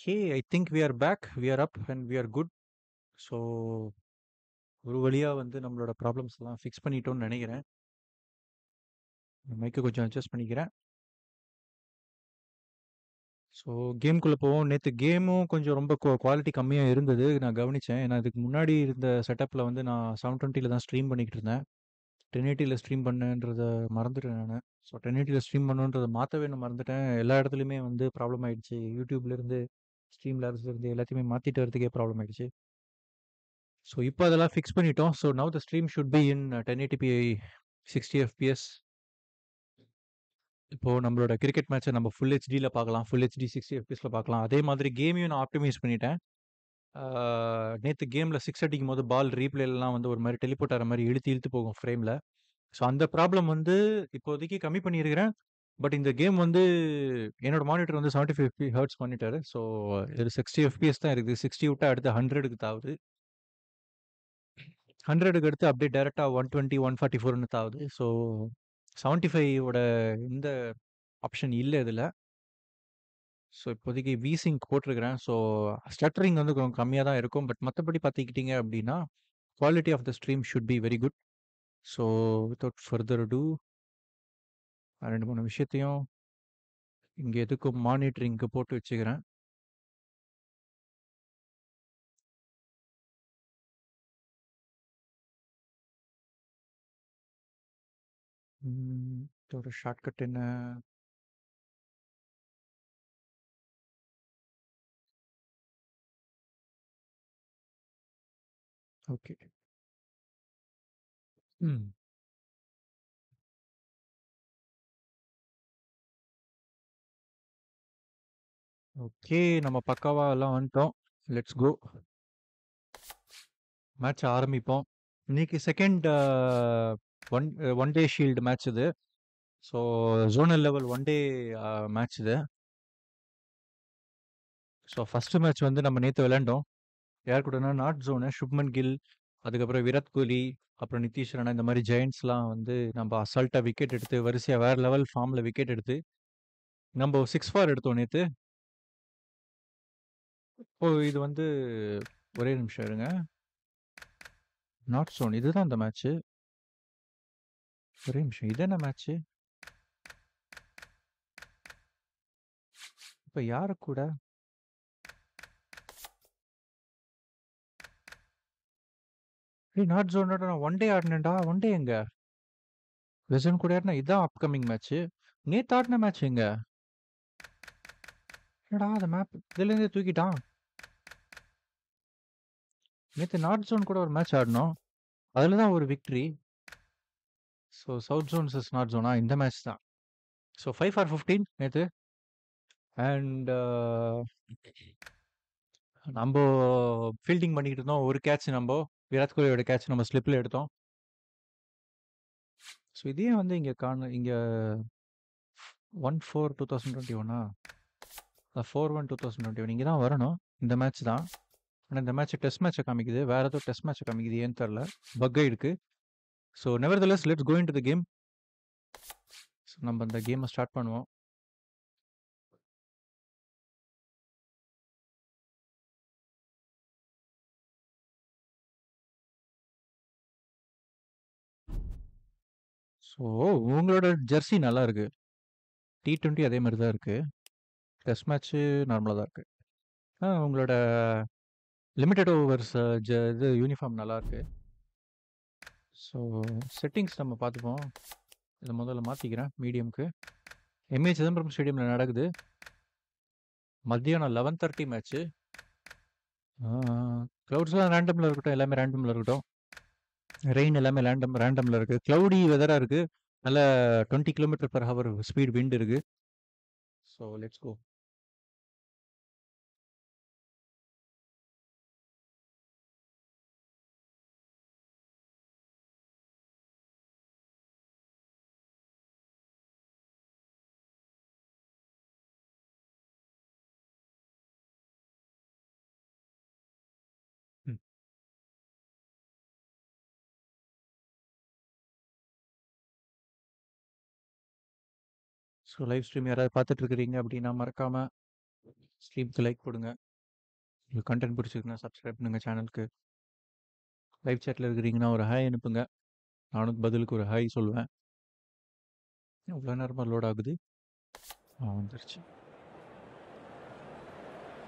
Okay. I think we are back. We are up and we are good. So ஒரு வழியாக வந்து நம்மளோட problems எல்லாம் ஃபிக்ஸ் பண்ணிட்டோம்னு நினைக்கிறேன் மைக்கு கொஞ்சம் அட்ஜஸ்ட் பண்ணிக்கிறேன். ஸோ கேம்குள்ளே போவோம். நேற்று கேமும் கொஞ்சம் ரொம்ப குவா குவாலிட்டி கம்மியாக இருந்தது. நான் கவனித்தேன் ஏன்னா இதுக்கு முன்னாடி இருந்த செட்டப்பில் வந்து நான் 720ல தான் ஸ்ட்ரீம் பண்ணிக்கிட்டு இருந்தேன். 1080ல ஸ்ட்ரீம் பண்ணேன்றத மறந்துட்டேன் நான் ஸோ 1080ல ஸ்ட்ரீம் பண்ணணுன்றத மாற்றவே நான் மறந்துட்டேன். எல்லா இடத்துலையுமே வந்து ப்ராப்ளம் ஆகிடுச்சு யூடியூப்லேருந்து ஸ்ட்ரீம் லேப்ஸ் இருந்து எல்லாத்தையுமே மாற்றிட்டு வரதுக்கே ப்ராப்ளம் ஆயிடுச்சு. ஸோ இப்போ அதெல்லாம் ஃபிக்ஸ் பண்ணிட்டோம். So now the stream should be in 1080p 60 FPS. இப்போ நம்மளோட கிரிக்கெட் மேட்ச்சை நம்ம ஃபுல் ஹெச்டியில் பார்க்கலாம். ஃபுல் ஹெச்டி 60 எஃப்பிஎஸ்ல பார்க்கலாம். அதே மாதிரி கேமையும் நான் ஆப்டிமைஸ் பண்ணிட்டேன். நேற்று கேமில் சிக்ஸ் அடிக்கும் போது பால் ரீப்ளேலலாம் வந்து ஒரு மாதிரி டெலிபோர்ட் மாதிரி இழுத்து இழுத்து போகும் ஃப்ரேமில் ஸோ அந்த ப்ராப்ளம் வந்து இப்போதைக்கு கம்மி பண்ணியிருக்கிறேன். பட் இந்த கேம் வந்து என்னோட மானிட்டர் வந்து seventy fifty hertz monitor. So இது சிக்ஸ்டி எஃபிஎஸ் தான் இருக்குது. 60 விட்டா அடுத்து 100க்கு தாவுது. 100க்கு அடுத்து அப்படியே டைரக்ட்டா 120, 144ன்னு தாவுது. ஸோ 75 ஓட இந்த ஆப்ஷன் இல்லை இதில் ஸோ இப்போதைக்கு வீசிங் போட்டிருக்கிறேன். ஸோ ஸ்டட்டரிங் வந்து கொஞ்சம் கம்மியாக தான் இருக்கும். பட் மற்றபடி பார்த்துக்கிட்டீங்க அப்படின்னா, quality of the stream should be very good. So without further do 2, 3 விஷயத்தையும் இங்கே எதுக்கும் மானிட்டரிங்க்கு போட்டு வச்சுக்கிறேன். ம். இதோட ஷார்ட்கட் என்ன? ஓகே. ம். ஓகே. நம்ம பக்காவா எல்லாம் வந்துட்டோம். Let's go. மேட்ச் ஆரம்பிப்போம். இன்னைக்கு second one one day shield match இது. So zonal level one day match இது. ஸோ ஃபர்ஸ்ட் மேட்ச் வந்து நம்ம நேற்று விளையாண்டோம். யார் கூடனா நார்த் ஜோனு சுப்மன் கில், அதுக்கப்புறம் விராட் கோலி, அப்புறம் நிதிஷ் ராணா இந்த மாதிரி ஜெயின்ஸ்லாம் வந்து நம்ம அசால்ட்டாக விக்கெட் எடுத்து வரிசையாக வேறு லெவல் ஃபார்மில் விக்கெட் எடுத்து, நம்ம சிக்ஸ் ஃபார் எடுத்தோம் நேற்று இப்போ இது வந்து ஒரே நிமிஷம் இருங்க. நாட் சோன் இதுதான் அந்த மேட்ச்சு. ஒரே நிமிஷம். இது என்ன மேட்ச்சு? இப்ப யாரு கூட? ஏய் ஜோனோட நான் ஒன் டே ஆடினேன்டா ஒன் டே எங்க? வெசன் கூட ஆடினா இதுதான் அப்கமிங் மேட்ச்சு. நேத்து ஆடின மேட்ச் எங்க? என்னடா அந்த மேப் இதுலேருந்தே தூக்கிட்டான். நேற்று நார்த் ஜோன் கூட ஒரு மேட்ச் ஆடணும் அதில் தான் ஒரு victory so south zone is north ஜோனா இந்த மேட்ச் தான். ஸோ ஃபைவ் ஃபார் ஃபிஃப்டீன் நேற்று அண்ட் நம்ம ஃபீல்டிங் பண்ணிக்கிட்டு இருந்தோம். ஒரு கேட்ச் நம்ம விராட் கோலியோட கேட்ச் நம்ம ஸ்லிப்பில் எடுத்தோம். ஸோ இதே வந்து இங்கே காண இங்கே one four two thousand twenty ஒன்னா four one two thousand twenty one இங்கே தான் வரணும். இந்த மேட்ச் தான். ஆனால் இந்த மேட்ச் டெஸ்ட் மேட்சை காமிக்குது. வேற ஏதோ டெஸ்ட் மேட்சை காமிக்குது. ஏன்னு தெரியல. பக் ஆயிருக்கு. So nevertheless let's going to the game. So நம்ம இந்த கேமை ஸ்டார்ட் பண்ணுவோம். ஸோ உங்களோட ஜெர்சி நல்லா இருக்கு. T20 அதே மாதிரி தான் இருக்கு. டெஸ்ட் மேட்ச்சு நார்மலாக தான் இருக்கு. ஆ உங்களோட லிமிட்டட் ஓவர்ஸ் ஜ இது யூனிஃபார்ம் நல்லாயிருக்கு ஸோ செட்டிங்ஸ் நம்ம பார்த்துப்போம். இதை முதல்ல மாற்றிக்கிறேன் மீடியம்க்கு. எம்.ஏ. சிதம்பரம் ஸ்டேடியமில் நடக்குது. மத்தியானம் 11:30 மேட்ச்சு. க்ளவுட்ஸ்லாம் ரேண்டமில் இருக்கட்டும். எல்லாமே ரேண்டமில் இருக்கட்டும். ரெயின் எல்லாமே ரேண்டம் ரேண்டமில் இருக்குது க்ளவுடி வெதராக இருக்குது நல்ல 20 kilometre per hour speed wind இருக்குது so let's go. So live stream யாராவது பார்த்துட்டு இருக்கிறீங்க அப்படின்னா மறக்காம ஸ்ட்ரீம்க்கு லைக் கொடுங்க உங்களுக்கு கண்டென்ட் பிடிச்சிருக்குன்னா சப்ஸ்கிரைப் பண்ணுங்க சேனலுக்கு லைவ் சேட்டில் இருக்கிறீங்கன்னா ஒரு ஹாய் அனுப்புங்க. நானும் பதிலுக்கு ஒரு ஹாய் சொல்லுவேன். இவ்வளோ நேரமாக லோட் ஆகுது? வந்துருச்சு.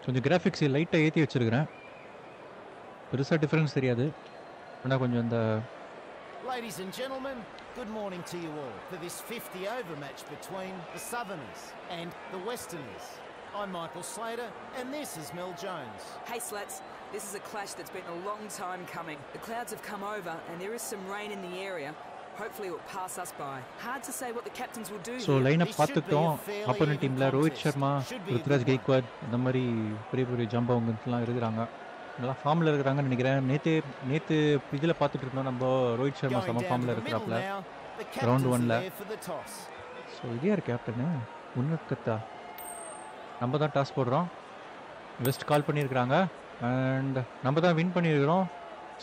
கொஞ்சம் கிராஃபிக்ஸ் லைட்டாக ஏற்றி வச்சிருக்கிறேன். பெருசாக டிஃப்ரென்ஸ் தெரியாது. ஆனால் கொஞ்சம் இந்த Ladies and gentlemen, good morning to you all for this 50 over match between the Southerners and the Westerners. I'm Michael Slater, and this is Mel Jones. Hey Slats, this is a clash that's been a long time coming. The clouds have come over and there is some rain in the area. Hopefully it will pass us by. Hard to say what the captains will do so here. Lineup This should be a பார்த்துட்டோம் fairly opponent even டீமில் Rohit contest. Sharma Should be a Ruturaj good one. Gaikwad இந்த மாதிரி பெரிய பெரிய ஜம்பவங்கலாம் இருக்கிறாங்க நல்லா ஃபார்மில் இருக்கிறாங்கன்னு நினைக்கிறேன். நேற்று நேற்று இதில் பார்த்துட்டு இருந்தோம். நம்ம ரோஹித் சர்மா செம ஃபார்மில் for the toss. ஸோ இதே யார் கேப்டனு உன்னக்கத்தா. நம்ம தான் டாஸ் போடுறோம். வெஸ்ட் கால் பண்ணியிருக்கிறாங்க. அண்ட் நம்ம தான் வின் பண்ணியிருக்கிறோம்.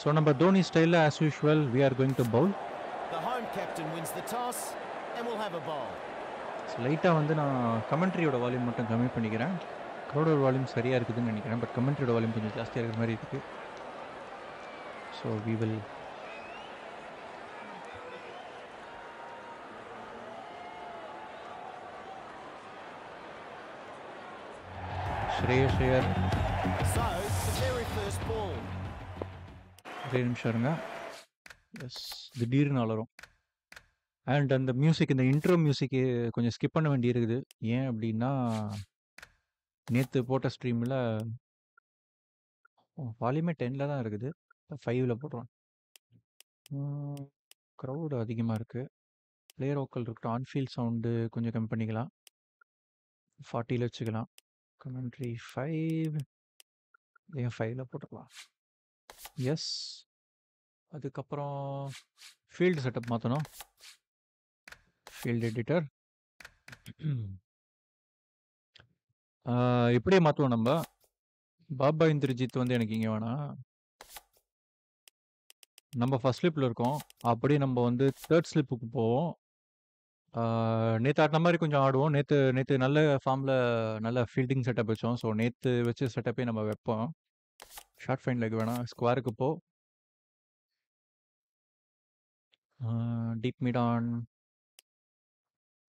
ஸோ நம்ம தோனி ஸ்டைலில் as usual we are going to bowl. லைட்டாக வந்து நான் கமெண்ட்ரியோட வால்யூம் மட்டும் கம்மி பண்ணிக்கிறேன். க்ரௌடோட வால்யூம் சரியாக இருக்குதுன்னு நினைக்கிறேன். பட் கமெண்ட்ரியோட வால்யூம் கொஞ்சம் ஜாஸ்தியாக இருக்கிற மாதிரி இருக்குது so we will Shreyas Iyer. ஒரே நிமிஷம் இருங்க. எஸ் திடீர்னு அலரும் அண்ட் அந்த மியூசிக் இந்த இன்ட்ரோ மியூசிக்கு கொஞ்சம் ஸ்கிப் பண்ண வேண்டியிருக்குது. ஏன் அப்படின்னா நேற்று போட்ட ஸ்ட்ரீமில் வால்யூமே டென்னில் தான் இருக்குது. ஃபைவ்ல போடுறோம். க்ரௌடு அதிகமாக இருக்குது பிளேயர் ஓக்கல் இருக்கட்டும் ஆன்ஃபீல்ட் சவுண்டு கொஞ்சம் கம்மி பண்ணிக்கலாம். ஃபார்ட்டியில் வச்சுக்கலாம். Commentary five. ஏன் ஃபைவ்ல போட்டுக்கலாம்? எஸ். அதுக்கப்புறம் ஃபீல்டு செட்டப் மாற்றணும் ஃபீல்டு எடிட்டர். இப்படியே மாற்றுவோம் நம்ம? பாபா இந்திரஜித் வந்து எனக்கு இங்கே வேணாம் நம்ம ஃபர்ஸ்ட் ஸ்லிப்பில் இருக்கோம். அப்படியே நம்ம வந்து தேர்ட் ஸ்லிப்புக்கு போவோம். நேற்று ஆடின மாதிரி கொஞ்சம் ஆடுவோம். நேற்று நேற்று நல்ல ஃபார்மில் நல்ல ஃபீல்டிங் செட்டப் வச்சோம். ஸோ நேற்று வச்ச செட்டப்பே நம்ம வைப்போம். ஷார்ட் ஃபைன் லெக் வேணாம் ஸ்கொயருக்கு போ. டீப் மிட் ஆன்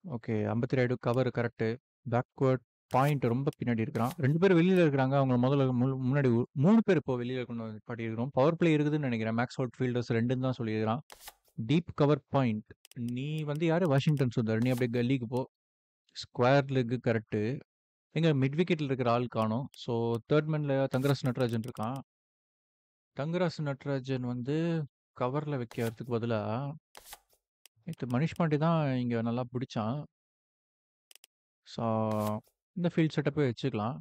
ஓகே ஐம்பத்தி ரெண்டு கவர் கரெக்டு பேக்வேர்ட் பாயிண்ட் ரொம்ப பின்னாடி இருக்கிறான். ரெண்டு பேர் வெளியில் இருக்கிறாங்க. அவங்க முதல்ல மு- முன்னாடி மூணு பேர் இப்போ வெளியில் கொண்டு வந்து காட்டியிருக்கிறோம் பவர் பிளே இருக்குதுன்னு நினைக்கிறேன். மேக்ஸ் அவுட் ஃபீல்டர்ஸ் ரெண்டுன்னு தான் சொல்லியிருக்கிறான். டீப் கவர் பாயிண்ட் நீ வந்து யார்? வாஷிங்டன் சுந்தர் நீ அப்படியே கல்லிக்கு போ. ஸ்கொயர் லெக்கு கரெக்டு எங்க மிட் விக்கெட்டில் இருக்கிற ஆள் காணும். ஸோ தேர்ட் மேனில் தங்கராஜ் நட்ராஜன் இருக்கான். தங்கராஜ் நட்ராஜன் வந்து கவரில் வைக்கிறதுக்கு பதிலாக நேற்று மனிஷ் பாண்டே தான் இங்கே நல்லா பிடிச்சான். ஸோ இந்த ஃபீல்ட் செட்டப்பே வச்சுக்கலாம்.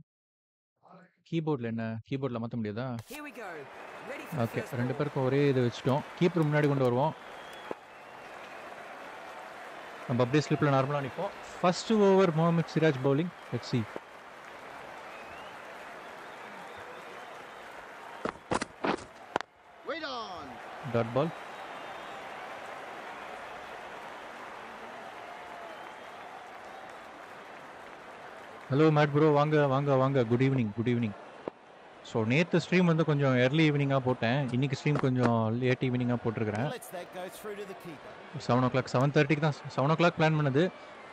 கீபோர்டில் என்ன? கீபோர்டில் மாற்ற முடியாதா? Here we go. Ready for the okay first ரெண்டு ball. பேருக்கும் ஒரே இதை வச்சுட்டோம். கீப்பர் முன்னாடி கொண்டு வருவோம். நம்ம அப்படியே ஸ்லிப்பில் நார்மலாக நிற்போம் first over Mohammed Siraj bowling let's see Wait on. Dot ball hello mate bro வாங்க வாங்க வாங்க. Good evening good evening so நேற்று ஸ்ட்ரீம் வந்து கொஞ்சம் early ஈவினிங்காக போட்டேன். இன்னைக்கு ஸ்ட்ரீம் கொஞ்சம் லேட் ஈவினிங்காக போட்டிருக்கிறேன். செவன் ஓ கிளாக் செவன் தேர்ட்டிக்கு தான் செவன் ஓ கிளாக் பிளான் பண்ணது.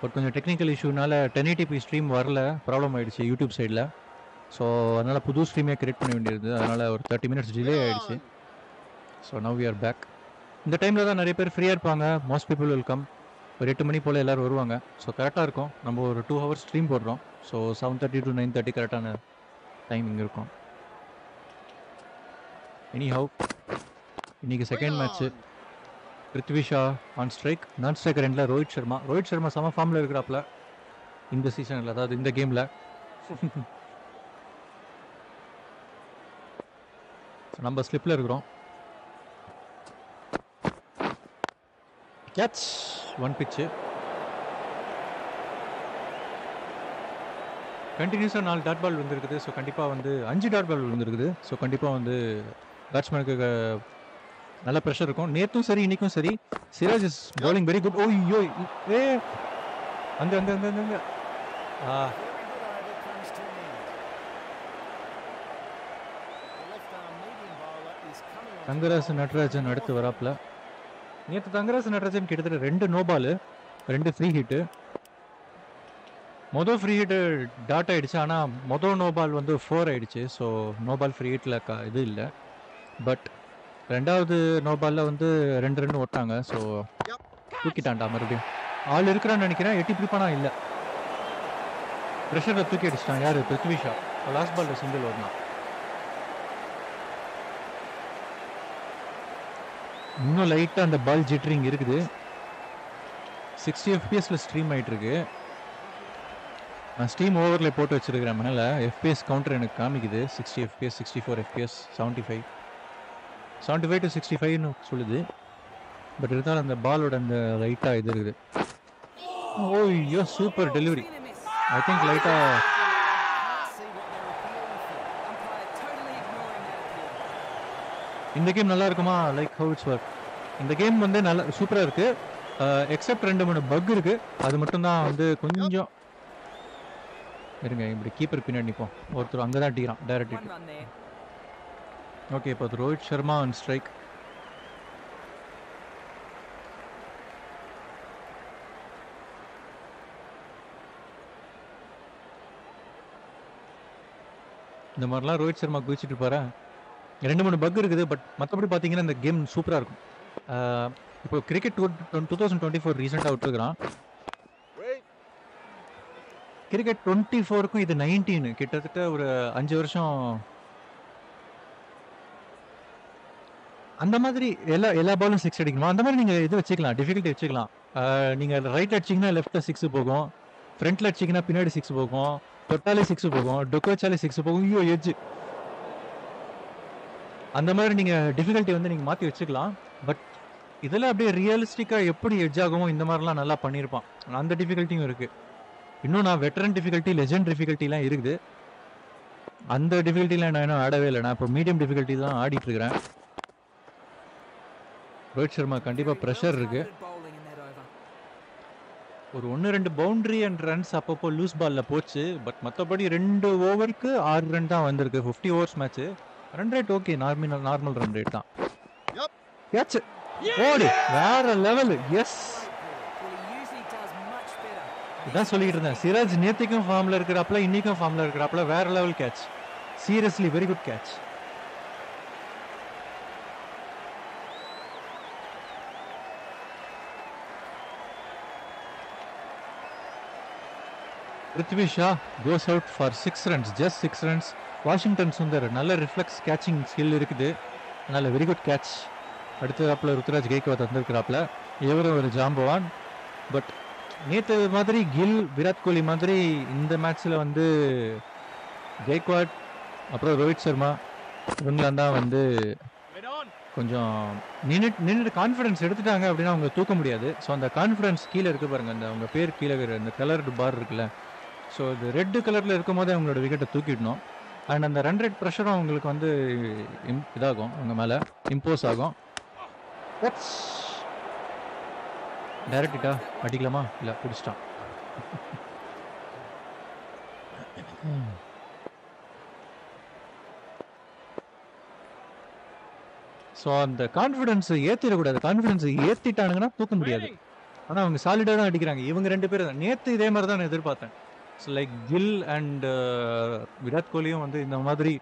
பட் கொஞ்சம் டெக்னிக்கல் இஷ்யூனால டென் ஏடிபி ஸ்ட்ரீம் வரல. ப்ராப்ளம் ஆயிடுச்சு யூடியூப் சைடில் ஸோ அதனால் புது ஸ்ட்ரீமே கிரியேட் பண்ண வேண்டியது. அதனால் ஒரு தேர்ட்டி மினிட்ஸ் டிலே ஆயிடுச்சு. So now we are back இந்த டைமில் தான் நிறைய பேர் ஃப்ரீயாக இருப்பாங்க. மோஸ்ட் பீப்புள் வெல்கம் ஒரு எட்டு மணி போல் எல்லோரும் வருவாங்க. ஸோ கரெக்டாக இருக்கும். நம்ம ஒரு டூ ஹவர்ஸ் ஸ்ட்ரீம் போடுறோம். So seven thirty to nine thirty கரெக்டான டைமிங் இருக்கும். எனி ஹவு இன்னைக்கு second match Prithvi Shaw on strike non strike ரெண்டில் ரோஹித் சர்மா ரோஹித் சர்மா செம ஃபார்மில் இருக்கிறாப்ல. இந்த சீசனில் அதாவது இந்த கேமில் நம்ம ஸ்லிப்பில் இருக்கிறோம். கேட்ச் ஒன் பிச்சு கண்டினியூஸாக நாலு டாட் பால் விழுந்திருக்குது. ஸோ கண்டிப்பாக வந்து அஞ்சு டாட் பால் விழுந்திருக்குது. ஸோ கண்டிப்பாக வந்து பேட்ஸ்மேனுக்கு நல்ல ப்ரெஷர் இருக்கும். நேற்றும் சரி இன்றைக்கும் சரி. Siraj is bowling very good oh ஐயோ ஏ அந்த அந்த அந்த அந்த ஆ. நடராஜன் அடுத்து வராப்பில் நேற்று தங்கராசு நடராஜன் கிட்டத்தட்ட ரெண்டு நோபாலு ரெண்டு ஃப்ரீ ஹிட்டு மொதல் ஃப்ரீ ஹிட்டு டாட் ஆகிடுச்சு ஆனால் மொதல் நோ பால் வந்து ஃபோர் ஆகிடுச்சு ஸோ நோ பால் ஃப்ரீ ஹிட்டில் க இது இல்லை. பட் ரெண்டாவது நோ பாலில் வந்து ரெண்டு ரெண்டு ஒட்டாங்க ஸோ தூக்கிட்டான்டா மறுபடியும். ஆள் இருக்கிறான்னு நினைக்கிறேன். எட்டி பிடிப்பானா? இல்லை. ப்ரெஷரில் தூக்கி அடிச்சிட்டான். யார்? பிருத்விஷா லாஸ்ட் பாலில் சிங்கிள் ஓடலாம் இன்னும் லைட்டாக அந்த பால் ஜிட்ரிங் இருக்குது. சிக்ஸ்டி எஃபிஎஸில் ஸ்ட்ரீம் ஆகிட்டுருக்கு நான் ஸ்ட்ரீம் ஓவரில் போட்டு வச்சுருக்கிறேன். மேலே எஃபிஎஸ் கவுண்டர் எனக்கு காமிக்குது. Sixty FPS sixty four FPS seventy five seventy five to sixty ஃபைவ்னு சொல்லுது. பட் இருந்தாலும் அந்த பாலோட அந்த லைட்டாக இது இருக்குது. ஓ ஐயோ சூப்பர் டெலிவரி ஐ திங்க் லைட்டாக இந்த கேம் நல்லா இருக்குமா லைக் ஹவு இட்ஸ் ஒர்க் இந்த கேம் வந்து நல்லா சூப்பராக இருக்கு. எக்ஸப்ட் ரெண்டு மூணு பக் இருக்கு. அது மட்டும் தான் வந்து கொஞ்சம் இருங்க இப்படி கீப்பர் பின்னாடி நிற்போம் ஒருத்தர் அங்கே தான் அடிக்கிறான் டைரக்ட். ஓகே இப்போ ரோஹித் சர்மா அண்ட் ஸ்ட்ரைக் இந்த மாதிரிலாம் ரோஹித் சர்மா குதிச்சுட்டு இருப்பாரா? ரெண்டு மூணு பக் இருக்குது பட் மற்றபடி பார்த்தீங்கன்னா இந்த கேம் சூப்பராக இருக்கும். இப்போ cricket two thousand twenty four ரீசெண்டாக விட்டுருக்குறான். கிரிக்கெட் டுவெண்ட்டி ஃபோருக்கும் இது நைன்டீன் கிட்டத்தட்ட ஒரு அஞ்சு வருஷம். அந்த மாதிரி எல்லா எல்லா பாலும் சிக்ஸ் அடிக்கணும் அந்த மாதிரி நீங்கள் இது வச்சுக்கலாம் டிஃபிகல்ட்டி வச்சுக்கலாம். ஆஹ் நீங்க ரைட் அடிச்சிங்கன்னா லெஃப்ட்ல சிக்ஸ் போகும். ஃப்ரண்ட்ல அடிச்சிங்கன்னா பின்னாடி சிக்ஸ் போகும். தொட்டாலே சிக்ஸ் போகும். டொக்கு வச்சாலே சிக்ஸ் போகும். ஐயோ எட்ஜ் அந்த மாதிரி நீங்கள் டிஃபிகல்ட்டி வந்து நீங்கள் மாற்றி வச்சுக்கலாம். பட் இதில் அப்படியே ரியலிஸ்டிக்காக எப்படி எட்ஜ் ஆகுமோ இந்த மாதிரிலாம் நல்லா பண்ணியிருப்பான். அந்த டிஃபிகல்ட்டியும் இருக்குது இன்னும் நான் வெட்டரன் டிஃபிகல்ட்டி லெஜெண்ட் டிஃபிகல்ட்டிலாம் இருக்குது. அந்த டிஃபிகல்ட்டிலாம் நான் இன்னும் ஆடவே இல்லை. நான் இப்போ மீடியம் டிஃபிகல்ட்டி தான் ஆடிட்டு இருக்கிறேன். ரோஹித் சர்மா கண்டிப்பாக ப்ரெஷர் இருக்குது இருக்கு. ஒரு ஒன்று ரெண்டு பவுண்ட்ரி அண்ட் ரன்ஸ் அப்பப்போ லூஸ் பாலில் போச்சு. பட் மற்றபடி ரெண்டு ஓவருக்கு ஆறு ரன் தான் வந்திருக்கு. Fifty overs match run rate okay normal normal run rate தான். ஓடி வேற லெவல் எஸ். இதான் சொல்லிட்டு இருந்தேன். சிராஜ் நேத்திக்கும் ஃபார்ம்ல இருக்கிறாப்ல இன்னைக்கும் ஃபார்ம்ல இருக்கிறாப்ல வேற level catch seriously very good catch Prithvi Shaw goes out for six runs just six runs Washington Sundar நல்ல ரிஃப்ளெக்ஸ் கேட்சிங் ஸ்கில் இருக்குது. நல்ல வெரி குட் கேட்ச் அடுத்ததாப்புல ருத்ராஜ் கெய்க்வாத் வந்திருக்கிறாப்புல இவரும் ஒரு ஜாம்பவான். பட் நேற்று மாதிரி கில் விராட் கோலி மாதிரி இந்த மேட்ச்சில் வந்து கெய்க்வாட் அப்புறம் ரோஹித் சர்மா இவங்களாம் தான் வந்து கொஞ்சம் நின்று நின்று கான்ஃபிடன்ஸ் எடுத்துட்டாங்க அப்படின்னா அவங்க தூக்க முடியாது. ஸோ அந்த கான்ஃபிடன்ஸ் கீழே இருக்குது பாருங்க. அந்த அவங்க பேர் கீழே இருக்கிற அந்த கலர்டு பார் இருக்குல்ல. ஸோ இது ரெட் கலரில் இருக்கும் போதே அவங்களோட விக்கெட்டை தூக்கிடணும். அண்ட் அந்த ரன் ரேட் ப்ரெஷரும் அவங்களுக்கு வந்து im- இதாகும் அவங்க மேலே இம்போஸ் ஆகும். டைரக்டா அடிக்கலாமா? இல்லை பிடிச்சிட்டான். ஸோ அந்த கான்ஃபிடன்ஸ் ஏற்றிடக்கூடாது கான்ஃபிடன்ஸ் ஏற்றிட்டானுங்கன்னா தூக்க முடியாது. ஆனால் அவங்க சாலிடாக தான் அடிக்கிறாங்க. இவங்க ரெண்டு பேரும் நேற்று இதே மாதிரி தான் நான் எதிர்பார்த்தேன். So like Gill and Virat கோலியும் வந்து இந்த மாதிரி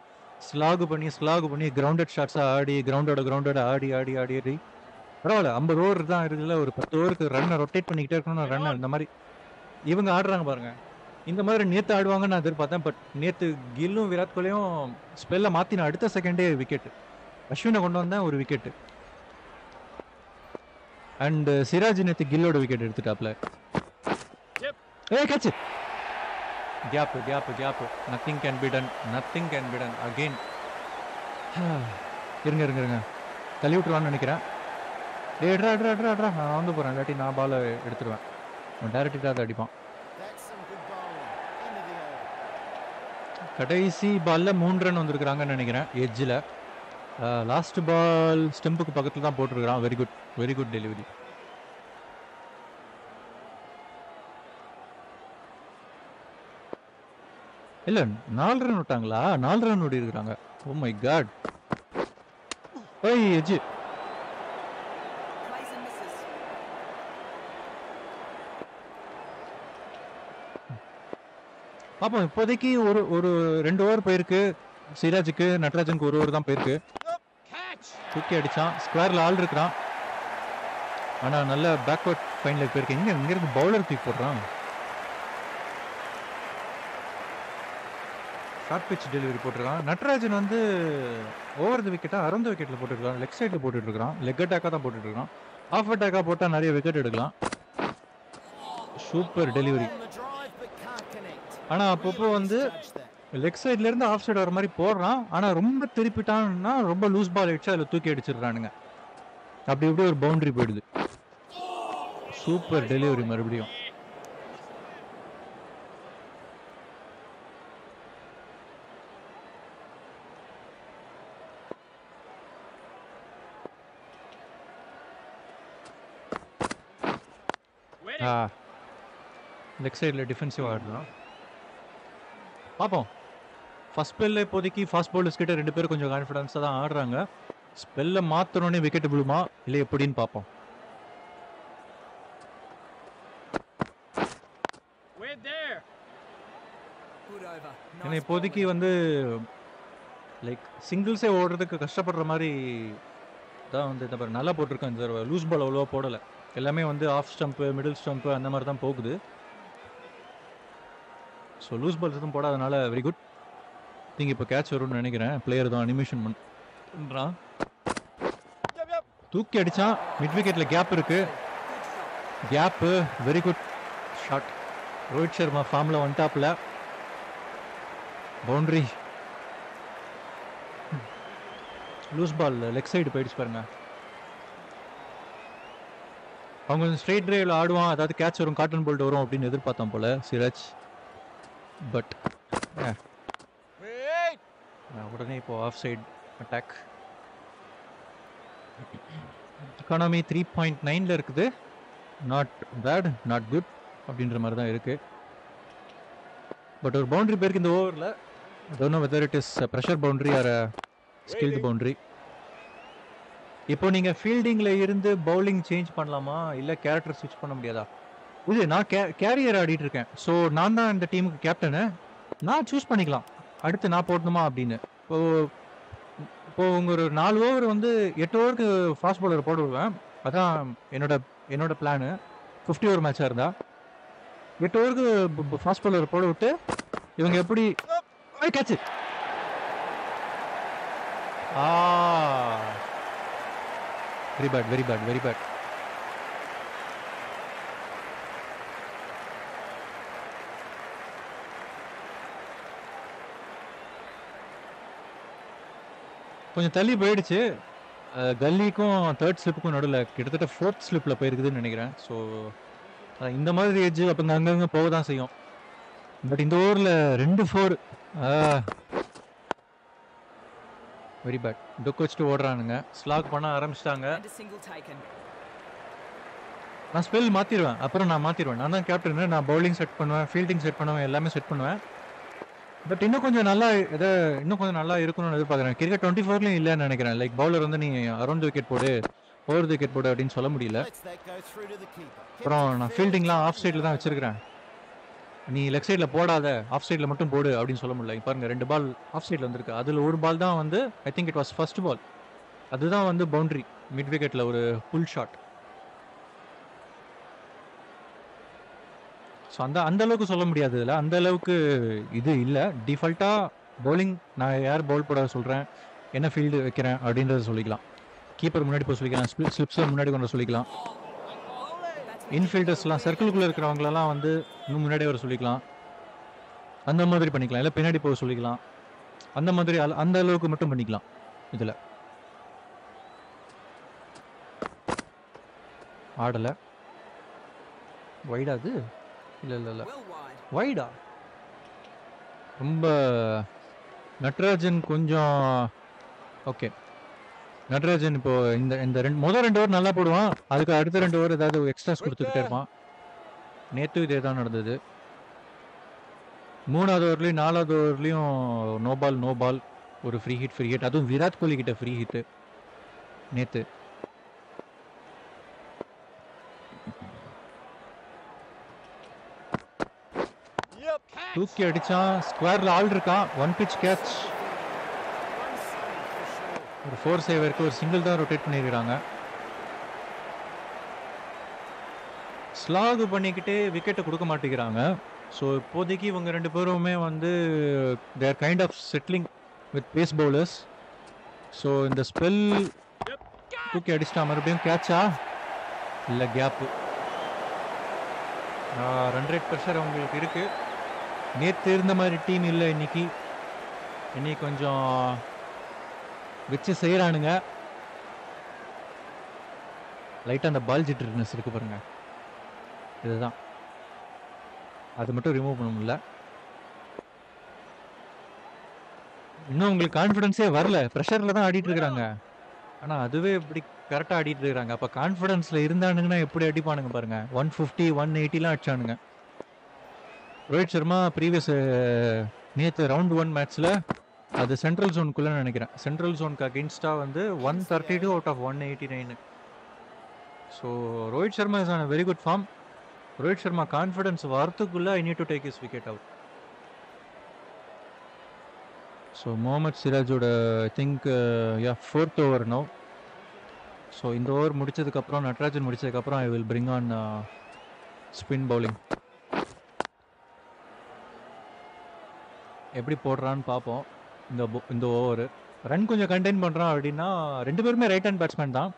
ஸ்லாக் பண்ணி ஸ்லாக் பண்ணி கிரவுண்டட் ஷாட்ஸாக ஆடி கிரவுண்டோட கிரவுண்டோட ஆடி ஆடி ஆடி ஆடி. பரவாயில்ல ஐம்பது ஓவர் தான் இருக்குதுல்ல ஒரு பத்து ஓவருக்கு ரன்னை ரொட்டேட் பண்ணிக்கிட்டே இருக்கணும் ரன் இந்த மாதிரி இவங்க ஆடுறாங்க பாருங்க. இந்த மாதிரி நேற்று ஆடுவாங்கன்னு நான் எதிர்பார்த்தேன் பட் நேற்று கில்லும் விராட் கோலியும் ஸ்பெல்ல மாற்றின அடுத்த செகண்டே விக்கெட் அஸ்வினை கொண்டு வந்தேன் ஒரு விக்கெட் அண்ட் சிராஜ் நேற்று கில்லோட விக்கெட் எடுத்துட்டாப்ல. ஏ கச்சு gap gap gap nothing can be done nothing can be done again இருங்க இருங்க இருங்க. தள்ளி விட்டுருவான்னு நினைக்கிறேன். டே எட்ரா எட்ரா எட்ரா எட்ரா நான் வந்து போகிறேன் இல்லாட்டி நான் பாலை எடுத்துருவேன். அவன் டேரக்டாக அதை அடிப்பான். கடைசி பாலில் மூணு ரன் வந்திருக்கிறாங்கன்னு நினைக்கிறேன். எட்ஜில் லாஸ்ட் பால் ஸ்டெம்புக்கு பக்கத்தில் தான் போட்டிருக்கிறான். Very good very good delivery இல்ல நாலு ரன் விட்டாங்களா? நாலு ரன் ஓடி இருக்கிறாங்க ஓ oh மை காட் ஓய் எஜி. Plays இப்போதைக்கு ஒரு ஒரு ரெண்டு ஓவர் போயிருக்கு. சிராஜுக்கு நட்ராஜனுக்கு ஒரு ஓவர் தான் போயிருக்கு. தூக்கி அடிச்சான். ஸ்கொயர்ல ஆள் இருக்கிறான். ஆனா நல்ல பேக்வர்ட் ஃபைனல் போயிருக்கு. இங்க இங்க இருந்து பவுலர் தூக்கி போடுறான். ஷார்ட் பிச் டெலிவரி போட்டிருக்கான். நட்ராஜன் வந்து ஓவர் தி விக்கெட்டாக அரௌண்ட் விக்கெட்டில் போட்டுருக்கான். லெக் சைடில் போட்டுட்ருக்கான் லெக் அட்டாக்காக தான் போட்டுட்டு இருக்கான் ஆஃப் அட்டாக்காக போட்டால் நிறைய விக்கெட் எடுக்கலாம். சூப்பர் டெலிவரி ஆனால் அப்பப்போ வந்து லெக் சைட்லேருந்து ஆஃப் சைடு வர மாதிரி போடுறான். ஆனால் ரொம்ப திருப்பிட்டான்னா ரொம்ப லூஸ் பால் அடிச்சு அதில் தூக்கி அடிச்சிடுறானுங்க. அப்படி இப்படி ஒரு பவுண்டரி போயிடுது. சூப்பர் டெலிவரி மறுபடியும். லெக் சைடில் டிஃபென்சிவ் ஆடுறான் பார்ப்போம். ஃபர்ஸ்ட் ஸ்பெல்ல இப்போதைக்கு ஃபாஸ்ட் பவுலர்ஸ் கிட்ட ரெண்டு பேரும் கொஞ்சம் கான்ஃபிடன்ஸாக தான் ஆடுறாங்க. ஸ்பெல்ல மாத்தினோடனே விக்கெட் விழுமா? இல்லை எப்படின்னு பார்ப்போம். ஏன்னா இப்போதைக்கு. வந்து லைக் சிங்கிள்ஸே ஓடுறதுக்கு கஷ்டப்படுற மாதிரி தான் வந்து இந்த நல்லா போட்டிருக்கேன் இந்த லூஸ் பால் அவ்வளோவா போடலை. எல்லாமே வந்து ஆஃப் ஸ்டம்ப்பு மிடில் ஸ்டம்ப்பு அந்த மாதிரி தான் போகுது. ஸோ லூஸ் பால் எதுவும் போடாதனால வெரி குட் நீங்கள் இப்போ கேட்ச் வரும்னு நினைக்கிறேன். பிளேயர் தான் அனிமேஷன் பண்ணுறான் தூக்கி அடித்தான் மிட் விக்கெட்டில் கேப் இருக்குது gap very good shot Rohit Sharma ஃபார்மில் ஒன் டாப்பில் boundary loose ball leg side போயிடுச்சு பாருங்கள் அவங்க ஸ்ட்ரெயிட் டிரைவில் ஆடுவான். அதாவது கேட்ச் வரும் காட்டன் போல்ட் வரும் அப்படின்னு எதிர்பார்த்தான் போல. சிராஜ். பட் உடனே இப்போ off side attack economy three point நைனில் இருக்குது. நாட் பேட் நாட் குட் அப்படின்ற மாதிரி தான் இருக்கு. பட் ஒரு பவுண்டரி பேருக்கு இந்த ஓவரில் don't know whether it is pressure boundary are skilled boundary இப்போ நீங்க ஃபீல்டிங்ல இருந்து பவுலிங் சேஞ்ச் பண்ணலாமா? இல்ல கேரக்டர் ஸ்விட்ச் பண்ண முடியாதா? இது நான் கேரியர் ஆடிட்டு இருக்கேன். ஸோ நான் தான் இந்த டீமுக்கு கேப்டனு நான் சூஸ் பண்ணிக்கலாம். அடுத்து நான் போடணுமா அப்படின்னு. இப்போ இப்போ உங்க ஒரு நாலு ஓவர் வந்து எட்டு ஓவருக்கு ஃபாஸ்ட் பாலர் போட விடுவேன் அதான் என்னோட என்னோட பிளானு ஃபிஃப்டி ஓவர் மேட்சாக இருந்தா. எட்டு ஓவருக்கு ஃபாஸ்ட் பாலர் போட விட்டு இவங்க எப்படி catch ah very bad very bad very bad கொஞ்சம் தள்ளி போயிடுச்சு. கல்லிக்கும் தேர்ட் ஸ்லிப்புக்கும் நடுவில் கிட்டத்தட்ட ஃபோர்த் ஸ்லிப்பில் போயிருக்குதுன்னு நினைக்கிறேன். ஸோ இந்த மாதிரி ஏஜ் அப்போ அங்கங்கே போக தான் செய்யும். பட் இந்த ஓவரில் ரெண்டு ஃபோர் வெரி பேட் டொக் வச்சுட்டு ஓடுறானுங்க. ஸ்லாக் பண்ண ஆரம்பிச்சிட்டாங்க. நான் ஸ்பெல் மாற்றிடுவேன் அப்புறம் நான் மாற்றிடுவேன் நான் தான் கேப்டன் நான் பவுலிங் செட் பண்ணுவேன் ஃபீல்டிங் செட் பண்ணுவேன் எல்லாமே செட் பண்ணுவேன். பட் இன்னும் கொஞ்சம் நல்லா எதை இன்னும் கொஞ்சம் நல்லா இருக்கணும்னு எதிர்பார்க்குறேன். கிரிக்கெட் டுவெண்ட்டி ஃபோர்லையும் இல்லைன்னு நினைக்கிறேன். லைக் பவுலர் வந்து நீ அரௌண்ட் விக்கெட் போடு ஓவர் விக்கெட் போடு அப்படின்னு சொல்ல முடியல. அப்புறம் நான் ஃபீல்டிங்லாம் ஆஃப் சைடில் தான் வச்சிருக்கிறேன். நீ லெக் சைடில் போடாத ஆஃப் சைடில் மட்டும் போடு அப்படின்னு சொல்ல முடியல. பாருங்க ரெண்டு பால் ஆஃப் சைடில் வந்திருக்கு. அதில் ஒரு பால் தான் வந்து I think it was first ball அதுதான் வந்து பவுண்டரி மிட் விக்கெட்டில் ஒரு புல் ஷாட் ஸோ அந்த அந்த அளவுக்கு சொல்ல முடியாது இதில். அந்த அளவுக்கு இது இல்லை. டிஃபால்ட்டாக பவுலிங் நான் யார் பவுல் போட சொல்கிறேன் என்ன ஃபீல்டு வைக்கிறேன் அப்படின்றத சொல்லிக்கலாம். கீப்பர் முன்னாடி போய் சொல்லிக்கலாம் ஸ்லிப் ஸ்லிப்ஸை முன்னாடி கொண்டு சொல்லிக்கலாம். இன்ஃபீல்டர்ஸ்லாம் சர்க்கிள்குள்ளே இருக்கிறவங்களெல்லாம் வந்து இன்னும் முன்னாடியே வர சொல்லிக்கலாம். அந்த மாதிரி பண்ணிக்கலாம். இல்லை பின்னாடி போக சொல்லிக்கலாம். அந்த மாதிரி அல- அந்த அளவுக்கு மட்டும் பண்ணிக்கலாம் இதில். ஆடலை. வைடா அது? இல்லை இல்லை இல்லை. வைடா ரொம்ப நட்ராஜன் கொஞ்சம் ஓகே நட்ராஜன் இப்போ இந்த இந்த ரெண்டு முதல் ரெண்டு ஓவர் நல்லா போடுவான். அதுக்கு அடுத்த ரெண்டு ஓவர் ஏதாவது எக்ஸ்ட்ராஸ் கொடுத்துக்கிட்டே இருப்பான். நேற்று இதே தான் நடந்தது. மூணாவது ஓவர்லையும் நாலாவது ஓவர்லையும் நோ பால் நோ பால் ஒரு ஃப்ரீ ஹிட் ஃப்ரீ ஹிட் அதுவும் விராட் கோலி கிட்ட ஃப்ரீ ஹிட் நேத்து. தூக்கி அடிச்சான். ஸ்கொயர்ல ஆள் இருக்கான் one pitch catch One save for sure. ஒரு ஃபோர் சேவருக்கு ஒரு சிங்கிள் தான் ரொட்டேட் பண்ணியிருக்கிறாங்க. ஸ்லாக் பண்ணிக்கிட்டே விக்கெட்டை கொடுக்க மாட்டேங்கிறாங்க. ஸோ இப்போதைக்கு இவங்க ரெண்டு பேருமே வந்து their kind of settling with pace bowlers so இந்த ஸ்பெல் தூக்கி அடிச்சிட்டா மறுபடியும் கேட்சா இல்லை கேப்பு ரன் ரேட் ப்ரெஷர் அவங்களுக்கு இருக்குது நேற்று இருந்த மாதிரி டீம் இல்லை இன்னைக்கு. இன்னைக்கு கொஞ்சம் வச்சு செய்கிறானுங்க லைட்டாக அந்த பால் ஜிட்டர்னஸ் இருக்கு பாருங்க. இதுதான். அது மட்டும் ரிமூவ் பண்ண முடியல. இன்னும் உங்களுக்கு கான்ஃபிடன்ஸே வரல. ப்ரெஷரில் தான் ஆடிட்டு இருக்கிறாங்க ஆனால் அதுவே இப்படி கரெக்டாக ஆடிட்டு இருக்கிறாங்க அப்போ கான்ஃபிடென்ஸில் இருந்தானுங்கன்னா எப்படி அடிப்பானுங்க பாருங்க. ஒன் ஃபிஃப்டி ஒன் எயிட்டிலாம் அடிச்சானுங்க. ரோஹித் சர்மா ப்ரீவியஸ் நேற்று ரவுண்ட் ஒன் மேட்ச்சில் அது சென்ட்ரல் ஜோனுக்குள்ளே நினைக்கிறேன். சென்ட்ரல் ஜோனுக்கு அகெயின்ஸ்டாக வந்து one thirty two out of one eighty nine so Rohit Sharma is on very good form Rohit Sharma confidence வரத்துக்குள்ளே I need to take is wicket out so Mohammed சிராஜோட I think yeah fourth over no so இந்த over முடிச்சதுக்கப்புறம் நட்ராஜன் முடிச்சதுக்கப்புறம் I will bring on spin bowling எப்படி போடுறான்னு பார்ப்போம் இந்த இந்த over run கொஞ்சம் contain பண்ணுறான் அப்படின்னா ரெண்டு பேருமே ரைட் ஹேண்ட் பேட்ஸ்மேன் தான்.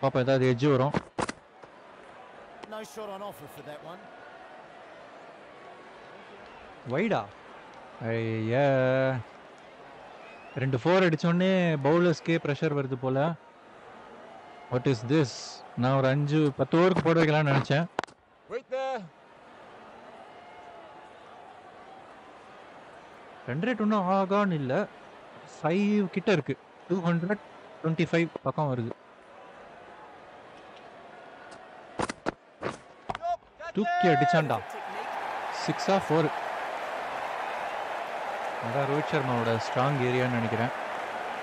பாப்போம் ஏதாவது எட்ஜ் வரும். வைடா ஐயா. ரெண்டு ஃபோர் அடிச்சோடனே பவுலர்ஸ்க்கே ப்ரெஷர் வருது போல. வாட் இஸ் திஸ் நான் ஒரு அஞ்சு பத்து ஓவருக்கு போட வைக்கலாம்னு நினச்சேன் Right there. ரன் ரேட் ஒன்றும் ஆகான்னு இல்லை. ஃபைவ் கிட்ட இருக்கு. டூ ஹண்ட்ரட் டுவெண்ட்டி ஃபைவ் பக்கம் வருது. தூக்கி அடிச்சான்டா. சிக்ஸா ஃபோர் அதான் ரோஹித் சர்மாவோட ஸ்ட்ராங் ஏரியான்னு நினைக்கிறேன்.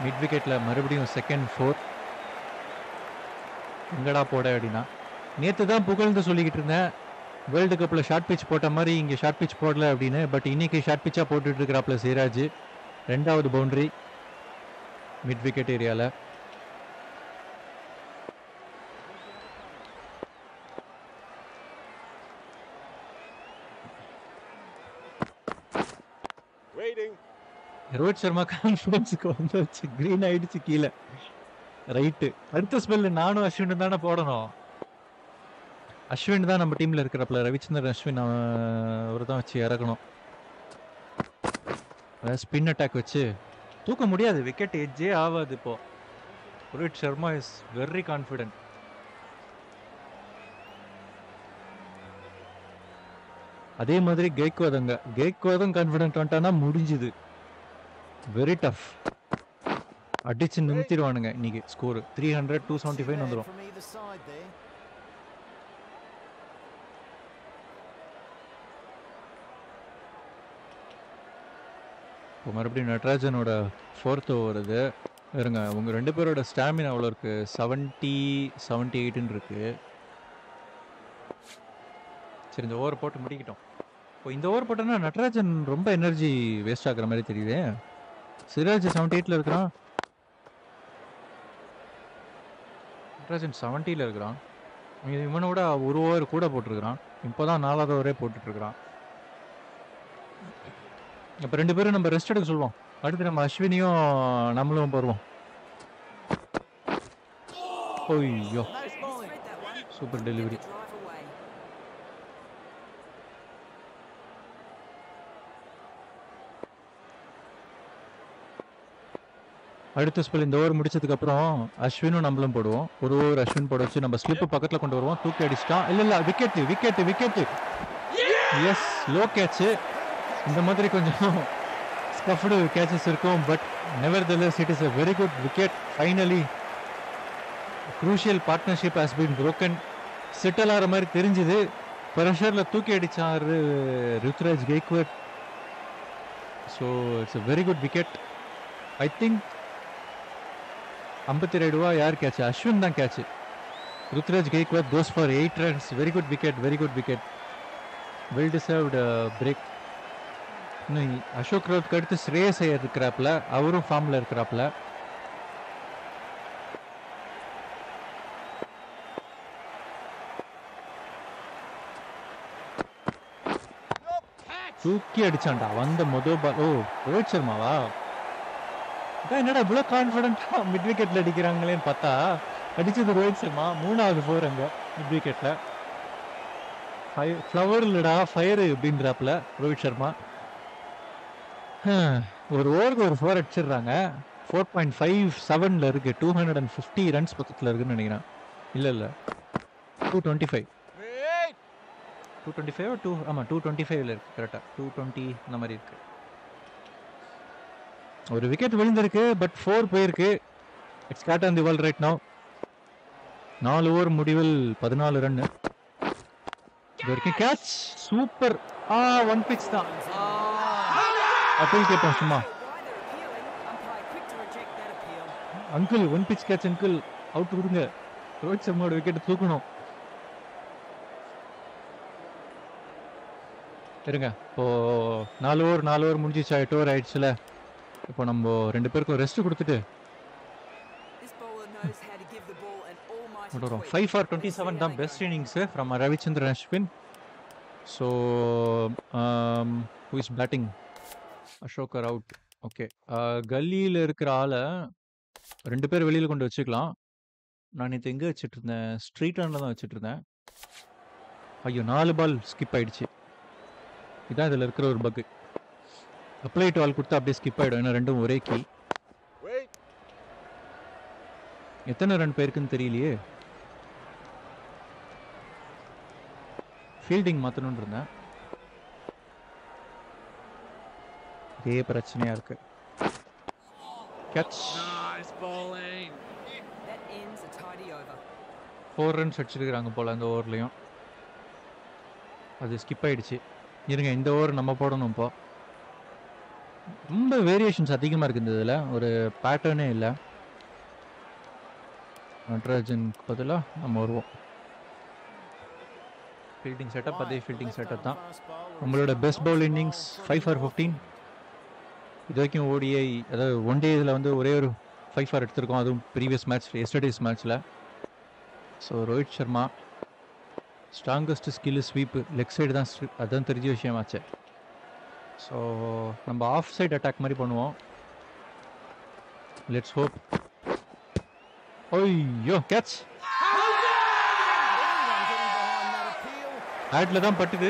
மிட் விக்கெட்டில் மறுபடியும் செகண்ட் ஃபோர் எங்கடா போட அப்படின்னா. நேற்று தான் புகழ்ந்து சொல்லிக்கிட்டு இருந்தேன். வேர்ல்டு கப்பில் ஷார்ட் பிச் போட்ட மாதிரி இங்கே ஷார்ட் பிச் போடல அப்படின்னு பட் இன்னைக்கு ஷார்ட் பிச்சாக போட்டுட்டு இருக்கிறாப்புல சிராஜ். ரெண்டாவது பவுண்டரி மிட் விக்கெட் ஏரியாவில். ரோஹித் சர்மா கான்ஃபிடன்ஸுக்கு வந்துருச்சு க்ரீன் ஆயிடுச்சு கீழே. ரைட்டு அடுத்த ஸ்பெல்லு நானும் அஸ்வின் தானே போடணும். அஸ்வின் தான் நம்ம டீம்ல இருக்கிறப்பல. ரவிச்சந்திரன் அஸ்வின் அவர் தான் வச்சு இறக்கணும். ஸ்பின் அட்டாக் வச்சு. தூக்க முடியாது. விக்கெட் எஜ்ஜே ஆகாது இப்போ. Rohit Sharma is very confident அதே மாதிரி கேக்வாதங்க கேக்வாதும் கான்ஃபிடென்ட் வந்துட்டானா முடிஞ்சுது. வெரி டஃப் அடிச்சு நிறுத்திடுவானுங்க இன்னைக்கு. Score three hundred two seventy five வந்துடும் From either side there. இப்போ மறுபடியும் நட்ராஜனோட ஃபோர்த் ஓவர் இது. இருங்க உங்கள் ரெண்டு பேரோட ஸ்டாமினா அவ்வளோ இருக்கு? செவன்ட்டி செவன்ட்டி எயிட்டுன்னு இருக்குது சரி இந்த ஓவர் போட்டு முடிக்கிட்டோம். இப்போ இந்த ஓவர் போட்டோன்னா நட்ராஜன் ரொம்ப எனர்ஜி வேஸ்ட் ஆகுற மாதிரி தெரியுதே. சிராஜ் செவன்ட்டி எயிட்டில் இருக்கிறான். நட்ராஜன் செவன்ட்டியில் இருக்கிறான். இவனோட ஒரு ஓவர் கூட போட்டிருக்கிறான். இப்போ தான் நாலாவது ஓவரே போட்டுட்ருக்கிறான் இப்போ ரெண்டு பேரும் நம்ம ரெஸ்ட் எடுக்க சொல்லுவோம் அடுத்து நம்ம அஸ்வினியும் நம்மளும் போடுவோம். ஐயோ. சூப்பர் டெலிவரி அடுத்த ஸ்பெல் இந்த ஓவர் முடிச்சதுக்கு அப்புறம் அஸ்வினும் நம்மளும் போடுவோம். ஒரு ஓவர் அஸ்வின் போட வச்சு நம்ம ஸ்லிப் பக்கத்துல கொண்டு வருவோம். தூக்கி அடிச்சிட்டான் இல்ல இல்ல wicket wicket wicket yes low catch இந்த மாதிரி கொஞ்சம் ஸ்டஃப்டு கேச்சஸ் இருக்கும் but nevertheless it is a very good wicket finally crucial partnership has been broken settle ஆகிற மாதிரி தெரிஞ்சுது. ப்ரெஷரில் தூக்கி அடித்தார் Ruturaj Gaikwad so it's a very good wicket I think ஐம்பத்தி ரெண்டு ரூபா யார் கேட்ச் அஸ்வின் தான் catch Ruturaj Gaikwad goes for eight runs very good wicket very good wicket well deserved break இன்னும் அசோக் ரவுட்க்கு அடுத்து ஸ்ரேயஸ் ஐயர் இருக்கிறாப்புல அவரும் ஃபார்மில் இருக்கிறாப்புல. தூக்கி அடிச்சான்டா வந்த மொத பால் ஓ ரோஹித் சர்மாவா? என்னடா இவ்வளோ கான்ஃபிடென்ட்டாக மிட் விக்கெட்டில் அடிக்கிறாங்களேன்னு பார்த்தா அடிச்சது ரோஹித் சர்மா மூணாவது ஃபோர் அங்கே மிட் விக்கெட்ல ஃப்ளவர் இல்லைடா ஃபயரு அப்படின்றாப்புல ரோஹித் சர்மா. ஒரு ஓவருக்கு ஒரு ஃபோர் அடிச்சிடுறாங்க. ஃபோர் பாயிண்ட் ஃபைவ் செவனில் இருக்கு. Two hundred and fifty runs பக்கத்தில் இருக்குன்னு நினைக்கிறேன். இல்லை இல்லை. Two twenty five! Two twenty five two ஆமாம் டூ டுவெண்ட்டி ஃபைவ்ல இருக்கு கரெக்டாக டூ டுவெண்ட்டி அந்த மாதிரி இருக்கு. ஒரு விக்கெட் விழுந்திருக்கு பட் ஃபோர் போயிருக்கு. It's gate on the world right now நாலு ஓவர் முடிவில் பதினாலு ரன்னு இது வரைக்கும் கேட்ச் சூப்பர் ஆ ஒன் பிச் தான். அப்பீல் கேட்போம் சும்மா uncle one pitch catch uncle out கொடுங்க. ரோஹித் சர்மாவோட விக்கெட் தூக்கணும். இருங்க. இப்போ நாலு ஓவர் நாலு ஓவர் முடிஞ்சிச்சு. எட்டு ஓவர் ஆயிடுச்சுல. இப்போ நம்ம ரெண்டு பேருக்கும் ரெஸ்ட் கொடுத்துட்டு விடுறோம். ஃபைவ் ஃபார் டுவெண்ட்டி செவன் தான் best innings from Ravichandran Ashwin. So who is batting அசோகர் அவுட் ஓகே கல்லியில் இருக்கிற ஆளை ரெண்டு பேர் வெளியில் கொண்டு வச்சுக்கலாம். நான் நேற்று எங்கே வச்சுட்டு இருந்தேன் ஸ்ட்ரீட் ரனில் தான் வச்சுட்டு இருந்தேன் ஐயோ நாலு பால் ஸ்கிப் ஆயிடுச்சு. இதான் இதில் இருக்கிற ஒரு பக்கு அப்ளை டு ஆல் கொடுத்தா அப்படியே ஸ்கிப் ஆகிடும் ஏன்னா ரெண்டும் ஒரே கீ! எத்தனை ரன் போயிருக்குன்னு தெரியலையே. ஃபீல்டிங் மாற்றணும்னு இருந்தேன். இதே பிரச்சனையா இருக்கு. கேட்ச். ஃபோர் ரன்ஸ் அடிச்சிருக்கிறாங்க போல அந்த ஓவர்லையும். அது ஸ்கிப் ஆயிடுச்சு. இருங்க இந்த ஓவர் நம்ம போடணும் இப்போ. ரொம்ப வேரியேஷன்ஸ் அதிகமாக இருக்குது இந்த இதில். ஒரு பேட்டர்னே இல்லை. நட்ராஜனுக்கு பதிலாக நம்ம வருவோம். ஃபீல்டிங் செட்டப் அதே ஃபீல்டிங் செட்டப் தான். நம்மளோட best bowl innings five for fifteen இது வரைக்கும் ஓடிஐ அதாவது ஒன் டே இதில் வந்து ஒரே ஒரு ஃபைவ் ஃபார் எடுத்திருக்கோம். அதுவும் ப்ரீவியஸ் மேட்ச் எஸ்டர்டேஸ் மேட்ச்சில் so Rohit Sharma strongest skill sweep leg side தான் அதுதான் தெரிஞ்ச விஷயமாச்சு. ஸோ நம்ம ஆஃப் சைட் அட்டாக் மாதிரி பண்ணுவோம். லெட்ஸ் ஹோப் ஐயோ கேட்ச் ஆட்ல தான் பட்டுது.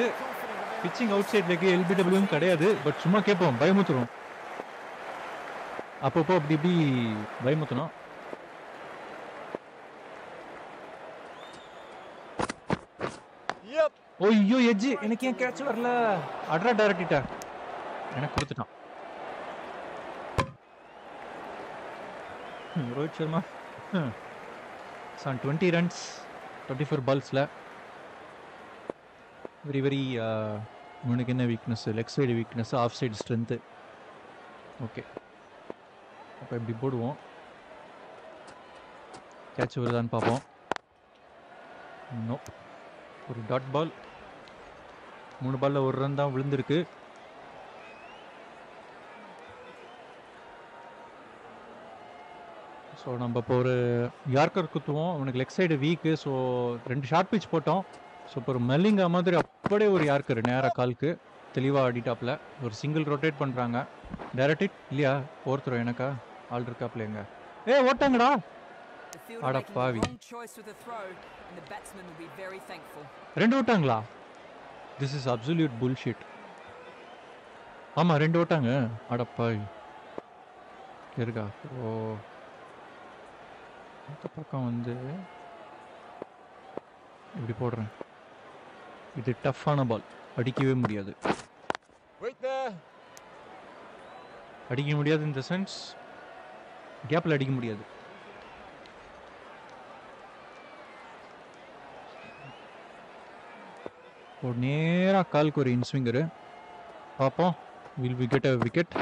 பிச்சிங் அவுட் சைட் லெக் எல்பிடபிள்யூவும் கிடையாது பட் சும்மா கேட்போம் பயமுத்துறோம் அப்பப்போ அப்படி இப்படி பயமுத்தணும்! ஐயோ எஜ்ஜி எனக்கு ஏன் கேட்ச் வரல? அட்ரா டைரக்டா எனக்கு கொடுத்துட்டான். ரோஹித் சர்மா. சான் டுவெண்ட்டி ரன்ஸ் டுவெண்ட்டி ஃபோர் பால்ஸில் வெரி வெரி உனக்கு என்ன weakness leg side weakness off side strength okay அப்போ இப்படி போடுவோம். கேட்ச் வருதான்னு பார்ப்போம். இன்னும் ஒரு டாட் பால் மூணு பால்ல ஒரு ரன் தான் விழுந்திருக்கு. ஸோ நம்ம இப்போ ஒரு யார்க்கர் குத்துவோம். அவனுக்கு லெக் சைடு வீக்கு ஸோ ரெண்டு ஷார்ட் பிச் போட்டோம். ஸோ இப்போ ஒரு மெல்லிங்கா மாதிரி அப்படியே ஒரு யார்க்கர் நேராக காலுக்கு. தெளிவாக ஆடிட்டாப்ல. ஒரு சிங்கிள் ரொட்டேட் பண்ணுறாங்க டேரக்ட் இல்லையா? ஒருத்தரும் எனக்கா? ஆள் இருக்காப்ல எங்க ஏ ஓட்டாங்கடா. very thankful. ரெண்டு ஓட்டாங்களா? திஸ் இஸ் அப்சல்யூட் புல்ஷிட் ஆமா ரெண்டு ஓட்டாங்க. அடப்பாய் இருக்கா ஓ. இந்த பக்கம் வந்து இப்படி போடுறேன். இது டஃப்பான பால். அடிக்கவே முடியாது! அடிக்க முடியாது இந்த சென்ஸ். கேப்பில் அடிக்க முடியாது. ஒரு நேராக காலுக்கு ஒரு இன்ஸ்விங்கரு. பார்ப்போம். Will we get a wicket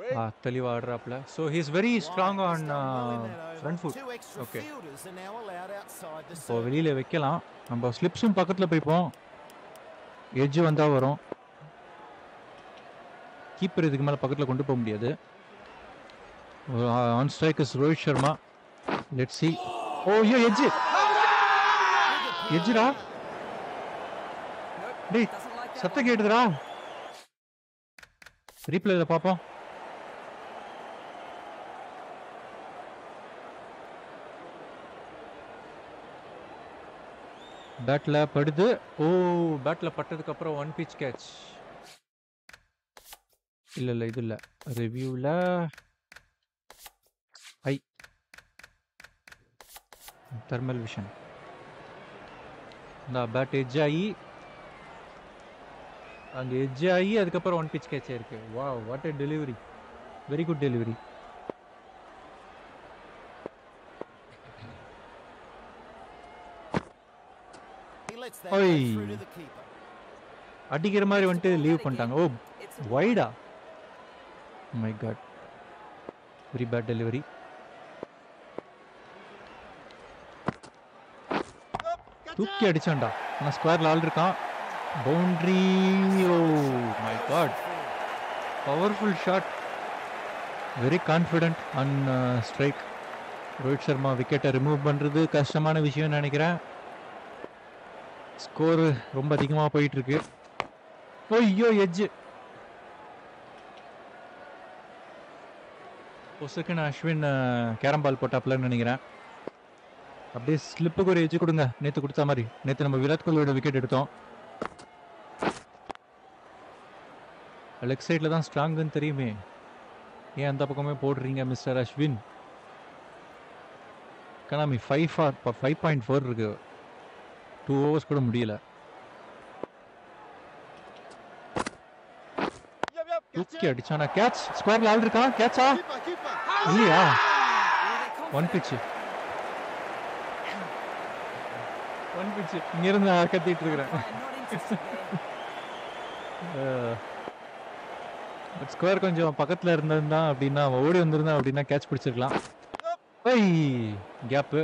Wait. தெளிவாக ஆடுறாப்புல. So he's very strong on front foot okay இப்போ வெளியில் வைக்கலாம். நம்ம ஸ்லிப்ஸும் பக்கத்தில் போய்ப்போம். எட்ஜ் வந்தால் வரும். கீப்பர் இதுக்கு மேலே பக்கத்தில் கொண்டு போக முடியாது. On strike is Rohit Sharma let see oh ஐயோ எட்ஜ் எட்ஜுடா டேய் சத்தம் கேட்டுதுடா. ரீப்ளேல பார்ப்போம் பேட்டில் படுது. ஓ பேட்டில் பட்டதுக்கப்புறம் ஒன் பிச் கேட்ச் இல்லை இல்லை இது இல்லை. ரிவ்யூவில் ஐ தெர்மல் விஷன் இந்த பேட் எட்ஜ் ஆகி அங்கே எட்ஜ் ஆகி அதுக்கப்புறம் ஒன் பிச் கேட்ச் ஆயிருக்கு. வா what a delivery very good delivery. அடிக்கிற மாதிரி வந்துட்டு லீவ் பண்ணிட்டாங்க. ஓ வைடா my god very bad delivery தூக்கி அடிச்சான்டா. ஆனால் ஸ்கொயரில் ஆள் இருக்கான் boundary oh my god powerful shot very confident on strike Rohit Sharma விக்கெட்டை ரிமூவ் பண்ணுறது கஷ்டமான விஷயம்னு நினைக்கிறேன். ஸ்கோர் ரொம்ப அதிகமாக போயிட்டுருக்கு. ஐயோ எஜ்ஜு பொசுக்குன்னு அஸ்வின் கேரம் பால் போட்டாப்லன்னு நினைக்கிறேன். அப்படியே ஸ்லிப்புக்கு ஒரு எஜ்ஜு கொடுங்க. நேற்று கொடுத்த மாதிரி. நேற்று நம்ம விராட் கோலியோட விக்கெட் எடுத்தோம். லெக் சைடில் தான் ஸ்ட்ராங்குன்னு தெரியுமே. ஏன் அந்த பக்கமே போடுறீங்க mister Ashwin? Economy five for five point four இருக்கு. டூ ஓவர்ஸ் கூட முடியல. தூக்கி அடிச்சானா? கேட்ச் ஸ்கொயர்ல ஆள் இருக்கா? கேட்சா. இல்லையா? ஒன். பிச்சு ஒன் பிச்சு. இங்க இருந்து நான் கத்திட்டு இருக்கிறேன். ஸ்கொயர் கொஞ்சம் பக்கத்துல இருந்திருந்தா அப்படின்னா அவன் ஓடி வந்திருந்தா அப்படின்னா கேட்ச் பிடிச்சிருக்கலாம். ஐய் கேப்பு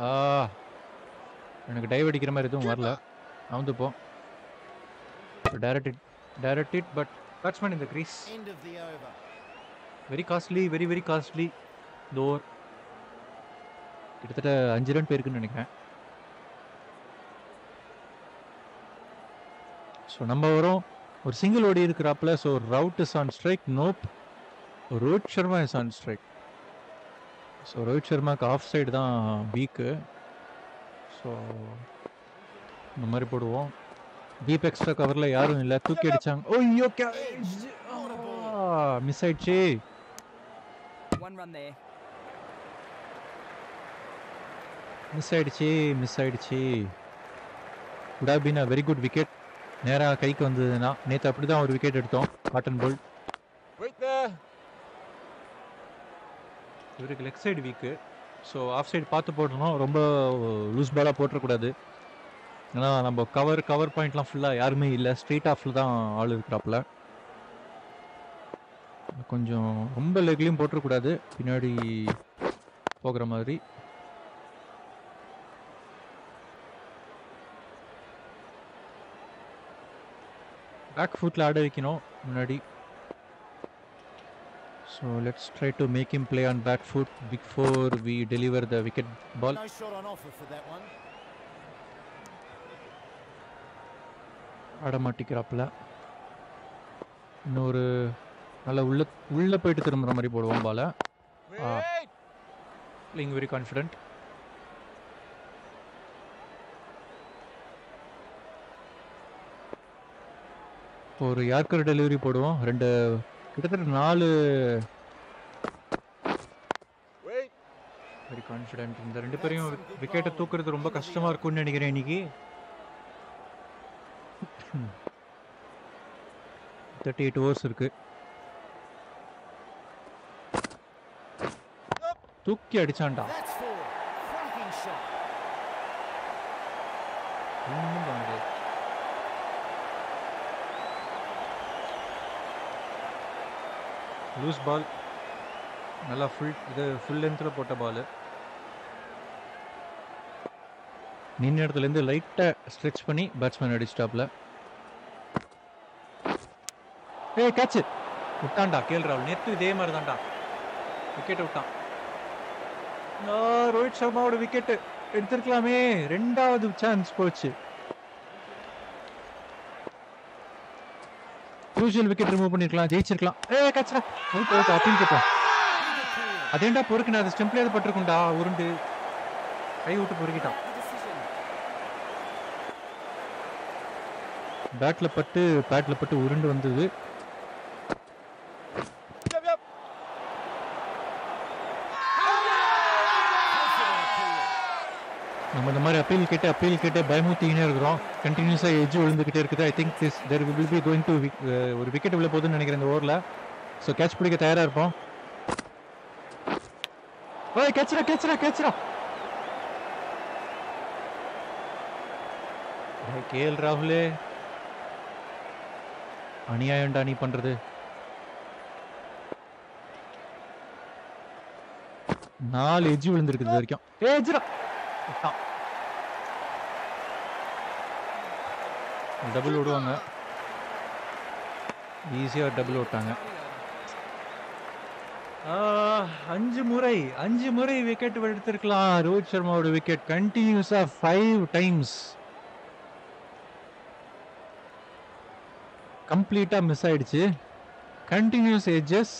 ஆ எனக்கு டைவ் அடிக்கிற மாதிரி எதுவும் வரல. அவந்து போ. Direct direct it but batsman இந்த crease. Very costly very very costly இந்த ஓவர் கிட்டத்தட்ட அஞ்சு ரன் போயிருக்குன்னு நினைக்கிறேன். ஸோ நம்ம வரோம். ஒரு சிங்கிள் ஓடி இருக்கிறாப்புல so Rawat is on strike nope Rohit Sharma is on strike so Rohit சர்மாக்கு off side தான் வீக்கு ஸோ இந்த மாதிரி போடுவோம். டீப் எக்ஸ்ட்ரா கவரில் யாரும் இல்லை. தூக்கி அடிச்சாங்க. ஓ ஐயோ மிஸ் ஆயிடுச்சு. மிஸ் ஆயிடுச்சு மிஸ் ஆயிடுச்சு good have been a very good wicket நேராக கைக்கு வந்ததுன்னா நேற்று அப்படி தான் ஒரு விக்கெட் எடுத்தோம் காட்டன் போல். இவருக்கு leg side weak so off side பார்த்து போடணும். ரொம்ப லூஸ் பாலாக போட்டுறக்கூடாது. ஏன்னா நம்ம கவர் கவர் பாயிண்ட்லாம் ஃபுல்லாக யாருமே இல்லை. ஸ்ட்ரெயிட் ஆஃபில் தான் ஆள் இருக்கிறாப்புல. கொஞ்சம் ரொம்ப லெக்லையும் போட்டுறக்கூடாது. பின்னாடி போகிற மாதிரி. பேக் ஃபுட்டில் ஆட வைக்கணும் முன்னாடி so let's try to make him play on back foot before we deliver the wicket ball No shot on offer for that one. ஆட மாட்டிக்கிறாப்புல இன்னொரு நல்ல உள்ள உள்ள போயிட்டு திரும்புற மாதிரி போடுவோம் பால. Wait. பிளேயிங் வெரி கான்ஃபிடென்ட் ஒரு யார்கர் டெலிவரி போடுவோம்? ரெண்டு கிட்டத்தட்ட நாலு. வெரி கான்ஃபிடென்ட் இந்த ரெண்டு பேரையும் விக்கெட்டை தூக்குறது ரொம்ப கஷ்டமா இருக்கும்னு நினைக்கிறேன் இன்னைக்கு. தேர்ட்டி எயிட் ஓவர்ஸ் இருக்கு. தூக்கி அடிச்சான்டா That's four. Cracking shot. ஒண்ணும் பண்ண முடியாது லூஸ் பால். நல்லா ஃபுல் இது ஃபுல் லென்த்தில் போட்ட பால். நின்ன இடத்துலேருந்து லைட்டாக ஸ்ட்ரெச் பண்ணி பேட்ஸ்மேன் அடிச்சிட்டாப்ல ஏய் கேட்ச் விட்டான்டா கேள் ராகுல். நேற்று இதே மாதிரி தான்டா விக்கெட் விட்டான். ரோஹித் சர்மாவோட விக்கெட்டு எடுத்திருக்கலாமே. ரெண்டாவது சான்ஸ் போச்சு. யூஸ்வல் விக்கெட் ரிமூவ் பண்ணிருக்கலாம் ஜெயிச்சிருக்கலாம். ஏ கச்சரா அவுட் அவுட் அப்பீல் கேட்போம். அதேண்டா பொறுக்கு அது ஸ்டெம்ப்லேயே பட்டிருக்கும்டா உருண்டு. கை விட்டு பொறுக்கிட்டான். The பேட்ல பட்டு பேட்ல பட்டு உருண்டு வந்தது Yep, yep. Confident appeal. நம்ம இந்த மாதிரி அப்பீல் கிட்ட அப்பீல் கிட்ட பயமுத்திக்கினே இருக்கிறோம். கண்டினியூஸாக எஜ்ஜு விழுந்துக்கிட்டே இருக்குது. I think this there will be going to ஒரு விக்கெட் விழ போகுதுன்னு நினைக்கிறேன் இந்த ஓவரில் ஸோ கேட்ச் பிடிக்க தயாராக இருப்போம். ஓய் கேட்ச்ரா கேட்ச்ரா கேட்ச்ரா கேஎல் ராகுலே. அநியாயம்டா நீ பண்றது. நாலு எஜ்ஜு விழுந்திருக்குது வரைக்கும். ஏ எஜ்ரா டபுள் விடுவாங்க. ஈஸியாக டபுள் விட்டாங்க. அஞ்சு முறை அஞ்சு முறை விக்கெட் எடுத்திருக்கலாம். ரோஹித் சர்மாவோட விக்கெட் கண்டினியூஸாக ஃபைவ் டைம்ஸ் கம்ப்ளீட்டாக மிஸ் ஆயிடுச்சு. கண்டினியூஸ் எஜஸ்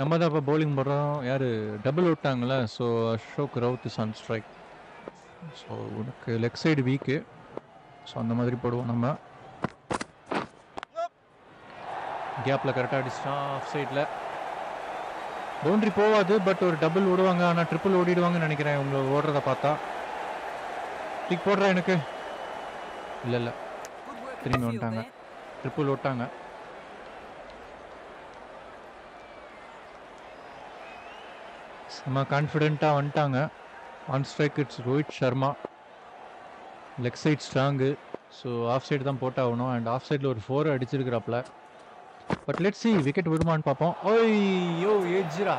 நம்ம தான் இப்போ பவுலிங் போடுறோம் யார்? Double விட்டாங்களே? So Ashok Rawat is on strike so உனக்கு லெக் சைடு வீக்கு ஸோ அந்த மாதிரி போடுவோம் நம்ம. கேப்பில் கரெக்டாக அடிச்சிட்டான் ஆஃப் சைடில் பவுண்ட்ரி போகாது பட் ஒரு டபுள் ஓடுவாங்க. ஆனால் ட்ரிபிள் ஓடிடுவாங்கன்னு நினைக்கிறேன். உங்களை ஓடுறத பார்த்தா. டிக் போடுறேன் எனக்கு. இல்லை இல்லை. திரும்பி வந்துட்டாங்க. There. ட்ரிபிள் விட்டாங்க செம்ம கான்ஃபிடென்ட்டாக வந்துட்டாங்க. On strike it's Rohit Sharma leg side strong so off side தான் போட்டாகணும். அண்ட் ஆஃப் சைடில் ஒரு ஃபோர் அடிச்சிருக்கிறாப்ல பட் லெட் சி விக்கெட் விடுமான்னு பார்ப்போம். ஓய் யோ ஏஜ்ரா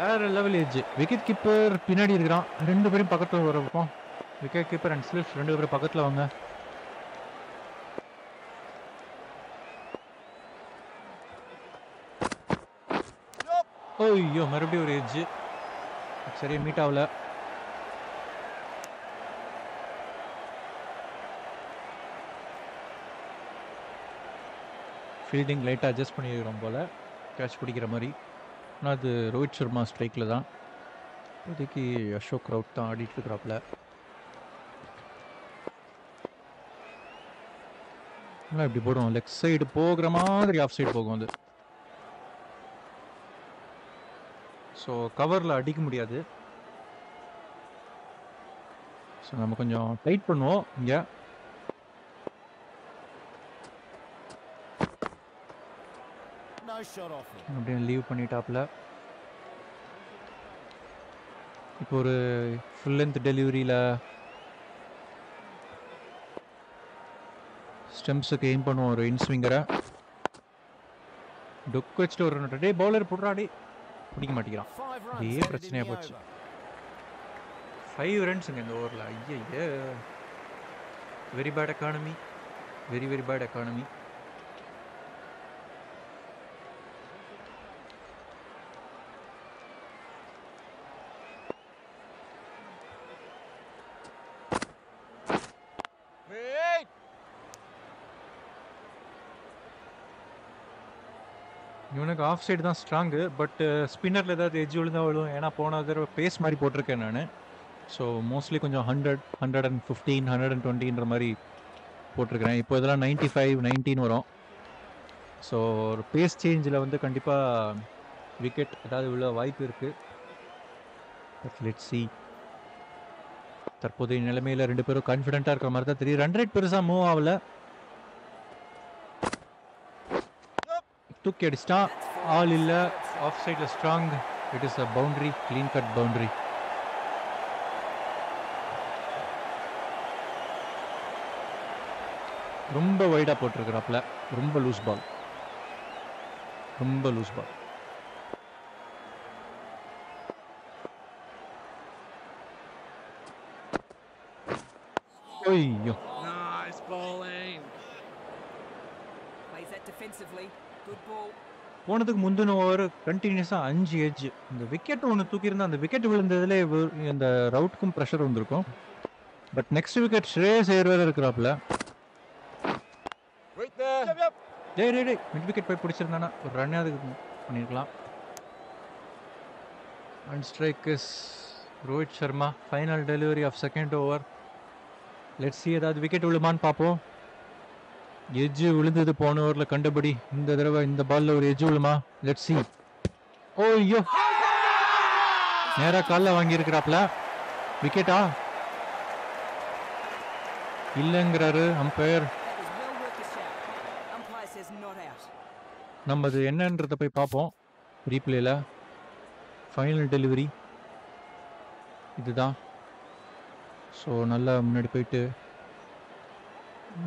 வேற லெவல் ஏஜ் விக்கெட் கீப்பர் பின்னாடி இருக்கிறான். ரெண்டு பேரும் பக்கத்தில் வர விக்கெட் கீப்பர் அண்ட் ஸ்லிப்ஸ் ரெண்டு பேரும் பக்கத்தில் வாங்க. ஐயோ மறுபடியும் ஒரு ஏஜ் சரி மீட் ஆகல. ஃபீல்டிங் லைட்டாக அட்ஜஸ்ட் பண்ணியிருக்கிறோம் போல். கேட்ச் பிடிக்கிற மாதிரி. ஆனால் அது ரோஹித் சர்மா ஸ்ட்ரைக்கில் தான். இப்போதைக்கு அசோக் ரவுட் தான் ஆடிட்டு இருக்கிறாப்புல. ஆனால் இப்படி போடுவோம். லெஃப்ட் சைடு போகிற மாதிரி ஆஃப் சைடு போகும் அது. ஸோ கவரில் அடிக்க முடியாது. ஸோ நம்ம கொஞ்சம் டைட் பண்ணுவோம் இங்கே No shot off it. அப்படியே லீவ் பண்ணிட்டாப்புல. இப்போ ஒரு ஃபுல் லென்த் டெலிவரியில் ஸ்டெம்ஸுக்கு எய்ம் பண்ணுவோம் ஒரு இன்ஸ்விங்கரை டொக் வச்சுட்டு ஒரு டே பவுலர் புடுறா டே பிடிக்க மாட்டேங்கிறான். Five runs இதே added in பிரச்சனையா the போச்சு. ஃபைவ் ரன்ஸுங்க இந்த ஓவரில் ஐய very bad economy very very bad economy Wait! இவனுக்கு ஆஃப் சைடு தான் ஸ்ட்ராங்கு பட் ஸ்பின்னரில் ஏதாவது எஜ்ஜி விழுந்தா விழும் ஏன்னா போன தடவை பேஸ் மாதிரி போட்டிருக்கேன் நான். ஸோ மோஸ்ட்லி கொஞ்சம் hundred hundred and fifteen hundred and டுவெண்ட்டின்ற மாதிரி போட்டிருக்கிறேன். இப்போ இதெல்லாம் நைன்ட்டி ஃபைவ் நைன்டீன் வரும். ஸோ ஒரு பேஸ் சேஞ்சில் வந்து கண்டிப்பாக விக்கெட் ஏதாவது விழ வாய்ப்பு இருக்குது லெட் சி தற்போதைய நிலைமையில் ரெண்டு பேரும் கான்ஃபிடென்ட்டாக இருக்கிற மாதிரி தான் தெரியும் ரன் ரேட் பெருசாக மூவ் ஆகல. தூக்கி அடிச்சிட்டான் ஆல் இல்லை ஆஃப் சைடில் strong it is a boundary clean cut boundary ரொம்ப வைடாக போட்டிருக்கிறாப்புல. ரொம்ப லூஸ் பால் ரொம்ப லூஸ் பால் ஐயோ. Nice bowling. Plays that defensively. போனதுக்கு முந்தின ஓவர் கண்டினியூஸாக அஞ்சு எட்ஜ் இந்த விக்கெட் ஒன்று தூக்கியிருந்தா அந்த விக்கெட் விழுந்ததுல இந்த ரவுட்டுக்கும் ப்ரெஷர் வந்திருக்கும். But next wicket Shreyas. Yep, yep. டேய் டேய் டேய் மிட் விக்கெட் போய் பிடிச்சிருந்தானா? ஒரு ரன் அதுக்கு பண்ணியிருக்கலாம் and strike is Rohit Sharma final delivery of second over let's ஏதாவது விக்கெட் விழுமான்னு பார்ப்போம். எஜ்ஜு விழுந்தது போன ஓவரில் கண்டபடி இந்த தடவை இந்த பால்ல ஒரு எஜ்ஜு விழுமா? லெட் சி ஓ ஐயோ நேராக காலில் வாங்கியிருக்கிறாப்ல. விக்கெட்டா இல்லைங்கிறாரு அம்பையர் நம்ம அது என்னன்றத போய் பார்ப்போம். ரீப்ளேல ஃபைனல் டெலிவரி இதுதான். ஸோ நல்லா முன்னாடி போயிட்டு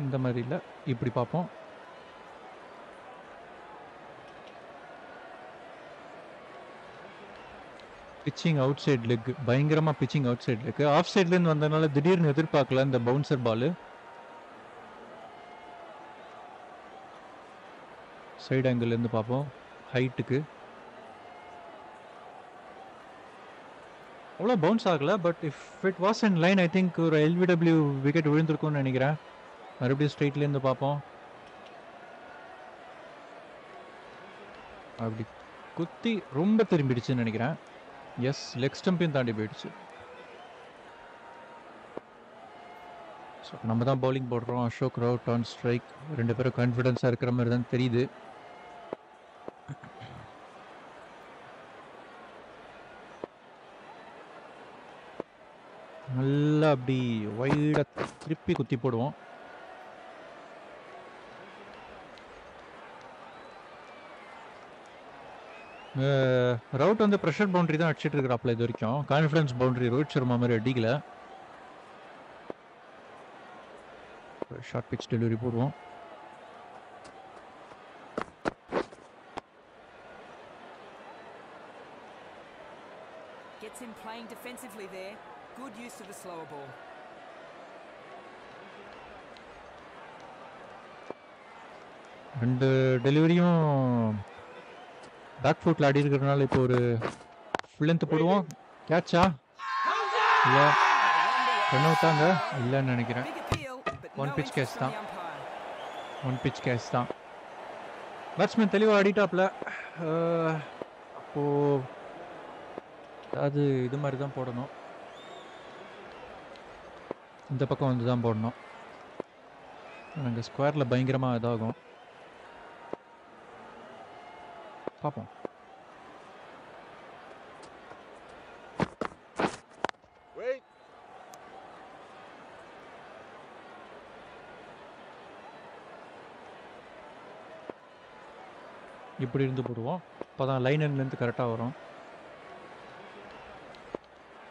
இந்த மாதிரி இல்லை. இப்படி பார்ப்போம். பிச்சிங் அவுட் சைட் லெக் பயங்கரமாக pitching outside leg off சைட்லேருந்து வந்ததுனால திடீர்னு எதிர்பார்க்கல இந்த பவுன்சர் பாலு சைடு ஆங்கிள்லேருந்து பார்ப்போம். ஹைட்டுக்கு அவ்வளோ பவுன்ஸ் ஆகல but if it was in line I think ஒரு எல்விடபிள்யூ விக்கெட் விழுந்திருக்கும்னு நினைக்கிறேன். மறுபடியும் ஸ்ட்ரெயிட்லேருந்து பார்ப்போம். அப்படி குத்தி ரொம்ப திரும்பிடுச்சுன்னு நினைக்கிறேன். எஸ் லெக் ஸ்டம்பையும் தாண்டி போயிடுச்சு. ஸோ நம்ம தான் பவுலிங் போடுறோம். அசோக் ரவுட் ஆன் ஸ்ட்ரைக் ரெண்டு பேரும் கான்ஃபிடென்ஸாக இருக்கிற மாதிரி தான் தெரியுது. நல்லா அப்படி வைடாக திருப்பி குத்தி போடுவோம். ரவுட் வந்து ப்ரெஷர் பவுண்டரி தான் அடிச்சிட்டு இருக்கிறாப்ல இது வரைக்கும் கான்ஃபிடன்ஸ் பவுண்டரி ரோஹித் சர்மா மாதிரி அடிக்கல ஷார்ட் பிச் டெலிவரி போடுவோம் Gets him playing defensively there. Good use of the slower ball. ரெண்டு டெலிவரியும் பேக் ஃபுட்டில் அடி இருக்கிறதுனால இப்போ ஒரு ஃபுல் லென்த் போடுவோம். கேட்சா இல்லை. ரன் அவுட்டாங்க இல்லைன்னு நினைக்கிறேன். ஒன் பிச் but தான். ஒன் பிச் கேட்ச் தான். பேட்ஸ்மேன் தெளிவாக அடிட்டாப்ல அஹ், அப்போ அது இது மாதிரி தான் போடணும். இந்த பக்கம் வந்து தான் போடணும். நாங்கள் ஸ்கொயரில் பயங்கரமாக இதாகும். பார்ப்போம். இப்படி இருந்து போடுவோம். அப்போ தான் லைன் அண்ட்லேருந்து கரெக்டாக வரும்.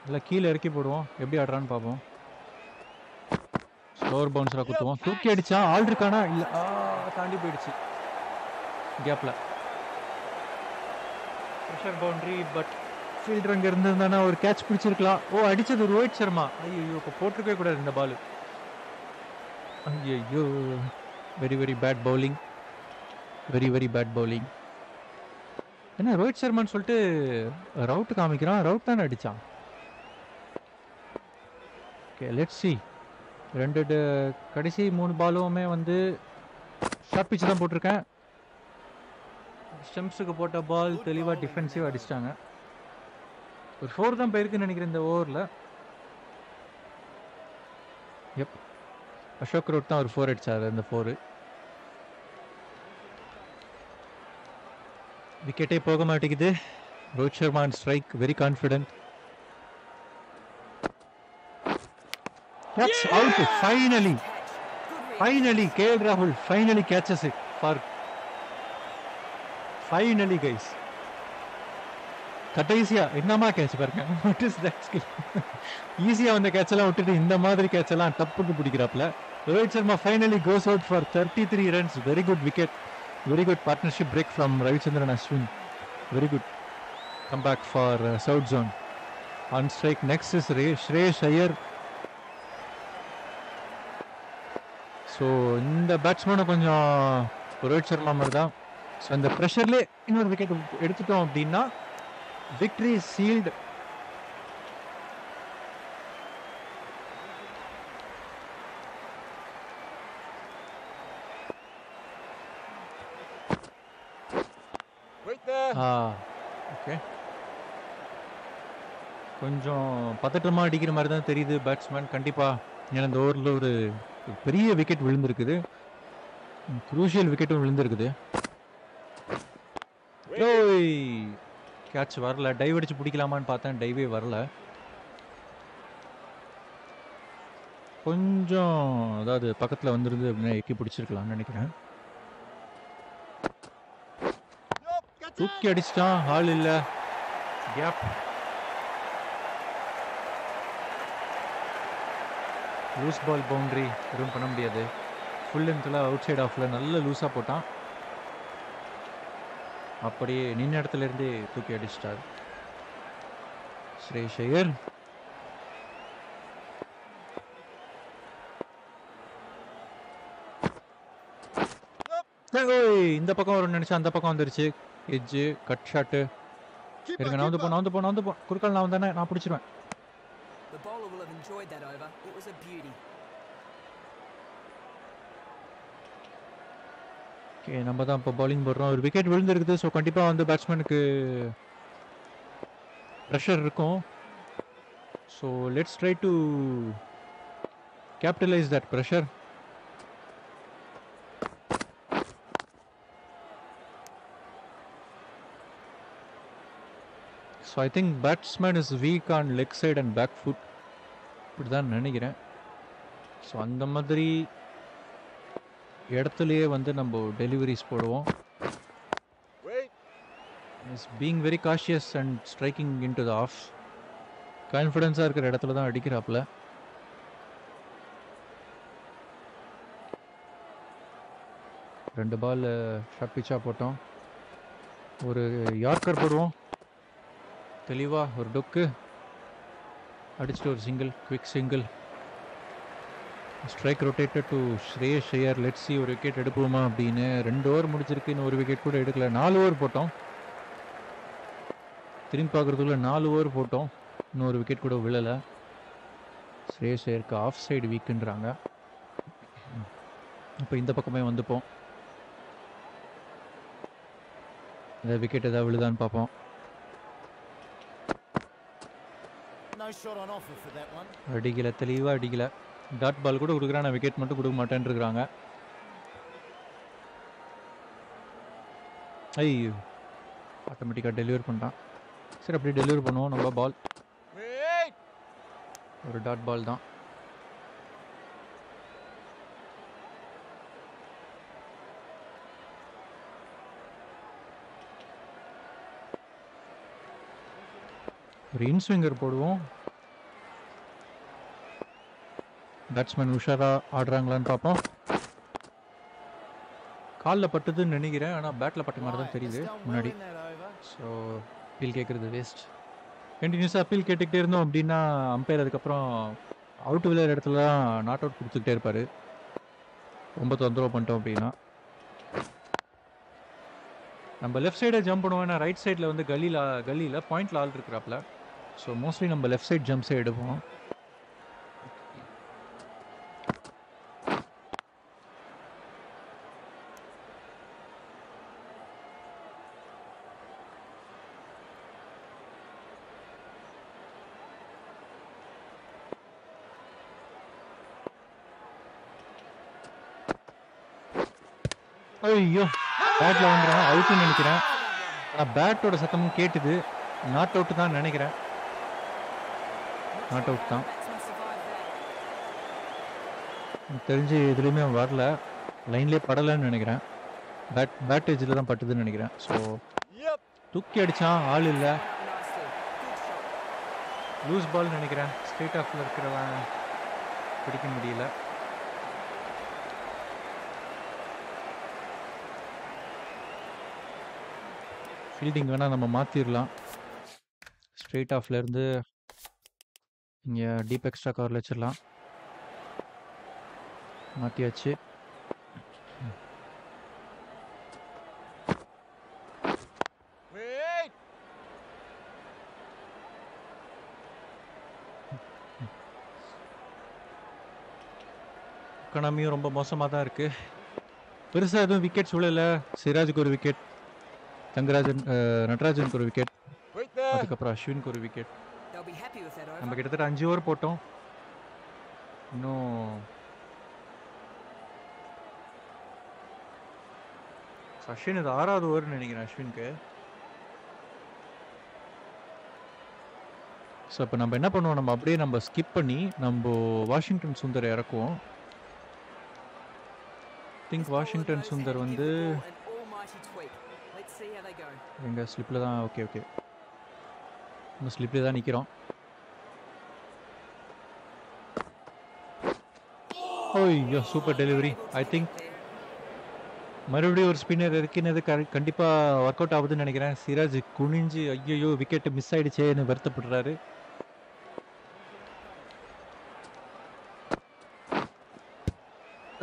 இல்லை கீழே இறக்கி போடுவோம். எப்படி ஆடுறான்னு பார்ப்போம். ஸ்லோவர் பவுன்ஸராக குத்துவோம். தூக்கி அடிச்சா ஆள் இருக்கானா? இல்லை. தாண்டி போயிடுச்சு. கேப்பில் ப்ரெஷர் பவுண்டரி பட் ஃபீல்டர் அங்கே இருந்திருந்தானா? ஒரு கேட்ச் பிடிச்சிருக்கலாம். ஓ அடித்தது ரோஹித் சர்மா. ஐயோ இப்போ போட்டிருக்கவே கூடாது இந்த பால் ஐயோ very very bad bowling very very bad bowling என்ன ரோஹித் சர்மான்னு சொல்லிட்டு ரவுட் காமிக்கிறான். ரவுட் தானே அடித்தான் ஓகே லெட் சி ரெண்டு ட- கடைசி மூணு பாலுமே வந்து ஷார்ட் பிச்சு தான் போட்டிருக்கேன். ஸ்டெம்ஸுக்கு போட்ட பால் தெளிவாக டிஃபென்சிவ் அடிச்சிட்டாங்க. ஒரு ஃபோர் தான் போயிருக்குன்னு நினைக்கிறேன் இந்த ஓவரில் எப் அசோக் ரோட் தான் ஒரு ஃபோர் அடித்தார் இந்த ஃபோரு விக்கெட்டே போக மாட்டேங்குது. Rohit Sharma and strike very confident That's yeah! out. Finally, finally, KL Rahul finally catches it for finally guys கடைசியா என்னமா கேட்ச் பாருங்க. வாட் இஸ் தட் ஸ்கில் ஈஸியா வந்த கேட்ச் எல்லாம் விட்டுட்டு இந்த மாதிரி கேட்ச் எல்லாம் டப்புக்கு பிடிக்கிறாப்ல Rohit Sharma finally goes out for thirty three runs very good wicket very good partnership break from Ravichandran Ashwin very good come back for south zone on strike next is ray Shreyas Iyer so இந்த பேட்ஸ்மேனும் கொஞ்சம் ரோஹித் சர்மா மாதிரி தான் so இந்த ப்ரெஷர்லேயே இன்னொரு wicket எடுத்துட்டோம் அப்படின்னா victory sealed okay கொஞ்சம் பதட்டமாக அடிக்கிற மாதிரி தான் தெரியுது பேட்ஸ்மேன் கண்டிப்பாக ஏன்னா இந்த ஓவரில் ஒரு பெரிய விக்கெட் விழுந்திருக்குது. குரூஷியல் விக்கெட்டும் விழுந்திருக்குது. கேட்ச் வரல? டைவ் அடிச்சு பிடிக்கலாமான்னு பார்த்தேன். டைவே வரல. கொஞ்சம் அதாவது பக்கத்தில் வந்துருந்து அப்படின்னா எக்கி பிடிச்சிருக்கலாம்னு நினைக்கிறேன். தூக்கி அடிச்சிட்டான். ஹால் இல்லை. கேப் லூஸ் பால் பவுண்டரி எதுவும் பண்ண முடியாது. ஃபுல் லென்த்தில் அவுட் சைட் ஆஃபில் நல்ல லூஸாக போட்டான். அப்படியே நின்ன இடத்துல இருந்தே தூக்கி அடிச்சிட்டார் ஸ்ரேஷ் ஐயர் ஓய், இந்த பக்கம் வரும்னு நினைச்சா அந்த பக்கம் வந்துருச்சு எட்ஜு கட் ஷாட்டு இருங்க நான் வந்து போ. நான் வந்து போ நான் வந்து போ குறுக்கால் நான் வந்தானே நான் பிடிச்சிருவேன் The bowler will have enjoyed that over. It was a beauty. Okay நம்ம தான் இப்போ பவுலிங் போடுறோம். ஒரு விக்கெட் விழுந்திருக்குது. ஸோ கண்டிப்பாக வந்து பேட்ஸ்மேனுக்கு ப்ரெஷர் இருக்கும். So let's try to capitalize that pressure so I think batsman is weak on leg side and back foot இப்படி தான் நினைக்கிறேன். ஸோ அந்த மாதிரி இடத்துலையே வந்து நம்ம டெலிவரிஸ் போடுவோம். Is being very cautious and striking in to the off கான்ஃபிடென்ஸாக இருக்கிற இடத்துல தான் அடிக்கிறாப்புல. ரெண்டு பால் ஷார்ட் பிச்சாக போட்டோம். ஒரு யார்க்கர் போடுவோம். தெளிவாக ஒரு டொக்கு அடிச்சுட்டு ஒரு single quick single strike rotated to Shreyas Iyer. Let's see ஒரு விக்கெட் எடுப்போமா அப்படின்னு. ரெண்டு ஓவர் முடிச்சிருக்கு இன்னும் ஒரு விக்கெட் கூட எடுக்கல. நாலு ஓவர் போட்டோம். திரும்பி பார்க்குறதுக்குள்ள நாலு ஓவர் போட்டோம். இன்னும் ஒரு விக்கெட் கூட விழலை. ஸ்ரேயஸ் ஐயருக்கு ஆஃப் சைடு வீக்குன்றாங்க இப்போ இந்த பக்கமே வந்துப்போம். இந்த விக்கெட் ஏதாவது விழுதான்னு பார்ப்போம். அடிக்கல தெளிவாக அடிக்கல. டாட் பால் கூட கொடுக்குறான் நான் விக்கெட் மட்டும் கொடுக்க மாட்டேன்ருக்குறாங்க. ஐயோ. ஆட்டோமேட்டிக்காக டெலிவர் பண்ணிட்டான். சரி அப்படி டெலிவர் பண்ணுவோம் நம்ம பால். ஒரு டாட் பால் தான். ஒரு இன்ஸ்விங்கர் போடுவோம். பேட்ஸ்மேன் உஷாராக ஆடுறாங்களான்னு பார்ப்போம். காலில் பட்டுதுன்னு நினைக்கிறேன் ஆனால் பேட்டில் பட்ட மாதிரி தான் தெரியுது முன்னாடி. ஸோ அப்பீல் கேட்குறது வேஸ்ட் கண்டினியூஸாக அப்பீல் கேட்டுக்கிட்டே இருந்தோம் அப்படின்னா அம்பையர் அதுக்கப்புறம் அவுட் விளையாடுற இடத்துல தான் நாட் அவுட் கொடுத்துக்கிட்டே இருப்பார். ரொம்ப தொந்தரவு பண்ணிட்டோம் அப்படின்னா. நம்ம லெஃப்ட் சைடை ஜம்ப் பண்ணுவோம் ஏன்னா ரைட் சைடில் வந்து கல்லியில் கல்லியில் பாயிண்டில் ஆள் இருக்கிறாப்புல. ஸோ மோஸ்ட்லி நம்ம லெஃப்ட் சைட் ஜம்ப்ஸே எடுப்போம். ஐயோ பேட்டில் வந்துடும் அவுட்டுன்னு நினைக்கிறேன். ஆனால் பேட்டோட சத்தமும் கேட்டுது. நாட் அவுட் தான் நினைக்கிறேன். நாட் அவுட் தான். தெரிஞ்சு எதுலேயுமே வரல. லைன்லேயே படலைன்னு நினைக்கிறேன். பேட் பேட் தான் பட்டுதுன்னு நினைக்கிறேன். ஸோ தூக்கி அடிச்சான் ஆள் இல்லை. லூஸ் பால் நினைக்கிறேன். ஸ்ட்ரெயிட் ஆஃபில் இருக்கிறவன். பிடிக்க முடியல. ஃபீல்டிங் வேணா நம்ம மாத்திரலாம். ஸ்ட்ரெயிட் ஆஃப்ல இருந்து இங்க டீப் எக்ஸ்ட்ரா கவர்ல வச்சிடலாம் Wait! எக்கனாமியும் ரொம்ப மோசமாக தான் இருக்கு. பெருசாக எதுவும் விக்கெட்ஸ் விழல சிராஜுக்கு ஒரு விக்கெட் தங்கராஜன் நடராஜனுக்கு ஒரு விக்கெட்! அதுக்கப்புறம் அஸ்வினுக்கு ஒரு விக்கெட். நம்ம கிட்டத்தட்ட அஞ்சு ஓவர் போட்டோம். இன்னும் அஸ்வின் இது ஆறாவது ஓவர்னு நினைக்கிறேன் அஸ்வினுக்கு. ஸோ இப்போ நம்ம என்ன பண்ணுவோம்? நம்ம அப்படியே நம்ம ஸ்கிப் பண்ணி நம்ம வாஷிங்டன் சுந்தர் இறக்குவோம். திங்க் வாஷிங்டன் சுந்தர் வந்து எங்கள் ஸ்லிப்பில் தான் ஓகே ஓகே நம்ம ஸ்லிப்லேயே தான் நிற்கிறோம் ஓய்யோ சூப்பர் டெலிவரி ஐ திங்க் மறுபடியும் ஒரு ஸ்பின்னர் இருக்கினது கண்டிப்பாக ஒர்க் அவுட் ஆகுதுன்னு நினைக்கிறேன். சிராஜ் குனிஞ்சு ஐயோ விக்கெட் மிஸ் ஆயிடுச்சேன்னு வருத்தப்படுறாரு.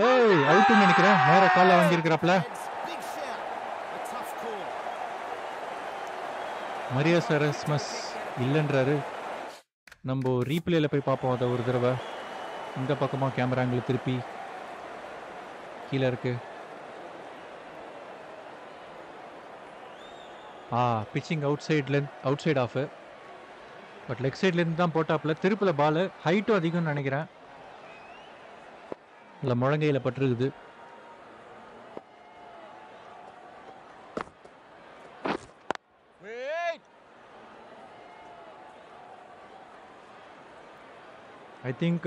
ஏய் அவுட்டுன்னு நினைக்கிறேன். நேர காலில் வாங்கியிருக்கிறாப்ல. மரியா சரஸ்மஸ் இல்லைன்றாரு. நம்ம ரீப்ளேல போய் பார்ப்போம் அதை ஒரு தடவை. இந்த பக்கமாக கேமரா ஆங்கிள் திருப்பி. கீழே இருக்கு. ஆ பிச்சிங் அவுட் சைட்லேருந்து out side off but leg சைட்லேருந்து தான் போட்டாப்புல. திருப்பில் பால் ஹைட்டும் அதிகம்னு நினைக்கிறேன். இல்லை முழங்கையில் பட்டிருக்குது. ஐ திங்க்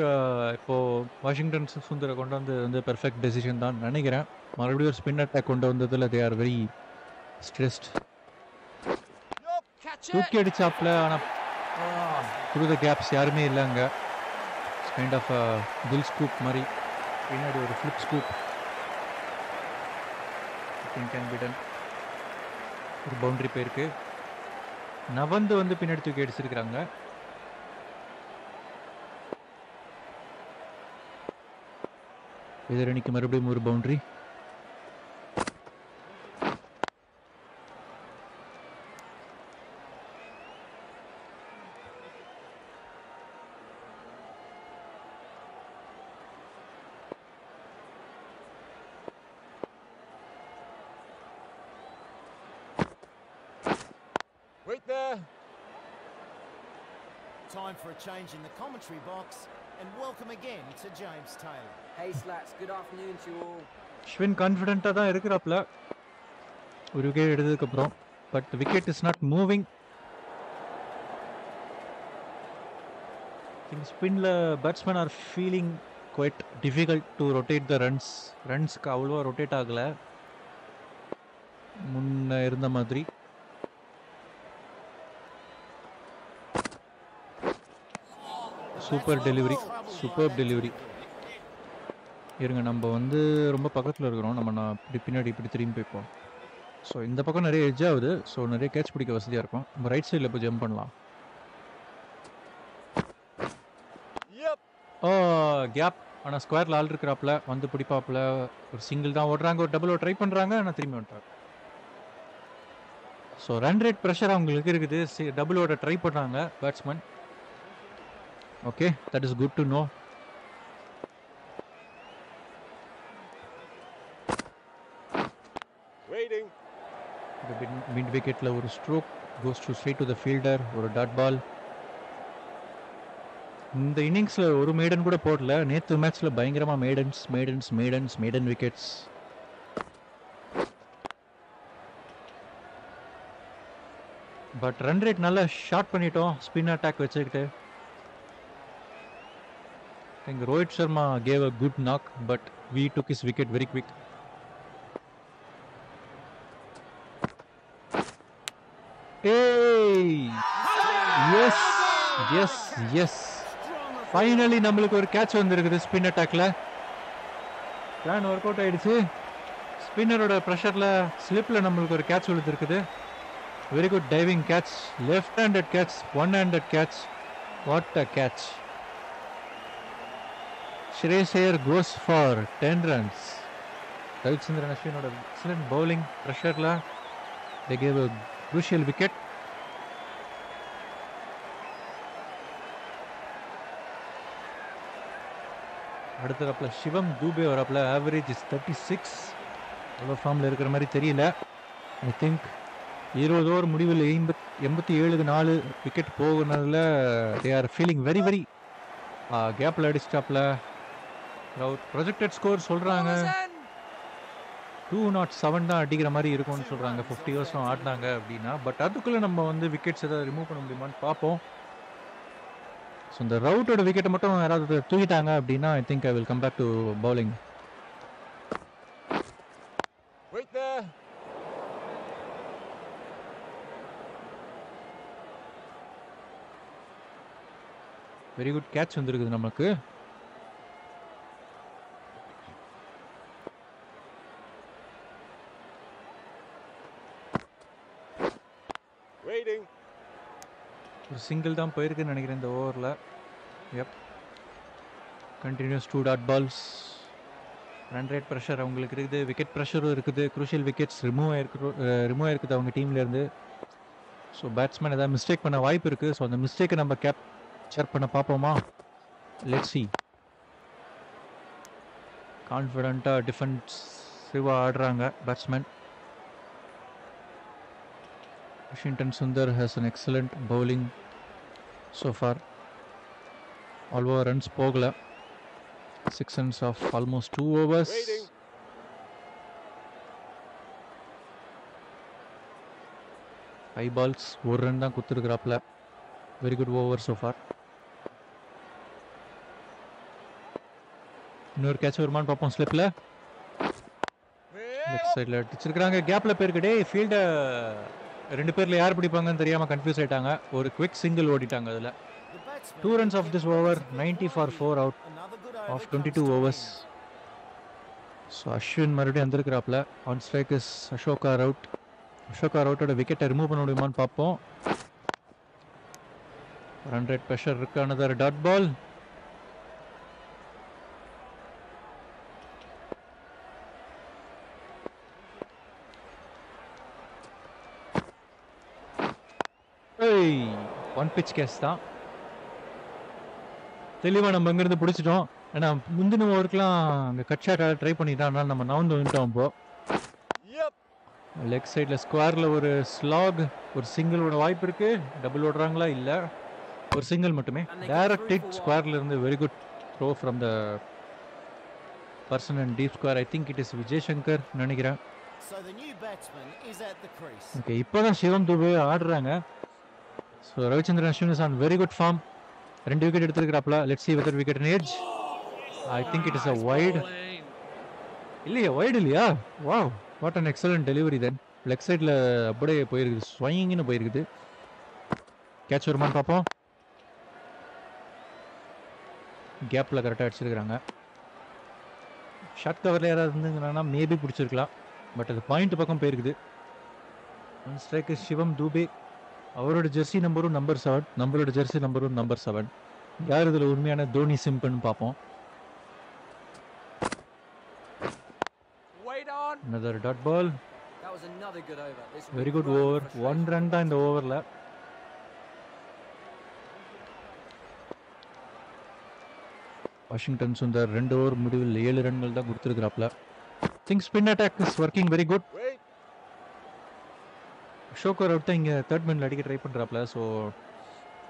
இப்போது வாஷிங்டன் சுந்தரை கொண்டு வந்து வந்து பெர்ஃபெக்ட் டெசிஷன் தான் நினைக்கிறேன். மறுபடியும் ஒரு ஸ்பின் அட்டாக் கொண்டு வந்ததில் தே ஆர் வெரி ஸ்ட்ரெஸ்ட் தூக்கி அடிச்சாப்ல ஆனால் த்ரூ த கேப்ஸ் யாருமே இல்லை அங்கே. கைண்ட் ஆஃப் தில் ஸ்கூப் மாதிரி. பின்னாடி ஒரு flip scoop can be done ஒரு பவுண்ட்ரி போயிருக்கு. நவந்து வந்து பின்னாடி தூக்கி அடிச்சிருக்கிறாங்க. எதிரணிக்கு மறுபடியும் ஒரு boundary Wait there! Time for a change in the commentary box. And welcome again to James Taylor. Hey Slats, good afternoon to you all. Ashwin கான்ஃபிடென்ட்டாக தான் இருக்கிறாப்ல. ஒரு விக்கெட் எடுத்ததுக்கப்புறம் but wicket is not moving think ஸ்பின்ல batsman are feeling quite difficult to rotate the runs ரன்ஸ்க்கு அவ்வளோவா rotate ஆகலை. முன்ன இருந்த மாதிரி. Super delivery super delivery. இருங்க நம்ம வந்து ரொம்ப பக்கத்தில் இருக்கிறோம். நம்ம நான் இப்படி பின்னாடி இப்படி திரும்பி போய்ப்போம். ஸோ இந்த பக்கம் நிறைய எட்ஜ் ஆகுது. ஸோ நிறைய கேட்ச் பிடிக்க வசதியாக இருக்கும். நம்ம ரைட் சைடில் போய் ஜம்ப் பண்ணலாம்! ஓ கேப் ஆனால் ஸ்கொயரில் ஆள் இருக்கிறாப்புல வந்து பிடிப்பாப்புல. ஒரு சிங்கிள் தான் ஓடுறாங்க. ஒரு டபுள் ட்ரை பண்ணுறாங்க ஆனால் திரும்பி வந்துட்டார் ஸோ ரன் ரேட் ப்ரெஷர் அவங்களுக்கு இருக்குது. டபுள் ஓட ட்ரை பண்ணாங்க batsman okay that is good to no Waiting! Mid விக்கெட்டில் ஒரு stroke goes to straight to the fielder ஒரு டாட் பால் இந்த இன்னிங்ஸில் ஒரு மேடன் கூட போடல. நேற்று மேட்ச்சில் பயங்கரமாக maidens maidens maidens maiden wickets but run rate நல்லா ஷார்ட் பண்ணிட்டோம். ஸ்பின் அட்டாக் வச்சுக்கிட்டு. எங்கள் Rohit Sharma gave a good knock but we took is wicket very quick ஏய் எஸ் எஸ் எஸ் ஃபைனலி நம்மளுக்கு ஒரு கேட்ச் வந்திருக்குது ஸ்பின் அட்டாக்ல பிளான் ஒர்க் அவுட் ஆயிடுச்சு. ஸ்பின்னரோட ப்ரெஷரில் ஸ்லிப்பில் நம்மளுக்கு ஒரு catch விழுந்துருக்குது. Very good diving catch left handed catch one handed catch what a catch Shreyas Iyer goes for ten runs Ravichandran அஸ்வினோட excellent bowling ப்ரெஷரில் they gave a crucial wicket அடுத்த கப்பில் சிவம் தூபே வரப்பில் ஆவரேஜ் இஸ் தேர்ட்டி சிக்ஸ் அவ்வளோ ஃபார்மில் இருக்கிற மாதிரி தெரியல. I think இருபது ஓவர் முடிவில் எண்பத் எண்பத்தி ஏழுக்கு நாலு wicket போகுனதில் they are feeling very very கேப்பில் அடிச்சிட்டாப்பில். ப்ரொஜெக்டட் ஸ்கோர் சொல்கிறாங்க டூ நாட் செவன் தான் அடிக்கிற மாதிரி இருக்கும்னு சொல்கிறாங்க ஃபிஃப்டி வருஷம் ஆடினாங்க அப்படின்னா பட் அதுக்குள்ளே நம்ம வந்து விக்கெட்ஸ் ஏதாவது ரிமூவ் பண்ண முடியுமான்னு பார்ப்போம். ஸோ இந்த ரவுட்டோட விக்கெட்டை மட்டும் யாராவது தூக்கிட்டாங்க அப்படின்னா I think I will come back to bowling. Very good catch வந்திருக்குது நமக்கு Waiting. ஒரு சிங்கிள் தான் போயிருக்குன்னு நினைக்கிறேன் இந்த ஓவரில் if continues two dot balls run rate pressure அவங்களுக்கு இருக்குது. விக்கெட் ப்ரெஷரும் இருக்குது. குரூஷியல் விக்கெட்ஸ் ரிமூவ் ஆயிருக்கு ரிமூவ் ஆயிருக்குது அவங்க டீம்லேருந்து ஸோ பேட்ஸ்மேன் ஏதாவது மிஸ்டேக் பண்ண வாய்ப்பு இருக்குது ஸோ அந்த மிஸ்டேக்கை நம்ம கேப்சர் பண்ண பார்ப்போமா? லெட் சி கான்ஃபிடண்ட்டாக டிஃபென்சிவாக ஆடுறாங்க batsman Washington Sundar has an excellent bowling so far. Although runs போகல six of almost two overs. Waiting. Five balls ஒரு ரன் தான் குத்துருக்குறாப்ல very good over so far. இன்னொரு கேட்ச் வருமான்னு பார்ப்போம் ஸ்லிப்பில் லெஃப்ட் சைடில் அடிச்சிருக்கிறாங்க கேப்பில் போயிருக்கு டே ஃபீல்டை ரெண்டு பேரில் யார் பிடிப்பாங்கன்னு தெரியாமல் கன்ஃபியூஸ் ஆயிட்டாங்க. ஒரு குவிக் சிங்கிள் ஓடிட்டாங்க அதில். Two runs off this over ninety for four out of twenty two overs so Ashwin மறுபடியும் வந்திருக்கிறாப்ல on strike is Ashoka Rout Ashoka ரவுட்டோட விக்கெட்டை ரிமூவ் பண்ண முடியுமான்னு பார்ப்போம். ஹண்ட்ரட் ப்ரெஷர் இருக்கானது டாட் பால் ஏய் பிச் கேஸ் தான் தெளிவாக நம்ம இங்கேருந்து பிடிச்சிட்டோம். ஏன்னா முந்தின ஓவருக்குலாம் அங்கே கட் ஷாட் ட்ரை பண்ணிட்டான் அதனால நம்ம நவுந்து வந்துட்டோம் இப்போ. லெக் சைடில் ஸ்கொயரில் ஒரு ஸ்லாக் ஒரு சிங்கிளோட வாய்ப்பு இருக்கு. டபுள் ஓடுறாங்களா? இல்லை. ஒரு சிங்கிள் மட்டுமே. டைரக்ட் ஹிட் ஸ்கொயரில் இருந்து very good throw from the person and deep square I think it is Vijay Shankar நினைக்கிறேன். ஓகே இப்போ தான் சிவம் துபே ஆடுறாங்க. So Ravichandran Ashwin is on very good form ரெண்டு wicket எடுத்திருக்கிறாப்ல let see whether wicket edge I think it is a wide இல்லையா wide இல்லையா? Wow what an excellent delivery then leg சைடில் அப்படியே போயிருக்குது. ஸ்வைங்கின்னு போயிருக்குது. கேட்ச் வருமானு பார்ப்போம். கேப்பில் கரெக்டாக அடிச்சிருக்கிறாங்க. ஷார்ட் கவரில் யாராவது இருந்துங்கன்னா மேபி பிடிச்சிருக்கலாம். பட் அது பாயிண்ட் பக்கம் போயிருக்குது. ஒன் ஸ்ட்ரைக்கு சிவம் தூபே அவரோட ஜெர்சி நம்பரும் நம்பர் செவன் நம்மளோட ஜெர்சி நம்பரும் நம்பர் செவன் யார் இதில் உண்மையான தோனி சிம்புன்னு பார்ப்போம். Another dot ball. That was another good over. This over for one Shrewsbury. Run தான் இந்த ஓவரில் வாஷிங்டன் சுந்தர் ரெண்டு ஓவர் முடிவில் ஏழு ரன்கள் தான் கொடுத்துருக்குறாப்ல. Think spin attack is working very good. ஷோக்கர் out தான் இங்கே தேர்ட் மேனில் அடிக்க ட்ரை பண்ணுறாப்ல ஸோ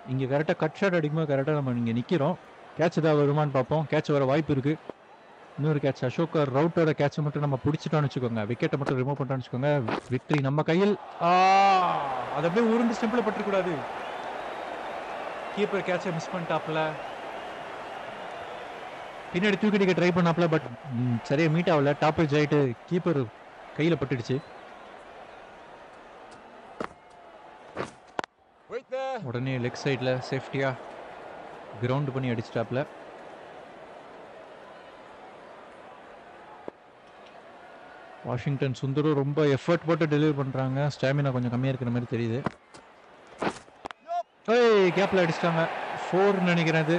இங்கே கரெக்டாக கட் ஷாட் அடிக்கும்போது கரெக்டாக நம்ம இங்கே நிற்கிறோம் கேட்ச் ஏதாவது வருமானு பார்ப்போம். கேட்ச் வர வாய்ப்பு இருக்குது இன்னொரு கேட்ச் அசோகர் ரவுட்டோட கேட்சை மட்டும் நம்ம பிடிச்சிட்டோம்னு வச்சுக்கோங்க. விக்கெட்டை மட்டும் ரிமூவ் பண்ணிட்டோம்னு வச்சுக்கோங்க. விக்டரி நம்ம கையில். அதை அது அப்படியே உருண்டு ஸ்டெம்பில் பட்டுக்கூடாது கீப்பர் கேட்சை மிஸ் பண்ணிட்டாப்ல. பின்னாடி தூக்கிடிக்க ட்ரை பண்ணாப்ல பட் சரியா மீட் ஆகல. டாப் ஏஜ் ஆயிட்டு கீப்பர் கையில் பட்டுடுச்சு Wait there. உடனே லெக் சைடில் சேஃப்டியாக கிரவுண்டு பண்ணி அடிச்சிட்டாப்ல. வாஷிங்டன் சுந்தரும் ரொம்ப எஃபர்ட் போட்டு டெலிவரி பண்ணுறாங்க ஸ்டாமினா கொஞ்சம் கம்மியாக இருக்கிற மாதிரி தெரியுது. ஏய் கேப்பில் அடிச்சிட்டாங்க. ஃபோர் நினைக்கிறேன் அது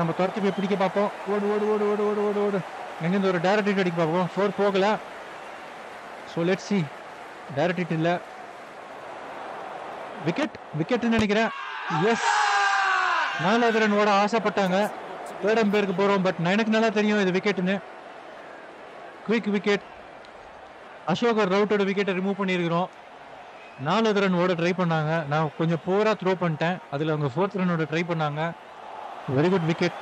நம்ம துரத்தி போய் பிடிக்க பார்ப்போம். ஓடு ஓடு ஓடு ஓடு ஓடு ஓடு ஓடு. எங்கேருந்து ஒரு டேரக்ட் ஹிட் அடிக்க பார்ப்போம். ஃபோர் போகல. So let see direct hit இல்லை. விக்கெட் விக்கெட்னு நினைக்கிறேன். எஸ் நாலாவது ரன் ஓட ஆசைப்பட்டாங்க. தேர்ட் அம்பேருக்கு போகிறோம் பட் எனக்கு நல்லா தெரியும் இது விக்கெட்டுன்னு குயிக் விக்கெட் அசோகர் ரவுட்டோட விக்கெட்டை ரிமூவ் பண்ணியிருக்கிறோம். நாலாவது ரன் ஓட ட்ரை பண்ணாங்க. நான் கொஞ்சம் போராக த்ரோ பண்ணிட்டேன். அதில் அவங்க ஃபோர்த் ரன்னோட ட்ரை பண்ணாங்க. Very good wicket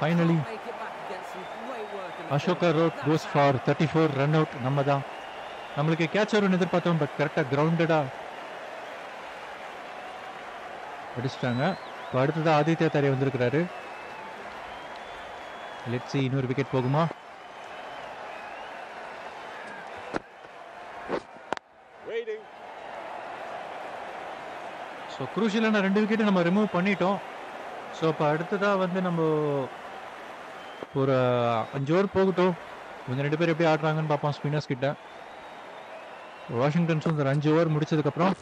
finally Make it back against some great work in the Ashoka finish. Rout goes for thirty four run out நம்ம தான். நம்மளுக்கு கேட்ச் வரும்னு எதிர்பார்த்தோம் பட் கரெக்டாக கிரவுண்டடாக அடிச்சிட்டாங்க. இப்போ அடுத்தது ஆதித்யா தாரி வந்திருக்கிறாரு. லெட்ஸி இன்னொரு விக்கெட் போகுமா. ஸோ குரூஷியலான ரெண்டு விக்கெட்டு நம்ம ரிமூவ் பண்ணிட்டோம். ஸோ இப்போ அடுத்ததாக வந்து நம்ம ஒரு அஞ்சு ஓவர் போகட்டும். இவங்க ரெண்டு பேர் எப்படி ஆடுறாங்கன்னு பார்ப்போம் ஸ்பின்னர்ஸ் கிட்ட. வாஷிங்டன் சுந்தர் அஞ்சு ஓவர் முடிச்சதுக்கப்புறம்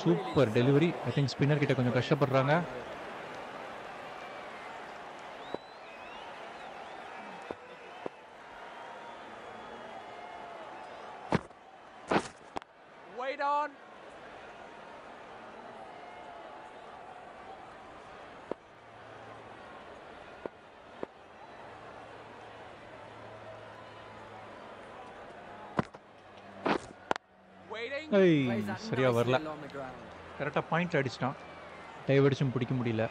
super delivery. I think spinner கிட்ட கொஞ்சம் கஷ்டப்படுறாங்க Wait on. Waiting. ஐய் Plays that சரியா nicely வரல. கரெக்டாக பாயிண்ட் அடிச்சிட்டான். டைவ் அடிச்சும் பிடிக்க முடியல.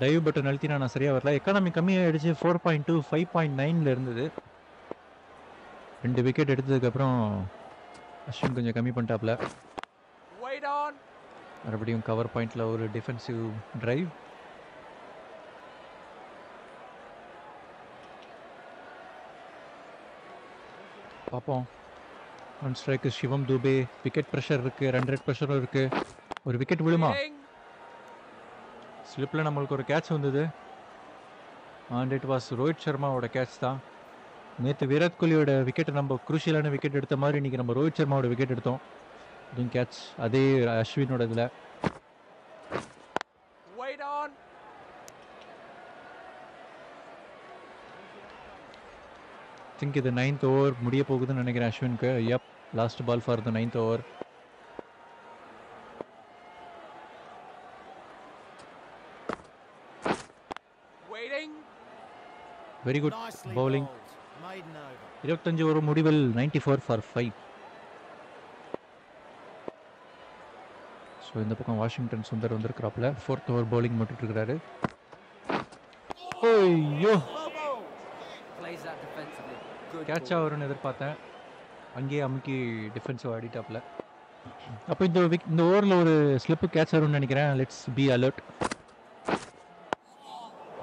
டைவ் பட்டன் அழுத்தினா நான் சரியாக வரல. Economy கம்மியாகிடுச்சு four point two five point நைனில் இருந்தது. ரெண்டு விக்கெட் எடுத்ததுக்கப்புறம் அஸ்வின் கொஞ்சம் கம்மி பண்ணிட்டாப்ல. மறுபடியும் கவர் பாயிண்டில் ஒரு டிஃபென்சிவ் டிரைவ் பார்ப்போம். One strike Shivam Dube wicket pressure இருக்குது ரன் ரேட் ப்ரெஷரும் இருக்குது ஒரு விக்கெட் விழுமா? ஸ்லிப்பில் நம்மளுக்கு ஒரு கேட்ச் வந்தது. அண்ட் இட் வாஸ் ரோஹித் சர்மாவோட கேட்ச் தான். நேற்று விராட் கோலியோட விக்கெட்டை நம்ம குரூஷியலான விக்கெட் எடுத்த மாதிரி இன்றைக்கி நம்ம ரோஹித் சர்மாவோட விக்கெட் எடுத்தோம். அதுவும் கேட்ச் அதே அஸ்வினோட இதில் Wait on. திங்க் இது நைன்த் ஓவர் முடிய போகுதுன்னு நினைக்கிறேன் அஸ்வினுக்கு. Yup last ball for the ninth over. Very good over. இருபத்தஞ்சு ஓவர் முடிவில் ninety four for five so இந்த பக்கம் வாஷிங்டன் சுந்தர் வந்திருக்கிறாப்புல. ஃபோர்த் ஓவர் பவுலிங் இருக்கிறாரு ஐயோ! Plays that ball. வரும்னு எதிர்பார்த்தேன் அங்கேயே அமுக்கி டிஃபென்சிவ் ஆடிட்டாப்ல அப்போ இந்த wick- இந்த ஓவரில் ஒரு ஸ்லிப்பு கேட்ச் வரும்னு நினைக்கிறேன் லெட்ஸ் பி அலர்ட்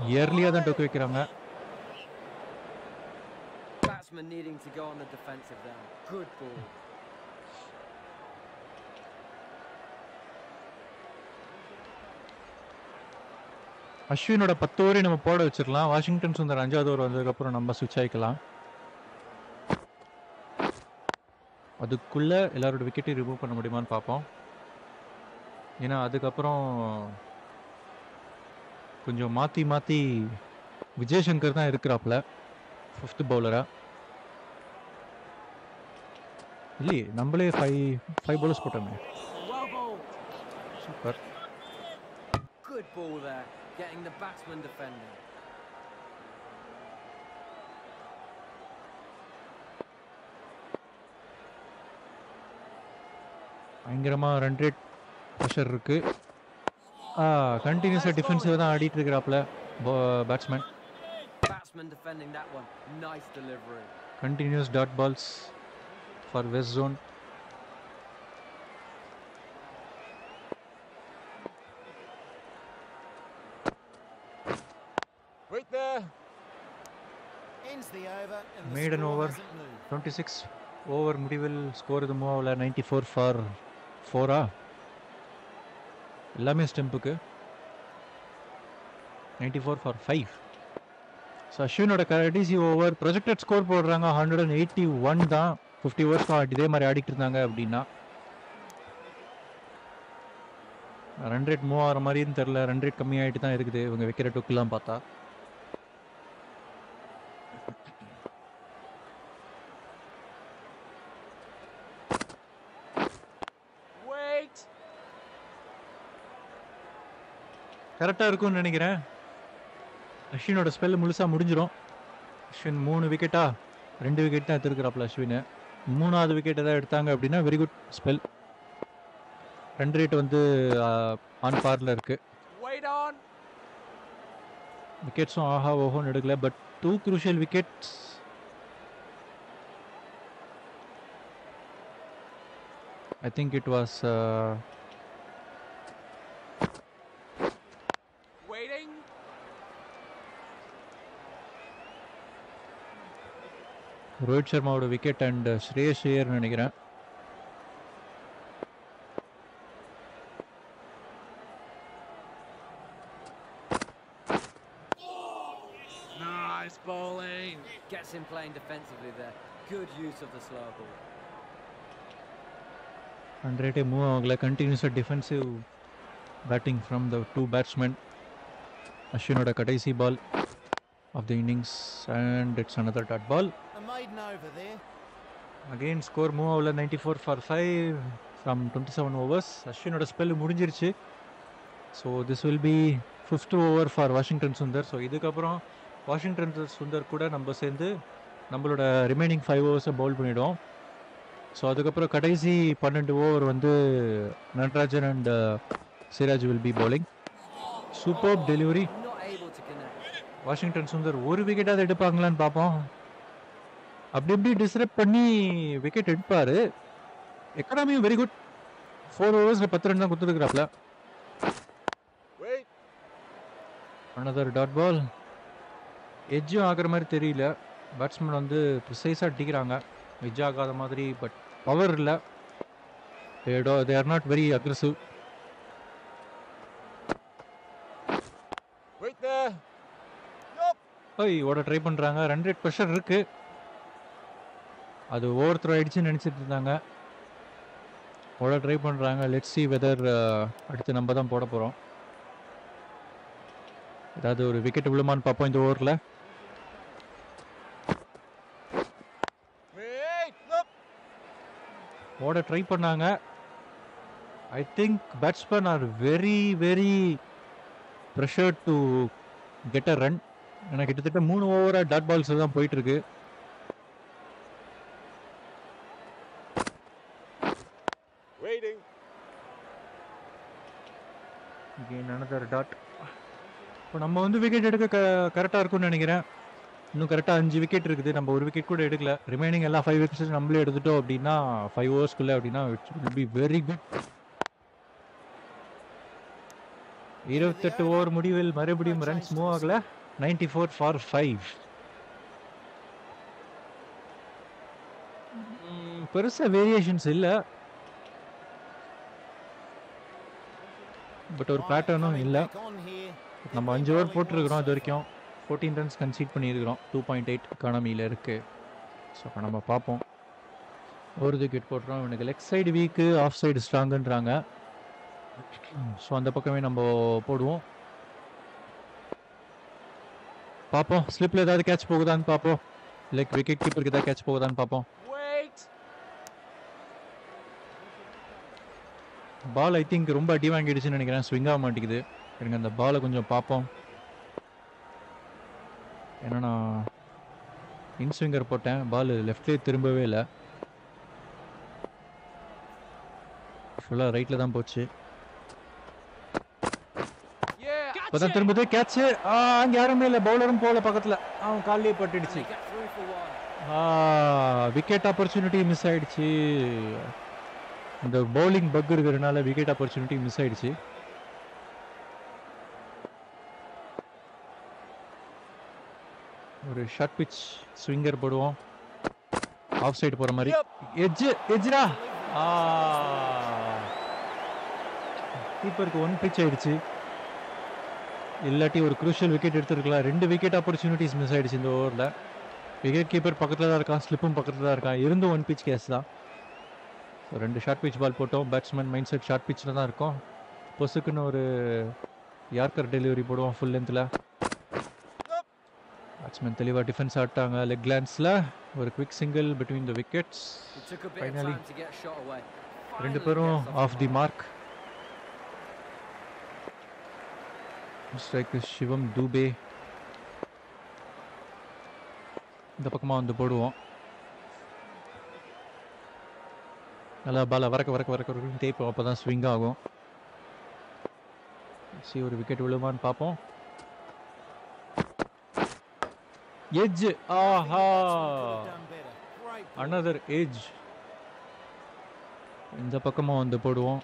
இயர்லியாக தான் டொக்கு வைக்கிறாங்க Batsman needing to go on the defensive there. Good ball. அஸ்வினோட பத்து ஓவரையும் நம்ம போட வச்சிடலாம் வாஷிங்டன் சுந்தர் அஞ்சாவது ஓவர் வந்ததுக்கப்புறம் நம்ம சுவிட்ச் ஆகிக்கலாம் அதுக்குள்ளே எல்லாரோட விக்கெட்டையும் ரிமூவ் பண்ண முடியுமான்னு பார்ப்போம் ஏன்னா அதுக்கப்புறம் கொஞ்சம் மாற்றி மாற்றி விஜயசங்கர் தான் இருக்கிறாப்புல ஃபிஃப்த் பவுலராக இல்லையே நம்மளே five five bowlers போட்டோமே super Good ball there. Getting the batsman defending. பயங்கரமாக ரன் ரேட் ப்ரெஷர் இருக்கு கண்டினியூஸாக டிஃபென்சிவ் தான் ஆடிட்டு இருக்கிறாப்புல batsman Batsman defending that one. Nice delivery. Continuous dot balls for west zone Wait there. Ends the over and the Maiden score over. hasn't moved. Twenty six over முடிவில் score இது move ஆகல ninety four for ஃபோரா எல்லாமே ஸ்டெம்புக்கு? Ninety four for five so அஸ்வினோட கடைசி over projected score போடுறாங்க hundred and eighty one தான் fifty overs இதே மாதிரி ஆடிட்டு இருந்தாங்க அப்படின்னா. ரன் ரேட் மூவ் ஆகிற மாதிரியும் தெரில ரன் ரேட் கம்மியாயிட்டு தான் இருக்குது. இவங்க வைக்கிற டொக்கெல்லாம் பார்த்தா Wait! கரெக்டாக இருக்கும்னு நினைக்கிறேன். அஸ்வினோட ஸ்பெல் முழுசாக முடிஞ்சிடும் அஸ்வின் மூணு விக்கெட்டா ரெண்டு விக்கெட் தான் எடுத்துருக்கிறாப்புல அஸ்வின். மூணாவது விக்கெட் ஏதாவது எடுத்தாங்க அப்படின்னா very good spell run rate வந்து ஆன் பார்ல இருக்கு. Wait on! விக்கெட்ஸும் ஆஹா ஓஹோன்னு எடுக்கல. But two crucial wickets I think it was Waiting! Rohit சர்மாவோட wicket and Shreyas ஐயர்னு நினைக்கிறேன் Nice bowling! Gets him playing defensively there. Good use of the slower ball. Run ரேட்டே move ஆகல கண்டினியூஸாக defensive batting from the two batsmen அஸ்வினோட கடைசி ball of the innings and it's another dot ball A maiden over there. Again score move ஆகல ninety four for five from twenty seven overs அஸ்வினோட spell முடிஞ்சிருச்சு. So this will be fifth over for Washington Sundar so இதுக்கப்புறம் வாஷிங்டன் சுந்தர் கூட நம்ம சேர்ந்து நம்மளோட remaining five ஓவர்ஸை Pavul பண்ணிவிடுவோம் so அதுக்கப்புறம் கடைசி பன்னெண்டு ஓவர் வந்து Natarajan and Siraj will be bowling. Super delivery. Washington Sundar ஒரு விக்கெட்டாவது எடுப்பாங்களான்னு பார்ப்போம். அப்படி இப்படி டிஸ்டர்ப் பண்ணி விக்கெட் எடுப்பாரு. எக்கனாமியும் வெரி குட் ஃபோர் ஓவர்ஸில் பத்து ரன் தான் கொடுத்துருக்குறாப்ல! அனதர் டாட் பால் எட்ஜும் ஆகிற மாதிரி தெரியல. பேட்ஸ்மேன் வந்து ப்ரிசைஸாக அடிக்கிறாங்க. எட்ஜ் ஆகாத மாதிரி பட் பவர் இல்லை. They are not very! Yup! ஓய் ஓட ட்ரை பண்ணுறாங்க ரன் ரேட் ப்ரெஷர் இருக்கு. அது ஓவர் த்ரோ ஆயிடுச்சுன்னு நினச்சிட்டு இருந்தாங்க. ஓட ட்ரை பண்ணுறாங்க லெட் சி வெதர் அடுத்து நம்ம தான் போட போகிறோம் ஏதாவது ஒரு விக்கெட் விழுமான்னு பார்ப்போம் இந்த ஓவரில்! ஓட ட்ரை பண்ணாங்க. I think batsman are very very pressure to get a run ஏன்னா கிட்டத்தட்ட மூணு ஓவராக டாட் பால்ஸ் தான் போயிட்டு இருக்கு Waiting! again another டாட் இப்போ நம்ம வந்து விக்கெட் எடுக்க க கரெக்டாக இருக்கும்னு நினைக்கிறேன் இன்னும் கரெக்டாக அஞ்சு விக்கெட் இருக்குது நம்ம ஒரு விக்கெட் கூட எடுக்கல ரிமைனிங் எல்லா ஃபைவ் விக்கெட்ஸ் நம்மளே எடுத்துட்டோம் அப்படின்னா ஃபைவ் ஓவர்ஸ்க்குள்ளே அப்படின்னா இட்ஸ் பி வெரி குட் இருபத்தெட்டு ஓவர் முடிவில் மறுபடியும் ரன்ஸ் மூவ் ஆகல நைன்டி ஃபோர் ஃபார் ஃபைவ் பெருசாக வேரியேஷன்ஸ் இல்லை பட் ஒரு பேட்டர்னும் இல்லை. நம்ம அஞ்சு ஓவர் போட்டிருக்கிறோம் இது வரைக்கும். ஃபோர்டீன் ரன்ஸ் கன்சீட் பண்ணியிருக்கிறோம். டூ பாயிண்ட் எயிட் எக்கானமியில் இருக்குது ஸோ நம்ம பார்ப்போம். ஒரு விக்கெட் போட்டுறோம் இவனுக்கு leg side weak off side ஸ்ட்ராங்குன்றாங்க so அந்த பக்கமே நம்ம போடுவோம். பார்ப்போம். ஸ்லிப்பில் ஏதாவது கேட்ச் போகுதான்னு பார்ப்போம். லைக் விக்கெட் கீப்பருக்கு ஏதாவது கேட்ச் போகுதான்னு பார்ப்போம்! பால் ஐ திங்க் ரொம்ப அடி வாங்கிடுச்சுன்னு நினைக்கிறேன். ஸ்விங் ஆக மாட்டேங்குது. எனக்கு அந்த பாலை கொஞ்சம் பார்ப்போம். ஏன்னா நான் இன்ஸ்விங்கர் போட்டேன். பால் லெஃப்ட்லேயே திரும்பவே இல்லை. ஃபுல்லாக ரைட்டில் தான் போச்சு! இப்போ தான் திரும்புது கேட்ச்சு அங்கே யாருமே இல்லை. பவுலரும் போகல பக்கத்தில். அவன் காலிலே பட்டுடுச்சு. விக்கெட் ஆப்பர்ச்சுனிட்டி மிஸ் ஆயிடுச்சு. இந்த பவுலிங் பக் இருக்கிறதுனால விக்கெட் ஆப்பர்ச்சுனிட்டி மிஸ் ஆயிடுச்சு. ஒரு ஷார்ட் பிச் ஸ்விங்கர் போடுவோம். ஆஃப் சைடு போற மாதிரி. எட்ஜ்ரா ஆ. கீப்பருக்கு ஒன் பிச் ஆயிடுச்சு. இல்லாட்டி ஒரு குரூஷியல் விக்கெட் எடுத்துருக்கலாம். ரெண்டு விக்கெட் ஆப்பர்ச்சுனிட்டிஸ் மிஸ் ஆயிடுச்சு இந்த ஓவரில் விக்கெட் கீப்பர் பக்கத்தில் தான் இருக்கான் ஸ்லிப்பும் பக்கத்தில் தான் இருக்கான். இருந்தும் ஒன் பிச் கேஸ் தான். So, ரெண்டு ஷார்ட் பிச் பால் போட்டோம். பேட்ஸ்மேன் மைண்ட் செட் ஷார்ட் பிச்சில் தான் இருக்கும். பொசுக்குன்னு ஒரு யார்கர் டெலிவரி போடுவோம் ஃபுல் லென்த்தில் பேட்ஸ்மேன் தெளிவாக டிஃபென்ஸ் ஆட்டாங்க லெக் கிளான்ஸில் ஒரு quick single between the wickets away. ரெண்டு பேரும் off the mark strike Shivam Dube இந்த பக்கமாக வந்து போடுவோம் நல்லா பால வரக்க வரக்க வரக்க தேய்ப்போம் அப்போ தான் ஸ்விங் ஆகும் சரி ஒரு விக்கெட் விழுமான்னு பார்ப்போம் எஜ் ஆஹா. அனதர் ஏஜ் இந்த பக்கமாக வந்து போடுவோம்.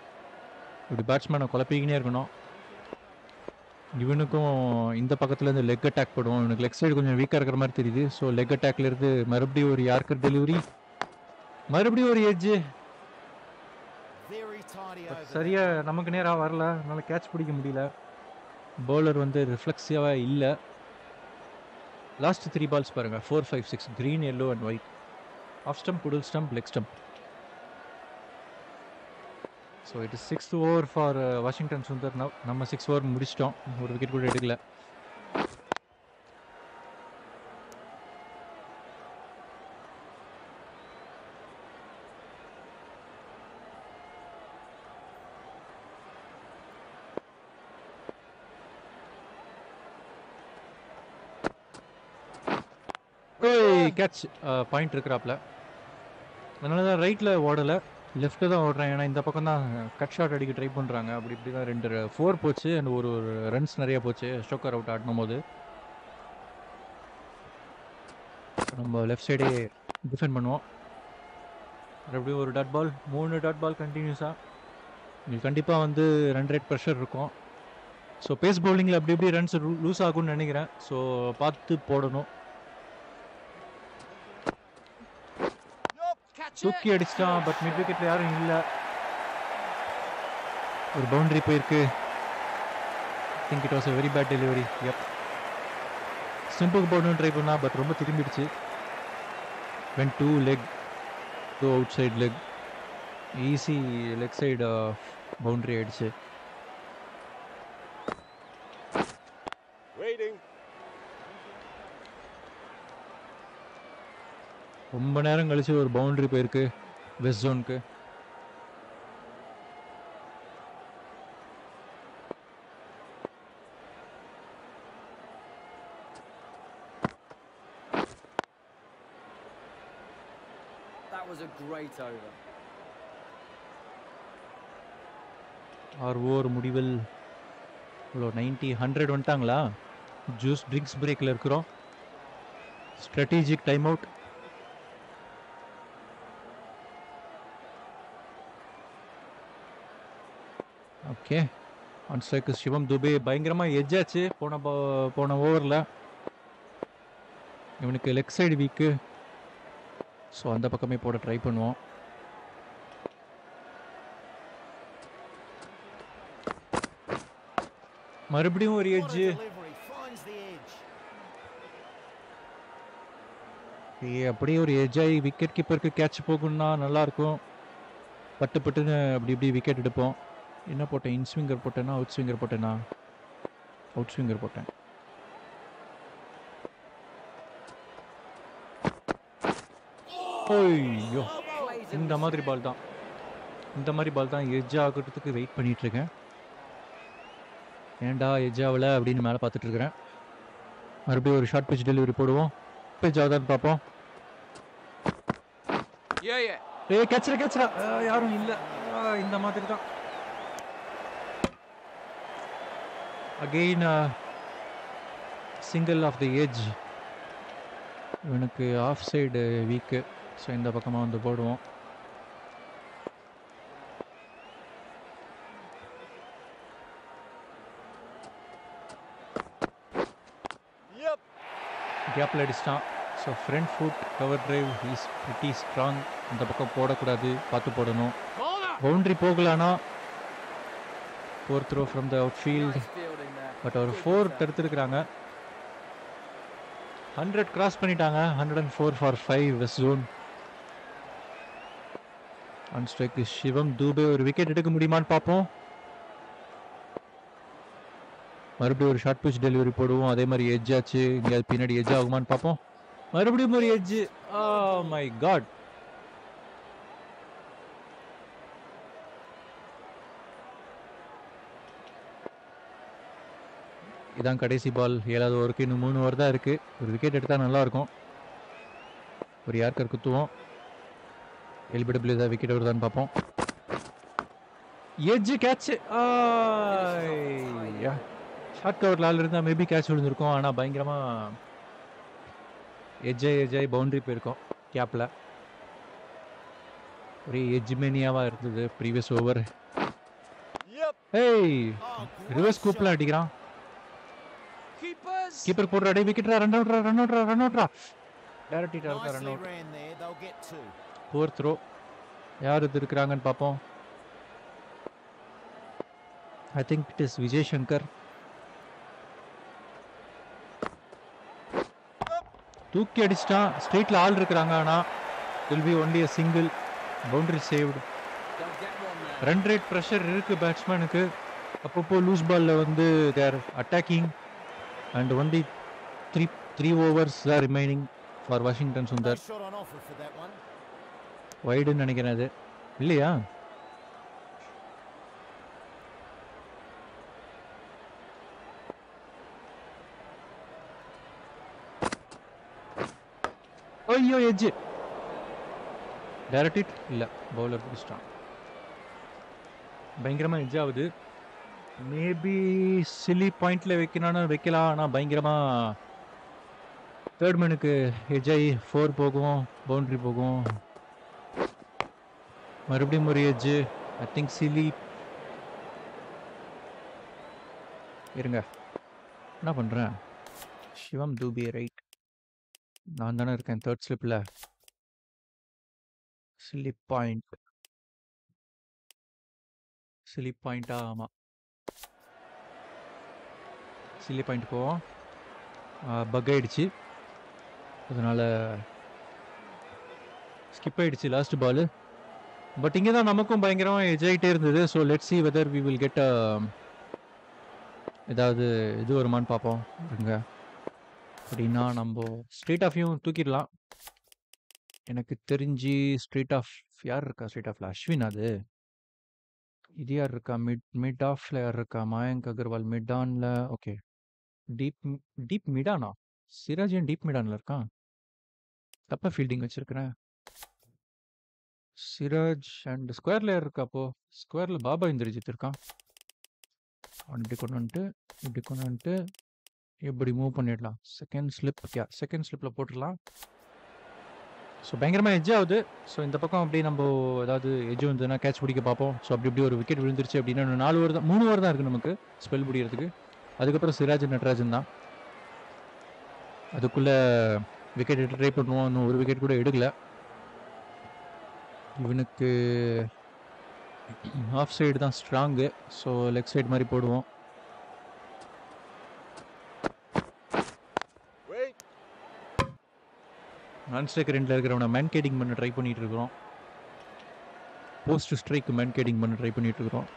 இப்படி பேட்ஸ்மேனை குழப்பிக்கினே இருக்கணும். இவனுக்கும் இந்த பக்கத்துல இருந்து லெக் அட்டாக் போடுவோம். இவனுக்கு லெக் சைடு கொஞ்சம் வீக்காக இருக்கிற மாதிரி தெரியுது. ஸோ லெக் அட்டாக்ல இருந்து மறுபடியும் ஒரு யார்க்கர் டெலிவரி மறுபடியும் ஒரு edge Very tidy over. there. சரியா நமக்கு நேராக வரல. அதனால கேட்ச் பிடிக்க முடியல. பவுலர் வந்து ரிஃப்ளெக்ஸிவாக இல்லை. லாஸ்ட் த்ரீ பால்ஸ் பாருங்க. Four five six green yellow and white off stump புடல் stump leg stump so it is sixth over for Washington Sundar now நம்ம சிக்ஸ் ஓவர் முடிச்சிட்டோம். ஒரு விக்கெட் கூட எடுக்கல. கேட்ச் பாயிண்ட் இருக்கிறாப்புல அதனால தான் ரைட்டில் ஓடலை. லெஃப்ட்டு தான் ஓடுறேன். ஏன்னா இந்த பக்கம் தான் கட் ஷாட் அடிக்க ட்ரை பண்ணுறாங்க அப்படி இப்படி தான் ரெண்டு ஃபோர் போச்சு. அண்ட் ஒரு ஒரு ரன்ஸ் நிறைய போச்சு. ஸ்டோக்கர் அவுட் ஆடணும் போது நம்ம லெஃப்ட் சைடே டிஃபெண்ட் பண்ணுவோம். அப்படியே ஒரு டாட் பால் மூணு டாட் பால் கண்டினியூஸாக உங்களுக்கு கண்டிப்பாக வந்து ரன் ரேட் ப்ரெஷர் இருக்கும். ஸோ பேஸ் பவுலிங்கில் அப்படி இப்படி ரன்ஸ் லூஸ் ஆகும்னு நினைக்கிறேன். ஸோ பார்த்து போடணும். தூக்கி அடிச்சிட்டான் பட் மிட் விக்கெட்ல யாரும் இல்ல. ஒரு பவுண்டரி போயிருக்கு. Think it was a very bad delivery எப் ஸ்டெம்புக்கு போடணும்னு ட்ரை பண்ணா பட் ரொம்ப திரும்பிடுச்சு. When to leg to outside leg easy leg side boundary ஆயிடுச்சு Waiting. ரொம்ப நேரம் கழிச்சு ஒரு பவுண்டரி போயிருக்கு வெஸ்ட் ஜோனுக்கு That was a great over. ஆர் ஓவர் முடிவில் இவ்வளோ நைன்ட்டி ஹண்ட்ரட் வந்துட்டாங்களா? ஜூஸ் ட்ரிங்க்ஸ் பிரேக்கில் இருக்கிறோம். Strategic time out okay. On strike Shivam Dube. பயங்கரமாக எஜ்ஜாச்சு போன போன ஓவரில் இவனுக்கு லெக் சைடு வீக்கு ஸோ அந்த பக்கமே போட ட்ரை பண்ணுவோம். மறுபடியும் ஒரு எஜ்ஜு அப்படியே ஒரு எஜ்ஜாகி ஆகி விக்கெட் கீப்பருக்கு கேட்ச் போகணும்னா நல்லா இருக்கும். பட்டு பட்டுன்னு அப்படி இப்படி விக்கெட் எடுப்போம். என்ன போட்டேன்? இன் ஸ்விங்கர் போட்டேனா அவுட் ஸ்விங்கர் போட்டேனா? அவுட் ஸ்விங்கர் போட்டேன். ஐயோ it இந்த மாதிரி பால் தான். இந்த மாதிரி பால் தான் எட்ஜ் ஆகிறதுக்கு வெயிட் பண்ணிட்டு இருக்கேன் ஏன்டா எட்ஜ் ஆகல அப்படின்னு மேலே பார்த்துட்டு இருக்கிறேன் மறுபடியும் ஒரு ஷார்ட் பிச் டெலிவரி போடுவோம். பிச் ஆகுதான்னு பார்ப்போம். ஏய் கேட்சரா கேட்சரா யாரும் இல்ல. இந்த மாதிரி தான். Again single off the edge இவனுக்கு ஆஃப் சைடு வீக்கு ஸோ இந்த பக்கமாக வந்து போடுவோம். Yep. கேப்பில் அடிச்சிட்டான். So front foot cover drive is pretty strong இந்த பக்கம் போடக்கூடாது. பார்த்து போடணும். Boundary போகலானா four throw from the outfield. But ஒரு ஃபோர் தடுத்துருக்குறாங்க ஹண்ட்ரட் கிராஸ் பண்ணிட்டாங்க. Hundred and four for five West Zone on strike Shivam Dube ஒரு விக்கெட் எடுக்க முடியுமான்னு பார்ப்போம். மறுபடியும் ஒரு ஷார்ட் பிச் டெலிவரி போடுவோம். அதே மாதிரி எஜ் ஆச்சு. இங்கே பின்னாடி எஜ் ஆகுமான்னு பார்ப்போம். மறுபடியும் ஒரு எட்ஜ் ஆ மை காட் இதான் கடைசி பால் ஏழாவது ஓவருக்கு இன்னும் மூணு ஓவர் தான் இருக்கு. ஒரு விக்கெட் எடுத்தா நல்லா இருக்கும் ஒரு யார்கர் குத்துவோம்? எல்பிடபிள்யூ ஏதாவது விக்கெட் வருதான்னு பார்ப்போம். எட்ஜ் கேட்ச் ஷார்ட் கவர்ல ஆள் இருந்தால் மேபி கேட்ச் விழுந்திருக்கும். ஆனால் பயங்கரமா எஜ்ஜாய் எஜ்ஜாய் பவுண்டரி போயிருக்கோம் கேப்பில் ஒரே எஜ்மேனியாவாக இருந்தது ப்ரீவியஸ் ஓவர். ஏய் ரிவர்ஸ் கூப்பில். அடிக்கிறான்! கீப்பர் போடுறா டே விக்கெட்ரா ரன் அவுட்ரா ரன் அவுட்ரா ரன் அவுட்ரா டேரக்டா இருக்கா ரன் அவுட். ஃபோர் த்ரோ யார் இது இருக்கிறாங்கன்னு பார்ப்போம். I think it is Vijay Shankar தூக்கி அடிச்சிட்டான். ஸ்ட்ரெயிட்ல ஆள் இருக்கிறாங்க ஆனா will be only a single boundary saved. Run rate pressure இருக்கு பேட்ஸ்மேனுக்கு அப்பப்போ லூஸ் பால்ல வந்து there attacking and only three three Sundar shot on offer for that one. வைடுன்னு நினைக்கிறேன் அது. இல்லையா? ஐயோ எஜ்ஜு டேரக்ட் இட் இல்லை பவுலர் பிடிச்சிட்டான் பயங்கரமாக ஆகுது. மேபி சில்லி பாயிண்டில் வைக்கணும்னு வைக்கலாம் ஆனால் பயங்கரமாக தேர்ட் மேனுக்கு எட்ஜ் ஃபோர் போகும் பவுண்ட்ரி போகும். மறுபடியும் ஒரு எட்ஜு ஐ திங்க் சில்லி இருங்க. என்ன பண்ணுறேன் சிவம் தூபி ரைட் நான் தானே இருக்கேன் தேர்ட் ஸ்லிப்பில் சில்லி பாயிண்ட் சில்லி பாயிண்டா ஆமாம் சில்லி பாயிண்ட் போவோம். பக் ஆகிடுச்சு அதனால் ஸ்கிப் ஆகிடுச்சு லாஸ்ட் பாலு பட் இங்கே தான் நமக்கும் பயங்கரமாக எஜ் ஆகிட்டே இருந்தது. So let see whether we will get ஏதாவது இது வருமான்னு பார்ப்போம். இருங்க அப்படின்னா நம்ம ஸ்ட்ரீட் ஆஃப்யும் தூக்கிடலாம். எனக்கு தெரிஞ்சு ஸ்ட்ரீட் ஆஃப் யார் இருக்கா? ஸ்ட்ரீட் ஆஃப்ல அஸ்வின் அது. இது யார் இருக்கா? மிட் மிட் ஆஃப்ல யார் இருக்கா? மயங்க் அகர்வால் மிட் ஆன்ல ஓகே டீப் டீப் மிடானா? சிராஜ் ஏன் டீப் மிடான்ல இருக்கான்? தப்பா ஃபீல்டிங் வச்சிருக்கிறேன் சிராஜ் அண்ட் ஸ்கொயர்ல யார் இருக்கா அப்போ? ஸ்கொயர்ல பாபா இந்திரஜித் இருக்கான். அவன் இப்படி கொண்டு வந்துட்டு இப்படி கொண்டு வந்துட்டு இப்படி மூவ் பண்ணிடலாம்? செகண்ட் ஸ்லிப் யா செகண்ட் ஸ்லிப்பில் போட்டுடலாம். ஸோ பயங்கரமாக எஜ்ஜே ஆகுது. ஸோ இந்த பக்கம் அப்படியே நம்ம ஏதாவது எஜ்ஜு வந்ததுன்னா கேட்ச் பிடிக்க பார்ப்போம். ஸோ அப்படி இப்படி ஒரு விக்கெட் விழுந்துருச்சு அப்படின்னா இன்னும் நாலு ஓவர் தான் மூணு ஓவர் தான் இருக்குது நமக்கு ஸ்பெல் பிடிக்கிறதுக்கு அதுக்கப்புறம் சிராஜ் நட்ராஜன் தான். அதுக்குள்ளே விக்கெட் எடுத்து ட்ரை பண்ணுவோம். இன்னும் ஒரு விக்கெட் கூட எடுக்கல. இவனுக்கு ஆஃப் சைடு தான் ஸ்ட்ராங்கு ஸோ லெக் சைடு மாதிரி போடுவோம். நான் ஸ்ட்ரைக் ரெண்டில் இருக்கிறவனை மேன் கேடிங் பண்ண ட்ரை பண்ணிகிட்டு இருக்கிறோம். போஸ்ட் ஸ்ட்ரைக் மேன் கேடிங் பண்ண ட்ரை பண்ணிகிட்டு இருக்கிறோம்.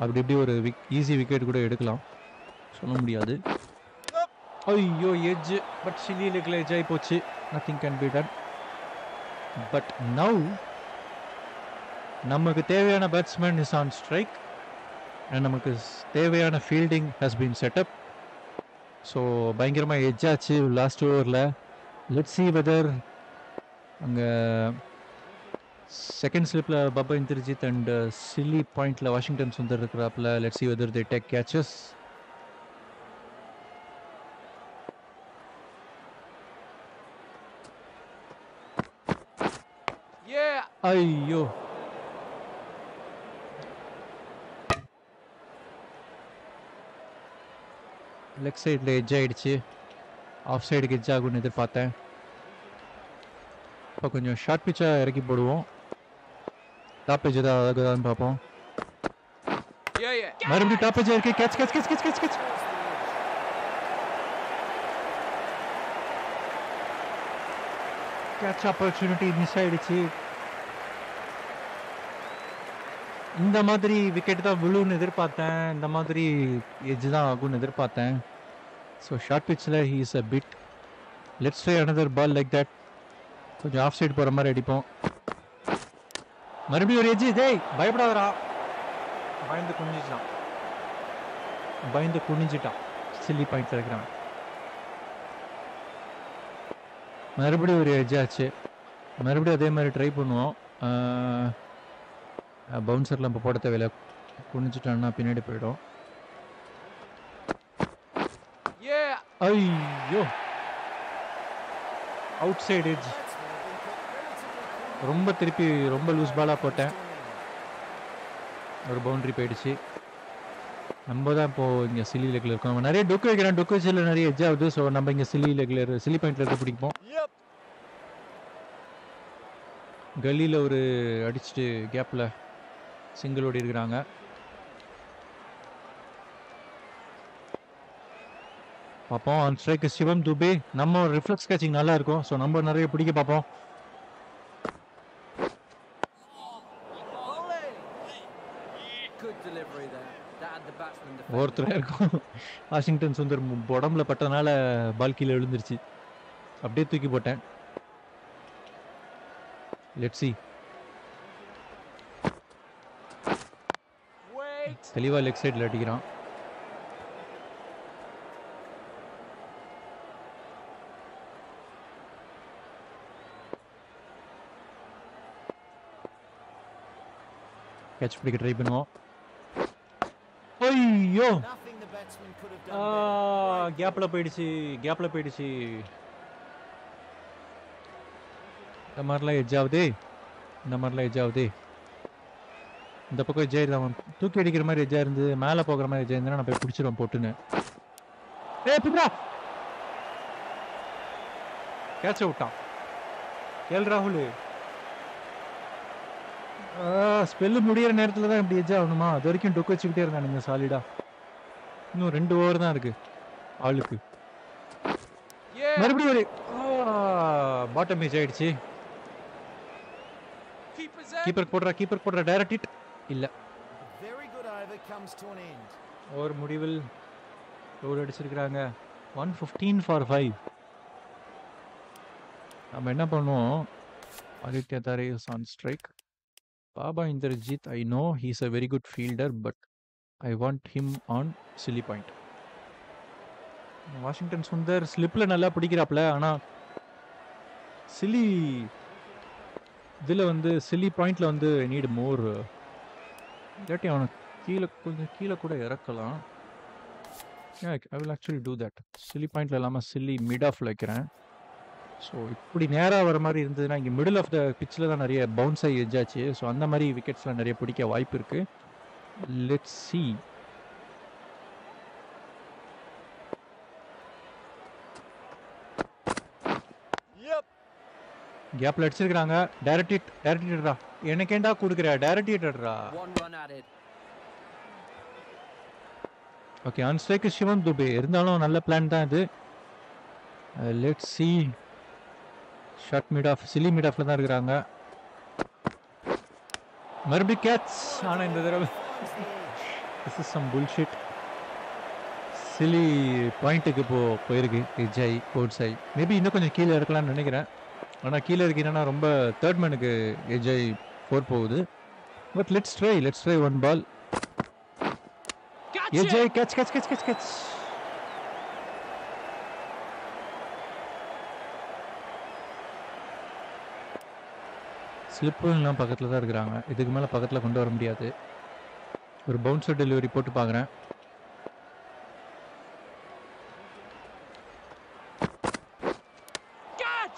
அப்படி இப்படி ஒரு விக் ஈஸி விக்கெட் கூட எடுக்கலாம். சொல்ல முடியாது. ஐயோ எஜ் பட் சில்லி லெக்கில் எட்ஜ் ஆகி போச்சு. Nothing can be done but now நமக்கு தேவையான batsman is on strike and நமக்கு தேவையான fielding has been set up so பயங்கரமாக எஜ்ஜாச்சு ஆச்சு லாஸ்ட் ஓவரில் லெட் சி வெதர் அங்கே செகண்ட் ஸ்லிப்பில் பப்பா இந்திரஜித் அண்ட் சில்லி பாயிண்டில் Washington Sundar இருக்கிறாப்புல. Let see whether they take catches. ஐயோ. லெக் சைடில் எட்ஜ் ஆயிடுச்சு. ஆஃப் சைடுக்கு எட்ஜ் ஆகும்னு எதிர்பார்த்தேன். இப்போ கொஞ்சம் ஷார்ட் பிச்சாக இறக்கி போடுவோம். டாப் எட்ஜ் தான் அழகுதான்னு பார்ப்போம் Yeah, yeah. மறுபடியும் டாப் எஜ்ஜா இருக்கு catch catch catch catch catch catch catch opportunity miss ஆயிடுச்சு இந்த மாதிரி விக்கெட் தான் விழுன்னு எதிர்பார்த்தேன். இந்த மாதிரி எஜ் தான் ஆகும்னு எதிர்பார்த்தேன். ஸோ ஷார்ட் பிச்சில் he is a bit let's try another ball like that கொஞ்சம் ஆஃப் சைடு போகிற மாதிரி அடிப்போம். மறுபடியும் ஒரு எஜ் டேய் பயப்படாதடா. பயந்து குனிஞ்சிட்டான். பயந்து குனிஞ்சிட்டான். சில்லி பாயிண்ட்ல இருக்கிறான் மறுபடியும் ஒரு எஜ் ஆச்சு. மறுபடியும் அதே மாதிரி ட்ரை பண்ணுவோம். பவுன்சர்லாம் இப்போ போட தேவையில்ல. குனிஞ்சிட்டான்னா பின்னாடி போயிடும். ஐயோ. அவுட் சைடு எஜ் ரொம்ப திருப்பி ரொம்ப லூஸ் பாலாக போட்டேன். ஒரு பவுண்டரி போயிடுச்சு. நம்ம தான் இப்போ இங்கே சில்லி லெக்கில் இருக்கோம். நிறைய டொக்கு வைக்கிறேன் டொக்கு வச்சில் நிறைய எஜ் ஆகுது. ஸோ நம்ம இங்கே சில்லி லெக்கில் சில்லி பாயிண்ட்ல இருக்க பிடிப்போம். கல்லியில் ஒரு அடிச்சுட்டு கேப்பில் சிங்கிள் ஓடி இருக்கிறாங்க. பார்ப்போம். On strike Shivam Dube. நம்ம ரிஃப்ளெக்ஸ் கேச்சிங் நல்லா இருக்கும். ஸோ நம்ம நிறைய பிடிக்க பார்ப்போம் Good delivery there. That had the batsman இருக்கும். வாஷிங்டன் சுந்தர் உடம்புல பட்டனால பால் கீழே விழுந்துருச்சு. அப்படியே தூக்கி போட்டேன். லெட் சி தெளிவா லெக் சைடில் அடிக்கிறான். கேட்ச் பிடிக்க ட்ரை பண்ணுவோம் ஐயோ Nothing the batsman could have done there. Great கேப்ல போயிடுச்சு கேப்ல போயிடுச்சு. இந்த மாதிரிலாம் எட்ஜ் ஆகுதே. இந்த மாதிரிலாம் எட்ஜ் ஆகுதே. இந்த பக்கம் எட்ஜ் ஆயிருது. அவன் தூக்கி அடிக்கிற மாதிரி எட்ஜா இருந்து மேலே போகிற மாதிரி எட்ஜா இருந்தா நான் போய் பிடிச்சிருவேன் போட்டுன்னு. ஏ பிப்ரா! கேட்ச விட்டான். எல் ராகுல். ஸ்பெல்லு முடியிற நேரத்தில் தான் இப்படி எட்ஜ் ஆகணுமா? அது வரைக்கும் டொக்கு வச்சுக்கிட்டே இருந்தானுங்க சாலிடா இன்னும் ரெண்டு ஓவர் தான் இருக்கு. ஆளுக்கு. மறுபடியும் ஒரு பாட்டம் மேட்ச் ஆயிடுச்சு. கீப்பர் போடுறா கீப்பர் போடுறா டைரக்ட் ஹிட் இல்ல. ஓவர் முடிவில் எவ்வளோ அடிச்சிருக்கிறாங்க. ஒன் ஃபிஃப்டீன் ஃபார் ஃபைவ் நம்ம என்ன பண்ணுவோம்? Aditya Tare is on strike Baba Indrajith I know he's a very good fielder but I want him on silly point Washington Sundar ஸ்லிப்பில் நல்லா பிடிக்கிறாப்ல ஆனால் சில்லி இதில் வந்து சில்லி பாயிண்டில் வந்து நீடு மோர் இல்லாட்டி அவனை கீழே கொஞ்சம் கீழே கூட இறக்கலாம். I will actually do that silly பாயிண்ட்ல இல்லாமல் சில்லி மிட் ஆஃப்ல வைக்கிறேன். ஸோ இப்படி நேராக வர மாதிரி இருந்ததுன்னா இங்கே மிடில் ஆஃப் த பிச்சில் தான் நிறைய பவுன்ஸ் ஆகி எஜ்ஜாச்சு ஸோ அந்த மாதிரி விக்கெட்ஸ்லாம் நிறைய பிடிக்க வாய்ப்பு இருக்குது லெட்ஸ் சி Yep. கேப்ல அடிச்சிருக்காங்க டைரக்ட் ஹிட் டைரக்ட் ஹிட்ரா எனக்கேண்டா கொடுக்குற? டைரக்ட் ஹிட்டர்ரா One run added. Okay on strike Shivam Dube இருந்தாலும் நல்ல பிளான் தான் இது. Let see short mid off silly mid ஆஃப்ல தான் இருக்கிறாங்க. மறுபடியும் கேட்ச் ஆனால் இந்த தடவை this is some bullshit silly பாயிண்ட்டுக்கு இப்போ போயிருக்கு ஆகி கோட்ஸ் ஆகி மேபி இன்னும் கொஞ்சம் கீழே இருக்கலாம்னு நினைக்கிறேன். ஆனால் கீழே இருக்கீங்கன்னா ரொம்ப தேர்ட் மேனுக்கு ஆகி ஃபோர் போகுது. But let's try let's try one ball. ஆகி catch catch catch catch catch ஸ்லிப்புலாம் பக்கத்தில் தான் இருக்கிறாங்க. இதுக்கு மேலே பக்கத்தில் கொண்டு வர முடியாது. ஒரு பவுன்சர் டெலிவரி போட்டு பார்க்குறேன்.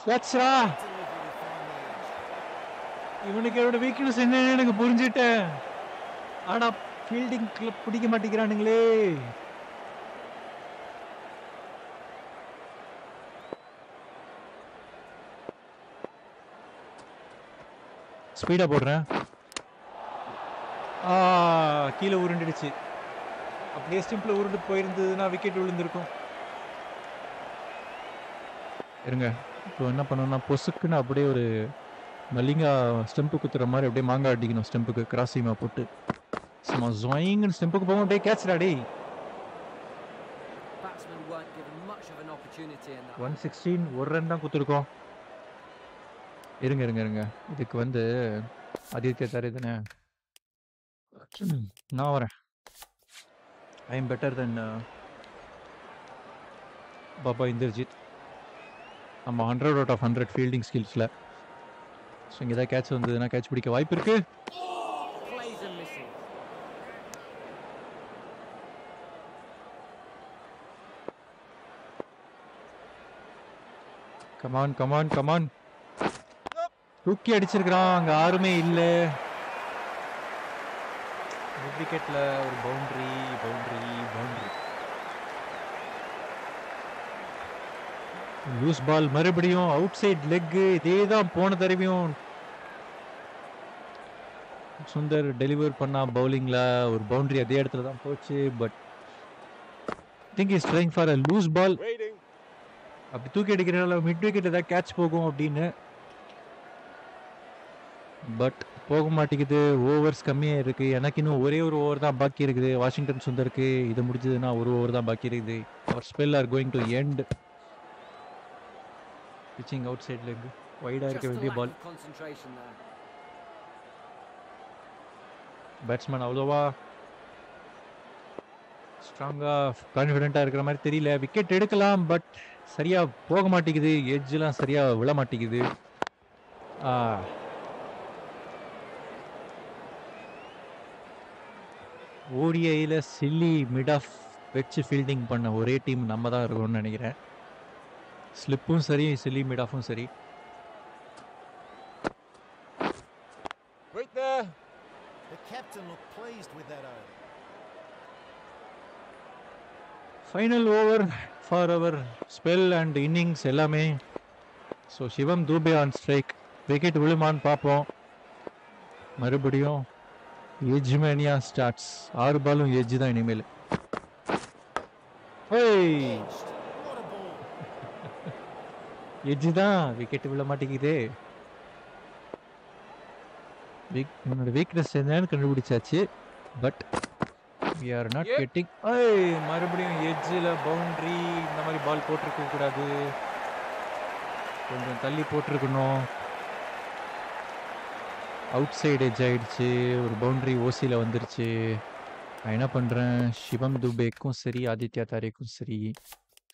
கேட்ச்ரா இவனுக்கு என்னோட வீக்னஸ் என்னன்னு எனக்கு புரிஞ்சுட்டேன். ஆனா ஃபீல்டிங் பிடிக்க மாட்டேங்கிறானுங்களே. ஸ்பீடாக போடுறேன். கீழே உருண்டுடுச்சு. அப்படியே ஸ்டிம்பில் உருண்டு போயிருந்ததுன்னா விக்கெட் விழுந்திருக்கும். இருங்க. இப்போ என்ன பண்ணணும்னா பொசுக்குன்னு அப்படியே ஒரு மல்லிங்கா ஸ்டெம்பு குத்துற மாதிரி அப்படியே மாங்காய் அடிக்கணும் ஸ்டெம்புக்கு கிராசிமா போட்டு. சும்மா ஜொயிங்னு ஸ்டெம்புக்கு போகும் அப்படியே கேட்ச்டா டேய். ஒன் சிக்ஸ்டீன் ஒரு ரன் தான் குத்துருக்கோம். இருங்க இருங்க இருங்க. இதுக்கு வந்து ஆதித்ய தாரே தானே? நான் வரேன் I am better then Baba Indrajith நம்ம hundred out of hundred fielding ஸ்கில்ஸில் so இங்கே கேட்ச் வந்ததுன்னா கேட்ச் பிடிக்க வாய்ப்பு இருக்கு. கமான் கமான் கமான் தூக்கி அடிச்சிருக்கிறான் அங்க யாருமே இல்ல. விக்கெட்ல ஒரு boundary boundary boundary loose ball மறுபடியும் அவுட் சைட் லெக் இதே தான் போன தடவையும் சுந்தர் டெலிவர் பண்ணா பவுலிங்ல ஒரு பவுண்டரி அதே இடத்துல தான் போச்சு but think is trying for a loose ball. அப்படி தூக்கி அடிக்கிறனால மிட் விக்கெட் ஏதாவது கேட்ச் போகும் அப்படின்னு. பட் போக மாட்டேங்குது ஓவர்ஸ் கம்மியாக இருக்கு. எனக்கு இன்னும் ஒரே ஒரு ஓவர் தான் பாக்கி இருக்குது. வாஷிங்டன் சுந்தருக்கு இது முடிஞ்சதுன்னா ஒரு ஓவர் தான் பாக்கி இருக்குது. Our spell are going to end pitching outside leg வைடாக இருக்க வேண்டிய பால். பேட்ஸ்மேன் அவ்வளோவா? ஸ்ட்ராங்காக கான்ஃபிடென்ட்டாக இருக்கிற மாதிரி தெரியல. விக்கெட் எடுக்கலாம் பட் சரியாக போக மாட்டேங்குது எட்ஜெலாம் சரியாக விழ மாட்டேங்குது ஓடிஐயில் சில்லி மிட் ஆஃப் வச்சு ஃபீல்டிங் பண்ண ஒரே டீம் நம்ம தான் இருக்கோம்னு நினைக்கிறேன். ஸ்லிப்பும் சரி சில்லி மிட் ஆஃபும் சரி. Right there. The captain looked pleased with that over. Final over for our spell and innings எல்லாமே. So Shivam Dube on strike wicket விழுமான்னு பார்ப்போம். மறுபடியும் எஜ் மேனியா ஸ்டார்ட்ஸ் ஆறு பாலும் எஜ் தான் இனிமேல். எஜ் தான். விக்கெட் விழ மாட்டேங்குதே. வீக் உன்னோட வீக்னஸ் என்னன்னு கண்டுபிடிச்சாச்சு. But we are not. Getting ஐய் மறுபடியும் எட்ஜில் பவுண்ட்ரி இந்த மாதிரி பால் போட்டிருக்க கூடாது. கொஞ்சம் தள்ளி போட்டிருக்கணும். அவுட் சைடு எஜ் ஆகிடுச்சு ஒரு பவுண்ட்ரி ஓசியில் வந்துருச்சு. நான் என்ன பண்ணுறேன் சிவம் துபேக்கும் சரி ஆதித்யா தாரேக்கும் சரி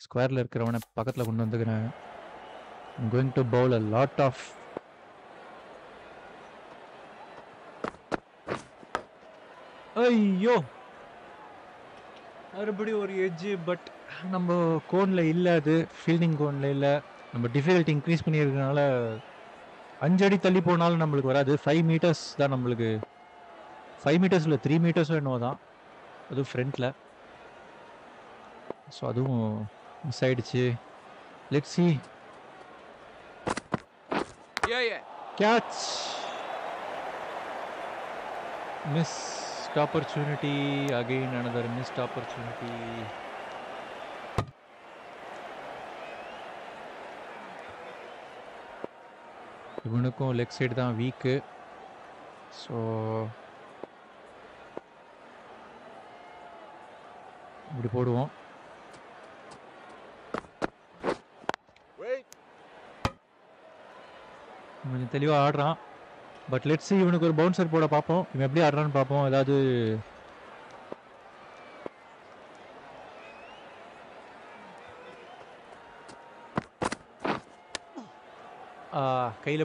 ஸ்கொயரில் இருக்கிறவனை பக்கத்தில் கொண்டு வந்துக்கிறேன். Going to bowl a lot of ஐயோ! மறுபடியும் ஒரு எட்ஜு பட் நம்ம கோனில் இல்லை அது. ஃபீல்டிங் கோனில் இல்லை. நம்ம டிஃபிகல்ட்டி இன்க்ரீஸ் பண்ணியிருக்கனால அஞ்சு அடி தள்ளி போனாலும் நம்மளுக்கு வராது. ஃபைவ் மீட்டர்ஸ் தான் நம்மளுக்கு. ஃபைவ் மீட்டர்ஸ் இல்லை த்ரீ மீட்டர்ஸும் என்னவோ தான். அதுவும் ஃப்ரண்ட்டில் ஸோ அதுவும் மிஸ் ஆயிடுச்சு. Let see Yeah, yeah. catch. Missed opportunity. Again another இவனுக்கும் லெக் சைடு தான் வீக்கு ஸோ இப்படி போடுவோம். கொஞ்சம் தெளிவாக ஆடுறான். பட் லெட்ஸ் இவனுக்கு ஒரு பவுன்சர் போட பார்ப்போம். இவன் எப்படி ஆடுறான்னு பார்ப்போம். ஏதாவது கையில் பட்டுடுச்சு That was another good over. This will be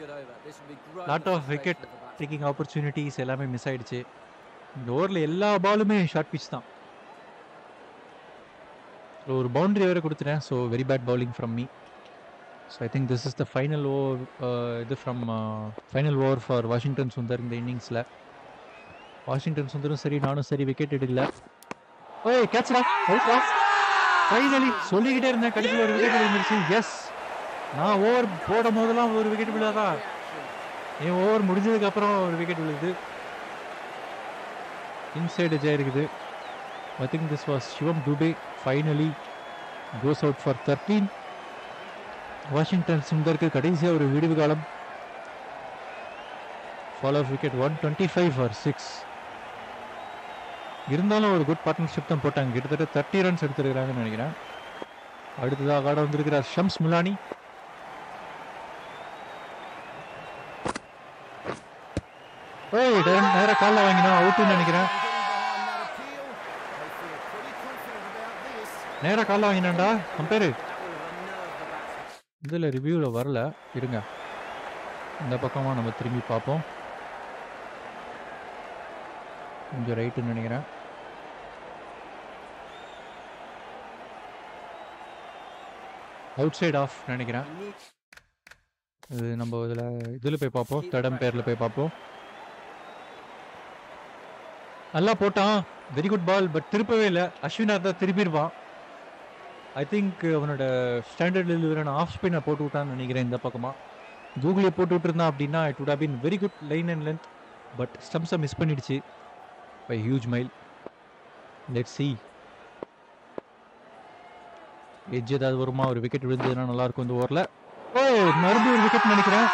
great. Lot of wicket taking opportunities எல்லாமே மிஸ் ஆயிடுச்சு. இந்த ஓவரில் எல்லா பாலுமே ஷார்ட் பிச் தான். ஒரு பவுண்டரி வேறு கொடுத்துட்டேன். So very bad bowling from me so I think this is the final over இது from final over for Washington Sundar இந்த இன்னிங்ஸில் வாஷிங்டன் சுந்தரும் சரி நானும் சரி விக்கெட் எடுக்கல. ஓய் கேட்ச்டா ஃபைனலி சொல்லிக்கிட்டே இருந்தேன். கடைசியில் ஒரு விக்கெட் விழுந்துருச்சு எஸ் நான் ஓவர் போடும் போதெல்லாம் ஒரு விக்கெட் விழாதா என் ஓவர் முடிஞ்சதுக்கு அப்புறம் ஒரு விக்கெட் விழுது இன்சைடு எஜ் ஆயிருக்குது. I think this was Shivam Dube finally goes out for thirteen Washington சுந்தருக்கு கடைசியாக ஒரு விடுவு காலம். Fall of wicket one twenty five for six இருந்தாலும் ஒரு குட் பார்ட்னர்ஷிப் தான் போட்டாங்க. கிட்டத்தட்ட தேர்ட்டி ரன்ஸ் எடுத்துருக்கிறாங்கன்னு நினைக்கிறேன். அடுத்ததாக ஆட வந்திருக்கிறார் ஷம்ஸ் முலானி ஓய் நேர காலில் வாங்கினோம் அவுட்டுன்னு நினைக்கிறேன் Getting behind that appeal. They feel காலில் வாங்கினா அவுட்டுன்னு நினைக்கிறேன். நேரா காலில் வாங்கினான்டா. கம்பேரு இதில் ரிவ்யூவில் வரல. இருங்க. இந்த பக்கமாக நம்ம திரும்பி பார்ப்போம். கொஞ்சம் ரைட்டுன்னு நினைக்கிறேன். அவுட் சைட் ஆஃப் நினைக்கிறேன். இது நம்ம இதில் இதில் போய் பார்ப்போம். தடம் பேரில் போய் பார்ப்போம். நல்லா போட்டான். வெரி குட் பால் பட் திருப்பவே இல்லை. அஸ்வினா தான் திருப்பிடுவான். ஐ திங்க் அவனோட ஸ்டாண்டர்ட் டெலிவரான ஆஃப் ஸ்பின்னை போட்டு விட்டான்னு நினைக்கிறேன் இந்த பக்கமாக கூகுளே போட்டு விட்டுருந்தான் அப்படின்னா it have been very good line and length but ஸ்டம்ஸை miss பண்ணிடுச்சு by huge mile let see edge ஏதாவது வருமா? ஒரு விக்கெட் விழுந்ததுன்னா நல்லா இருக்கும் இந்த ஓவரில். ஓ மறுபடியும் ஒரு விக்கெட் நினைக்கிறேன்.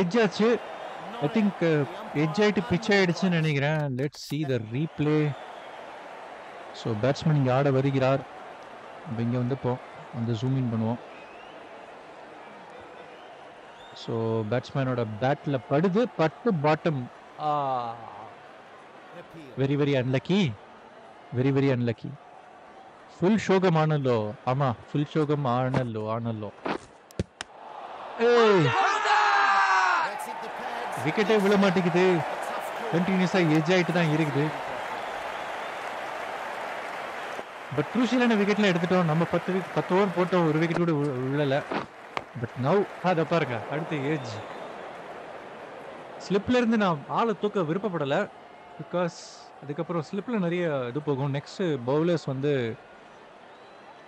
எட்ஜ் ஆச்சு. ஐ திங்க் எட்ஜ் ஆயிட்டு பிச் ஆயிடுச்சுன்னு நினைக்கிறேன். Let see the replay so batsman இங்கே ஆட வருகிறார். நம்ம இங்கே வந்து இப்போ வந்து ஜூம் இன் பண்ணுவோம். ஸோ பேட்ஸ்மேனோட பேட்டில் படுது. பட்டு bottom. Very very unlucky very very unlucky full ஷோகம் ஆனல்லோ. ஆமா ஃபுல் ஷோகம் ஆனல்லோ ஆனல்லோ. ஏய் That's hit the pads. விக்கெட்டே விழ மாட்டேங்குது. கண்டினியூஸாக ஏஜ் ஆகிட்டு தான் இருக்குது. பட் குரூஷியலான விக்கெட்லாம் எடுத்துட்டோம். நம்ம பத்து பத்து ஓவர் போட்டோம் ஒரு விக்கெட் கூட விழலை. பட் நவ் அதை பாருங்க. அடுத்த ஏஜ் ஸ்லிப்லேருந்து நான் ஆளை தூக்க விருப்பப்படலை. பிகாஸ் அதுக்கப்புறம் ஸ்லிப்பில் நிறைய இது போகும். நெக்ஸ்ட்டு பவுலர்ஸ் வந்து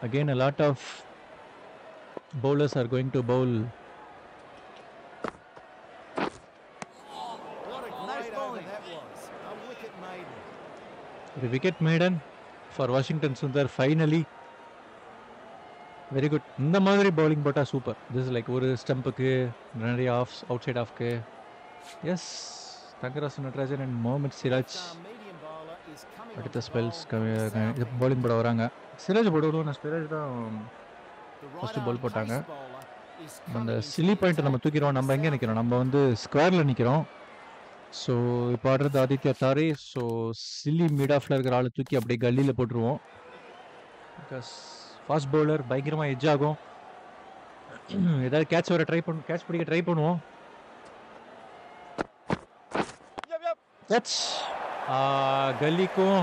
again a lot of bowlers are going to bowl What a great over that was. A wicket maiden. ஒரு wicket maiden for Washington Sundar finally very good இந்த மாதிரி பவுலிங் போட்டால் சூப்பர் திஸ் லைக் ஒரு ஸ்டம்புக்கு நிறைய offs outside ஆஃப்க்கு S Thangarasu Natarajan and Mohammed Siraj அடுத்த spells bowl இது பவுலிங் போட வராங்க. சிராஜ் போடுவோம் நான் சிராஜ் தான் ஃபஸ்ட்டு பவுல் போட்டாங்க. அந்த சில்லி பாயிண்ட்டை நம்ம தூக்கிறோம். நம்ம எங்கே நிற்கிறோம் நம்ம வந்து ஸ்கொயரில் நிற்கிறோம் ஸோ இப்போ ஆடுறது Aditya Tare. So silly mid ஆஃப்ல இருக்கிற ஆளை தூக்கி அப்படியே கல்லியில் போட்டுருவோம். பிகாஸ் ஃபாஸ்ட் பவுலர் பயங்கரமாக எஜ் ஆகும். ஏதாவது கேட்ச் வர ட்ரை பண்ண கேட்ச் பிடிக்க ட்ரை பண்ணுவோம். கேட்ச் கல்லிக்கும்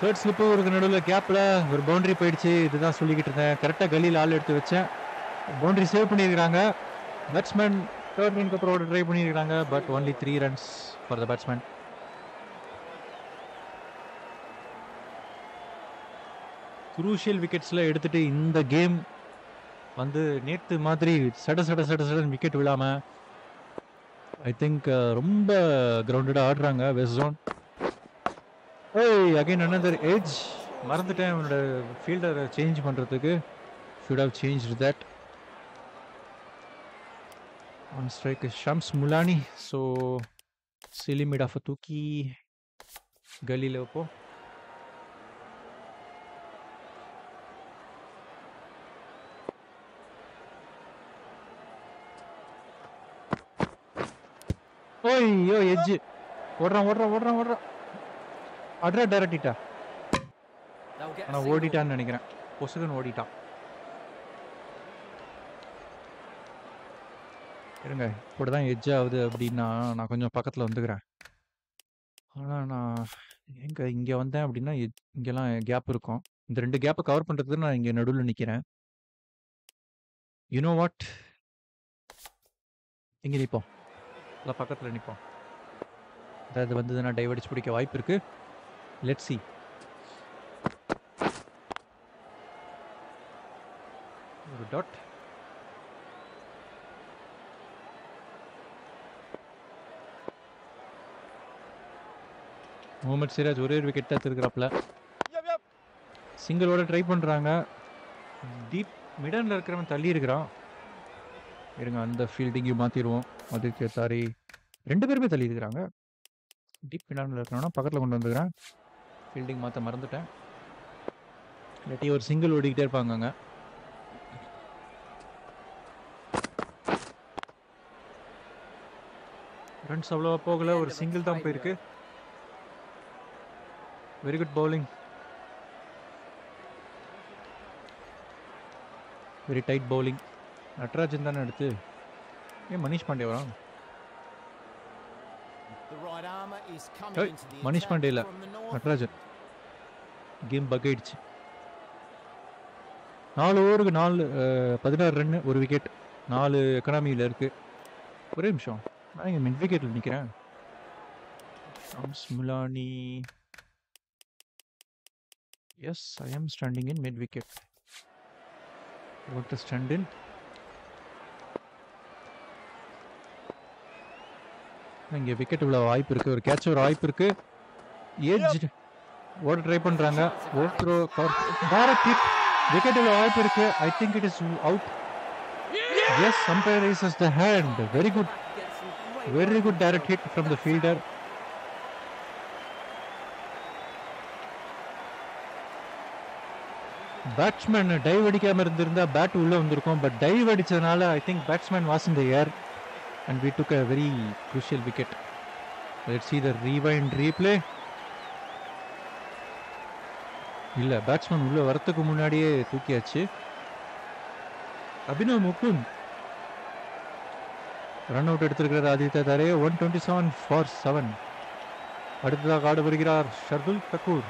தேர்ட் ஸ்லிப்பும் இருக்கு நடுவில் கேப்பில் ஒரு பவுண்டரி போயிடுச்சு. இதுதான் சொல்லிக்கிட்டு இருந்தேன். கரெக்டாக கல்லியில் ஆள் எடுத்து வச்சேன். பவுண்டரி சேவ் பண்ணியிருக்கிறாங்க. பேட்ஸ்மேன் தேர்ட் மீன் அப்புறம் ட்ரை பண்ணியிருக்காங்க but only three runs for the batsman crucial விக்கெட்ஸில் எடுத்துகிட்டு இந்த கேம் வந்து நேற்று மாதிரி சட சட சட சடன் விக்கெட் விழாம ஐ திங்க் uh, ரொம்ப கிரவுண்டடாக ஆடுறாங்க வெஸ்ட் ஜோன் ஏய் அகைன் அனதர் ஏஜ் மறந்துட்டேன் என்னோட ஃபீல்டரை சேஞ்ச் பண்ணுறதுக்கு should have change that strike Shams Mulani so silly mid off தூக்கி கலியில் வைப்போம் ஓய்யோ எஜ்ஜு ஓடுறான் ஓடுறான் ஓடுறான் ஓடுறான் அட்ரா ஆனால் single. ஓடிட்டான்னு நினைக்கிறேன். பொசுகன் ஓடிட்டான். இருங்க. இப்படி தான் எட்ஜ் ஆகுது அப்படின்னா நான் கொஞ்சம் பக்கத்தில் வந்துக்கிறேன். ஆனால் நான் எங்கே இங்கே வந்தேன் அப்படின்னா எத்- இங்கெல்லாம் கேப் இருக்கும். இந்த ரெண்டு கேப்பை கவர் பண்ணுறதுக்கு நான் இங்கே நடுவில் நிற்கிறேன் யூனோ வாட் இங்கே நிற்போம் இல்லை பக்கத்தில் நிற்போம் அதாவது வந்ததுன்னா டைவர்டிச்சு பிடிக்க வாய்ப்பு இருக்குது லெட் சி ஒரு டாட் முகமது சிராஜ் ஒரே ஒரு விக்கெட் தான். சிங்கிளோட ட்ரை பண்ணுறாங்க டீப் மிடனில் இருக்கிறவன் தள்ளி இருக்கிறான் இருங்க அந்த ஃபீல்டிங்கையும் மாற்றிடுவோம் ஆதித்ய தாரி ரெண்டு பேருமே தள்ளி இருக்கிறாங்க டீப் மிடனில் இருக்கிறவனா பக்கத்தில் கொண்டு வந்துக்கிறேன் ஃபீல்டிங் மாற்ற மறந்துட்டேன். இல்லாட்டி ஒரு சிங்கிள் ஓடிக்கிட்டே இருப்பாங்க அங்கே ரன்ஸ் அவ்வளோவா போகல. ஒரு சிங்கிள் தான் போயிருக்கு. Very good bowling very tight bowling Natarajan தானே எடுத்து? ஏன் மனிஷ் பாண்டே வரான்? Attack Pandey இல்ல. நட்ராஜன். கேம் பக் ஆயிடுச்சு. நாலு ஓவருக்கு நாலு பதினாறு ரன்னு ஒரு விக்கெட் நாலு எக்கனாமியில் இருக்கு. ஒரே நிமிஷம். நான் இங்கே மிட் விக்கெட்டில் நிற்கிறேன் Mulani. Yes I am standing in mid wicket what to stand in இங்கே விக்கெட் இவ்வளோ வாய்ப்பு இருக்கு. ஒரு கேட்ச் ஒரு வாய்ப்பு இருக்கு. ஏஜ் ஓட ட்ரை பண்றாங்க? Over throw direct hit wicket இவ்வளோ வாய்ப்பு இருக்கு. I think it is out yes umpire is the hand very good Gets some great very good direct hit from the fielder batsman dive அடிக்காமல் இருந்திருந்தா bat உள்ளே வந்திருக்கும். But dive அடித்ததுனால I think batsman was in the air and we took a very crucial wicket let see the rewind replay இல்லை batsman உள்ளே வரத்துக்கு முன்னாடியே தூக்கியாச்சு. Abhinav Mukund. Run out எடுத்திருக்கிறார் Aditya Tare. One twenty seven for seven அடுத்ததாக ஆட வருகிறார் Shardul Thakur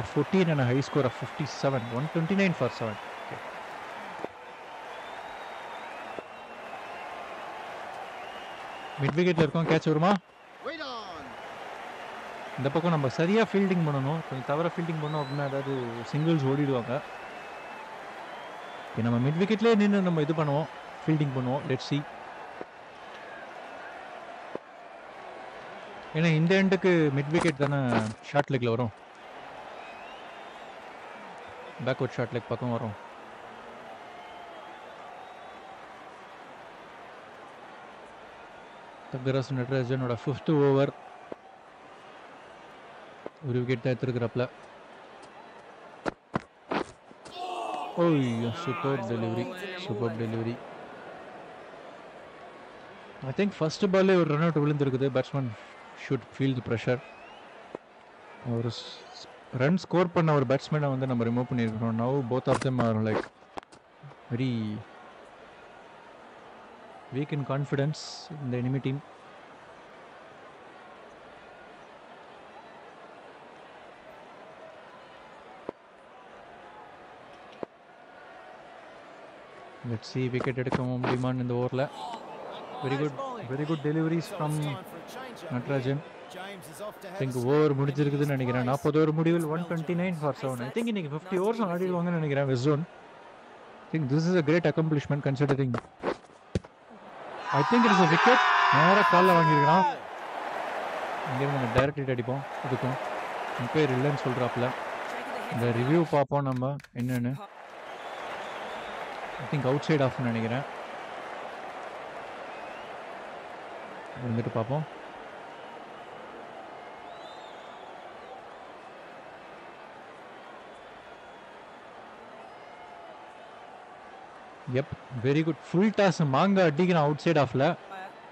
off fourteen and high score of fifty seven one twenty nine for seven mid விக்கெட்ல இருக்கோம். கேட்ச் வருமா. இந்த பக்கம் நம்ம சரியா ஃபீல்டிங் பண்ணணும். கொஞ்சம் தவிர ஃபீல்டிங் பண்ணோம் அப்படின்னா ஏதாவது சிங்கிள்ஸ் ஓடிடுவாங்க. இப்போ நம்ம மிட் விக்கெட்லேயே நின்று நம்ம இது பண்ணுவோம். ஃபீல்டிங் பண்ணுவோம். லெட் சி ஏன்னா இந்த எண்டுக்கு மிட் விக்கெட் தானே ஷார்ட் லெக்கில் வரும். பேக்வர்ட் ஷார்ட் லெக் பக்கம் வரும் தங்கராசு நடராஜனோட ஃபிஃப்த்து ஓவர் ஒரு விக்கெட் தான் எடுத்துருக்கிறப்பல ஓய்யோ super delivery super delivery I think first பால்லே ஒரு run out விழுந்திருக்குது. Batsman should feel the pressure ஒரு ரன் ஸ்கோர் பண்ண ஒரு பேட்ஸ்மேனை வந்து நம்ம ரிமூவ் பண்ணியிருக்கிறோம் now both of them are like very weak in confidence இந்த enemy team let see wicket எடுக்க முடியுமான்னு இந்த ஓவரில். Very good very good deliveries from Natarajan think over முடிஞ்சிருக்குதுன்னு நினைக்கிறேன். நாற்பது ஓவர் முடிவில் one twenty nine. For seven I think இன்னைக்கு fifty overs ஆடிடுவாங்கன்னு நினைக்கிறேன் West Zone think this is a great accomplishment considering I think it is a wicket நேராக காலில் வாங்கியிருக்கிறான். இங்கேருந்து நம்ம டைரக்ட் ஹிட் அடிப்போம். இதுக்கும் பேர் இல்லைன்னு சொல்கிறாப்புல இந்த. ரிவ்யூ பார்ப்போம் நம்ம என்னன்னு. ஐ திங்க் அவுட் சைட் ஆஃப்னு நினைக்கிறேன். வந்துட்டு பார்ப்போம். எப் வெரி குட் ஃபுல் டாஸ் மாங்க அடிக்கிறான் அவுட் சைட் ஆஃப்ல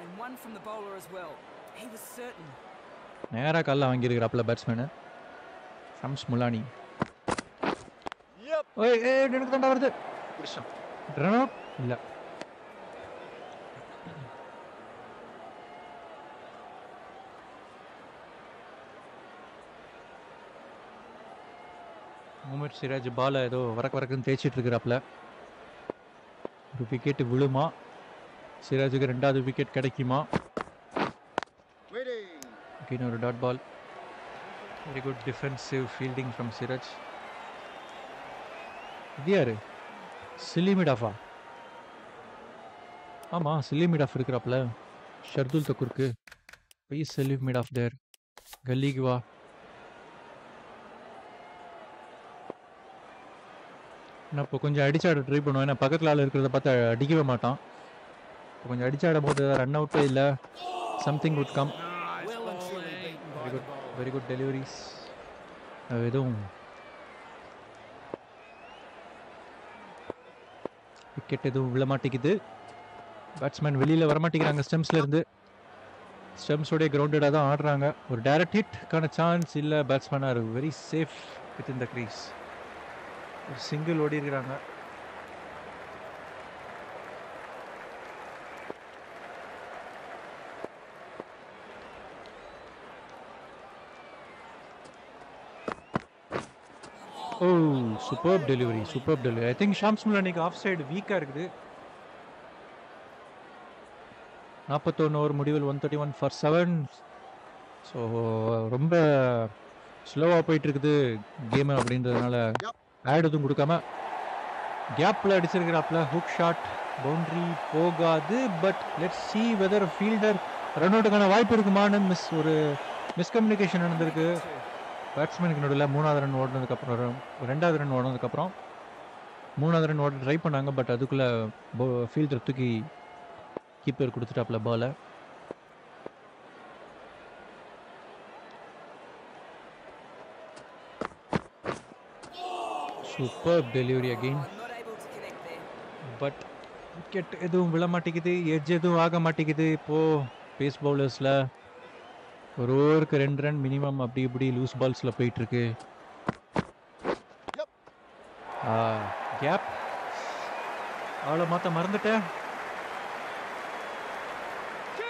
And one from the bowler as well. He was certain. நேராக காலில் வாங்கியிருக்கிறாப்புல பேட்ஸ்மேனு ஷம்ஸ் முலானி Yep. ஓய் ஏய் எனக்கு தாண்டா வருது ரன் அவுட் இல்லை. முகமது சிராஜ் பாலை ஏதோ வரக்கு வரக்குன்னு தேய்ச்சிட்டு இருக்கிறாப்புல. ஒரு விக்கெட் விழுமா? சிராஜுக்கு ரெண்டாவது விக்கெட் கிடைக்குமா. Again, ஒரு dot ball very good defensive fielding from Siraj இது யாரு? சில்லி மிடாஃபா ஆமாம் சில்லி மிடாஃப் இருக்கிறாப்புல Shardul தக்கூருக்கு by silly mid off there கல்லிக்கு வா. நான் இப்போ கொஞ்சம் அடிச்சாட ட்ரை பண்ணுவேன். ஏன்னா பக்கத்தில் ஆள் இருக்கிறத பார்த்து அடிக்கவே மாட்டான். இப்போ கொஞ்சம் அடிச்சாடும் போது ரன் அவுட்டே இல்லை something good come very good very good deliveries எதுவும் விக்கெட் எதுவும் விழ மாட்டேங்குது. பேட்ஸ்மேன் வெளியில் வரமாட்டேங்கிறாங்க ஸ்டெம்ஸ்ல இருந்து. ஸ்டெம்ஸோடைய கிரவுண்டடாக தான் ஆடுறாங்க. ஒரு டைரக்ட் ஹிட்கான சான்ஸ் இல்லை பேட்ஸ்மேனாக இருக்கு very safe with in the crease single ஓடி இருக்கிறாங்க. ஓ super delivery super delivery I think Shams Mulla இன்னைக்கு ஆஃப் சைடு வீக்காக இருக்குது. நாற்பத்தொன்று ஓவர் முடிவில் one thirty one for seven so ரொம்ப ஸ்லோவாக போயிட்டு இருக்குது கேமு அப்படின்றதுனால ஆட் எதுவும் கொடுக்காம கேப்பில் அடிச்சிருக்கிறாப்ல ஹுக் ஷாட் பவுண்ட்ரி போகாது but let's see whether fielder run அவுட்டுக்கான வாய்ப்பு இருக்குமான்னு மிஸ் ஒரு மிஸ்கம்யூனிகேஷன் நடந்திருக்கு. பேட்ஸ்மேனுக்கு நடுவில் மூணாவது ரன் ஓடினதுக்கப்புறம் ரெண்டாவது ரன் ஓடினதுக்கப்புறம் மூணாவது ரன் ஓட ட்ரை பண்ணாங்க பட் அதுக்குள்ளே ஃபீல்டர் தூக்கி கீப்பர் கொடுத்துட்டாப்ல பாலை super delivery again. But wicket எதுவும் விழ மாட்டேங்குது எட்ஜ் எதுவும் ஆக மாட்டேங்குது. இப்போ பேஸ் பவுலர்ஸில் ஒரு ஓவருக்கு ரெண்டு ரன் மினிமம் அப்படி இப்படி லூஸ் பால்ஸில் போயிட்டு இருக்கு கேப் அவளை மாற்ற மறந்துட்டேன்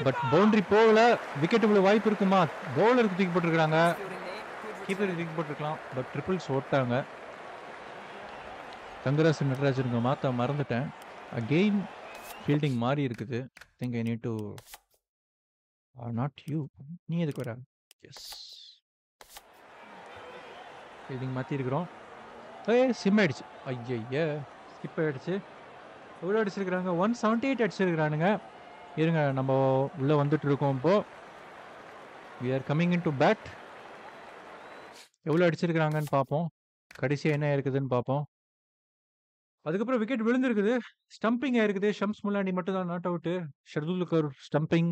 பட் பவுண்டரி போகல. விக்கெட் விழ வாய்ப்பு இருக்குமா? பவுலருக்கு தூக்கி போட்டிருக்கிறாங்க. Fielding there. Good keeper return. தூக்கி போட்டிருக்கலாம். பட் ட்ரிபிள்ஸ் ஓட்டாங்க தங்கராசு நடராஜனுங்க மாற்ற மறந்துட்டேன். அகெயின் ஃபீல்டிங் மாறி இருக்குது. Think I need to not you நீ எதுக்கு வர? எஸ் ஃபீல்டிங் மாற்றிருக்கிறோம் ஏ சிம் ஆயிடுச்சு. ஐயய்ய ஸ்கிப் ஆகிடுச்சு எவ்வளோ அடிச்சிருக்கிறாங்க? ஒன் செவன்ட்டி எயிட் அடிச்சிருக்கிறானுங்க. இருங்க நம்ம உள்ளே வந்துட்டு இருக்கோம் இப்போது we are coming in to bat எவ்வளோ அடிச்சிருக்கிறாங்கன்னு பார்ப்போம். கடைசியாக என்ன இருக்குதுன்னு பார்ப்போம். அதுக்கப்புறம் விக்கெட் விழுந்திருக்குது. ஸ்டம்பிங் ஆயிருக்குது. ஷம்ஸ் முல்லாண்டி மட்டும் தான் நாட் அவுட்டு ஷர்துல்கர் ஸ்டம்பிங்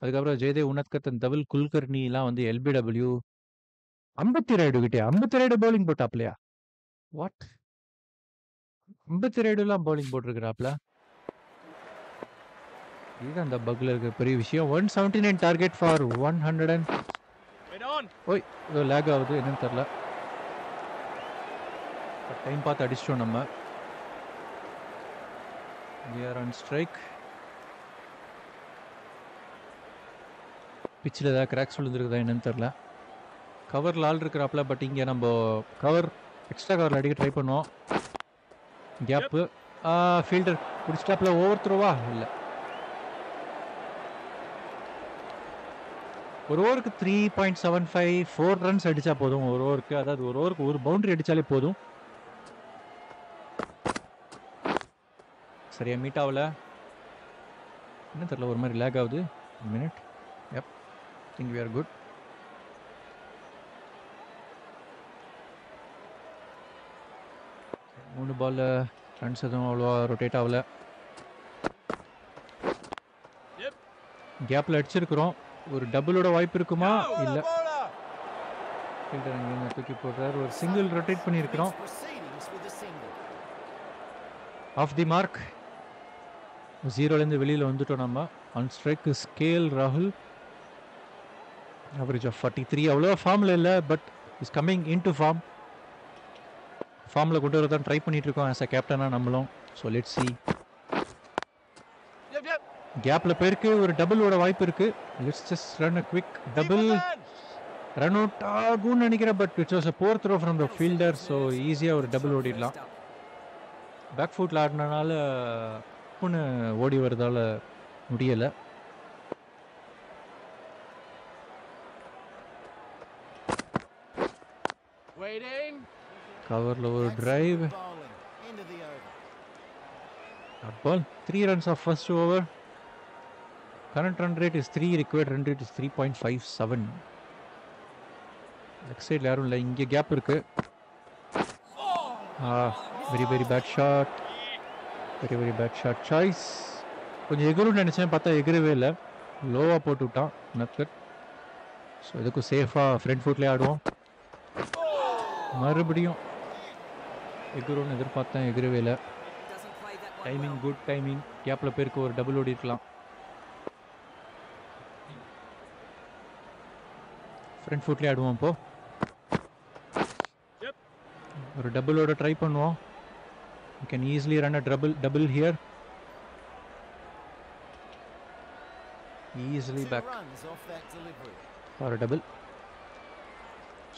அதுக்கப்புறம் ஜெயதேவ் உனத்கத்தன் தவில் குல்கர்னி எல்லாம் வந்து எல்பிடபிள்யூ ஐம்பத்தி ரைடு கிட்டே ஐம்பத்தி ரைடு பவுலிங் போட்டாப்லையா? வாட் ஐம்பத்தி ரைடுலாம் பவுலிங் போட்டிருக்கிறாப்ல? இது அந்த பக்ல இருக்க பெரிய விஷயம். One seventy nine target for one hundred and ஓய் ஏதோ லேக் ஆகுது. என்னன்னு தெரில டைம் பார்த்து அடிச்சிட்டோம் நம்ம. ஆர் ஆன் ஸ்ட்ரைக் பிச்சில் ஏதாவது கிராக்ஸ் விழுந்துருக்குதா என்னன்னு தெரில கவரில் ஆள் இருக்கிறாப்ல பட் இங்கே நம்ம கவர் எக்ஸ்ட்ரா கவரில் அடிக்க ட்ரை பண்ணோம் கேப்பு ஃபீல்டர் பிடிச்சிட்டாப்ல ஓவர் த்ரோவா இல்லை. ஒரு ஓவருக்கு three point seven five four runs அடித்தா போதும். ஒரு ஓவருக்கு அதாவது ஒரு ஓவருக்கு ஒரு பவுண்டரி அடித்தாலே போதும். சரியா மீட் ஆகல. என்ன தெரியல ஒரு மாதிரி லேக் ஆகுது. மினிட் எப் திங்க் வி ஆர் குட் மூணு பால்ல ரன்ஸ் எதுவும் அவ்வளோவா ரொட்டேட் ஆகல. கேப்பில் அடிச்சிருக்கிறோம். ஒரு டபுளோட வாய்ப்பு இருக்குமா? இல்லை. ஃபீல்டர் அங்கே தூக்கி போடுறாரு. ஒரு சிங்கிள் ரொட்டேட் பண்ணியிருக்கிறோம். ஆஃப் தி மார்க் ஜீரோலேருந்து வெளியில் வந்துட்டோம் நம்ம. ஆன் ஸ்ட்ரைக் ஸ்கேல் ராகுல் அவரேஜ் ஆஃப் ஃபார்ட்டி த்ரீ அவ்வளோ ஃபார்மில் இல்லை but is coming in to form ஃபார்மில் கொண்டு வர தான் ட்ரை பண்ணிட்டு இருக்கோம் ஆஸ் அ கேப்டனாக நம்மளும் ஸோ லெட் சி. கேப்பில் போயிருக்கு ஒரு டபுளோட வாய்ப்பு இருக்கு. Let's just run a quick double run out ஆகும்னு நினைக்கிறேன் but it's was a poor throw from the fielder so ஈஸியாக ஒரு டபுள் ஓடிடலாம். பேக் ஃபுட்டில் ஆடினனால பொண்ணு ஓடி வரதால முடியலை. கவரில் ஒரு drive. Ball three runs off first over current run rate is three required run rate is three point five seven leg சைடில் யாரும் இல்லை இங்கே கேப் இருக்கு. Very very bad shot very very bad shot choice கொஞ்சம் எகிரும்னு நினச்சேன் பார்த்தா எகிரவே இல்லை. லோவாக போட்டு விட்டான். நக்கட் ஸோ இதுக்கும் சேஃபாக ஃப்ரண்ட் ஃபுட்லேயே ஆடுவோம். மறுபடியும் எகிரும்னு எதிர்பார்த்தேன் எகிரவே இல்லை. டைமிங். குட் டைமிங் கேப்பில் பேருக்கு ஒரு டபுள் ஓடி இருக்கலாம் ஃப்ரண்ட் ஃபுட்லேயே ஆடுவோம் இப்போ. ஒரு டபுளோட ட்ரை பண்ணுவோம். A double double here easily Two back runs off that delivery. For double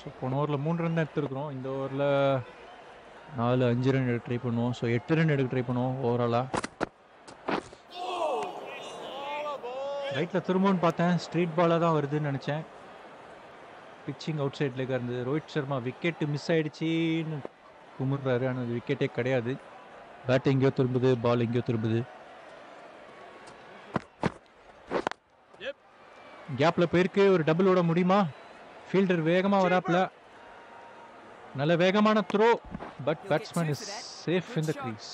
so போன ஓவரில் மூணு ரன் தான் எடுத்துருக்குறோம். இந்த ஓவரில் நாலு அஞ்சு ரன் எடுக்க ட்ரை பண்ணுவோம். ஸோ எட்டு ரன் எடுக்க ட்ரை பண்ணுவோம் ஓவராலாக ரைட்டில் திரும்பவும் பார்த்தேன். ஸ்ட்ரீட் பாலாக தான் வருதுன்னு நினச்சேன். பிச்சிங் அவுட் சைட் லெக்காக இருந்தது. ரோஹித் சர்மா விக்கெட்டு மிஸ் ஆயிடுச்சின்னு குமுறாரு ஆனால் அது விக்கெட்டே கிடையாது. பேட் எங்கேயோ திரும்புது பால் எங்கேயோ திரும்புது. கேப்பில் போயிருக்கு ஒரு டபுள் ஓட முடியுமா? ஃபீல்டர் வேகமாக வராப்புல. நல்ல வேகமான throw but batsman is. Safe in the. Crease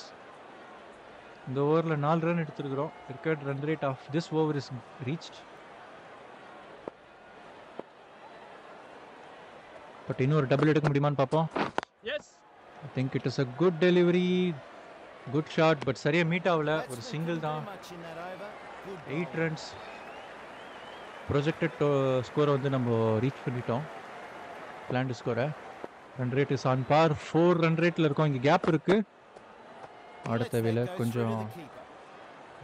இந்த ஓவரில் நாலு ரன் எடுத்துருக்குறோம். Cricket run rate of this over is reached but இன்னொரு டபுள் எடுக்க முடியுமான்னு பார்ப்போம். Yes. I think it is a good delivery good shot but சரியாக மீட் ஆகல. ஒரு சிங்கிள் தான். எயிட் ரன்ஸ் ப்ரொஜெக்டட் ஸ்கோரை வந்து நம்ம ரீச் பண்ணிட்டோம். பிளான்டு ஸ்கோரை run rate is on par four run ரேட்டில் இருக்கோம். இங்கே கேப் இருக்குது ஆட Lets கொஞ்சம்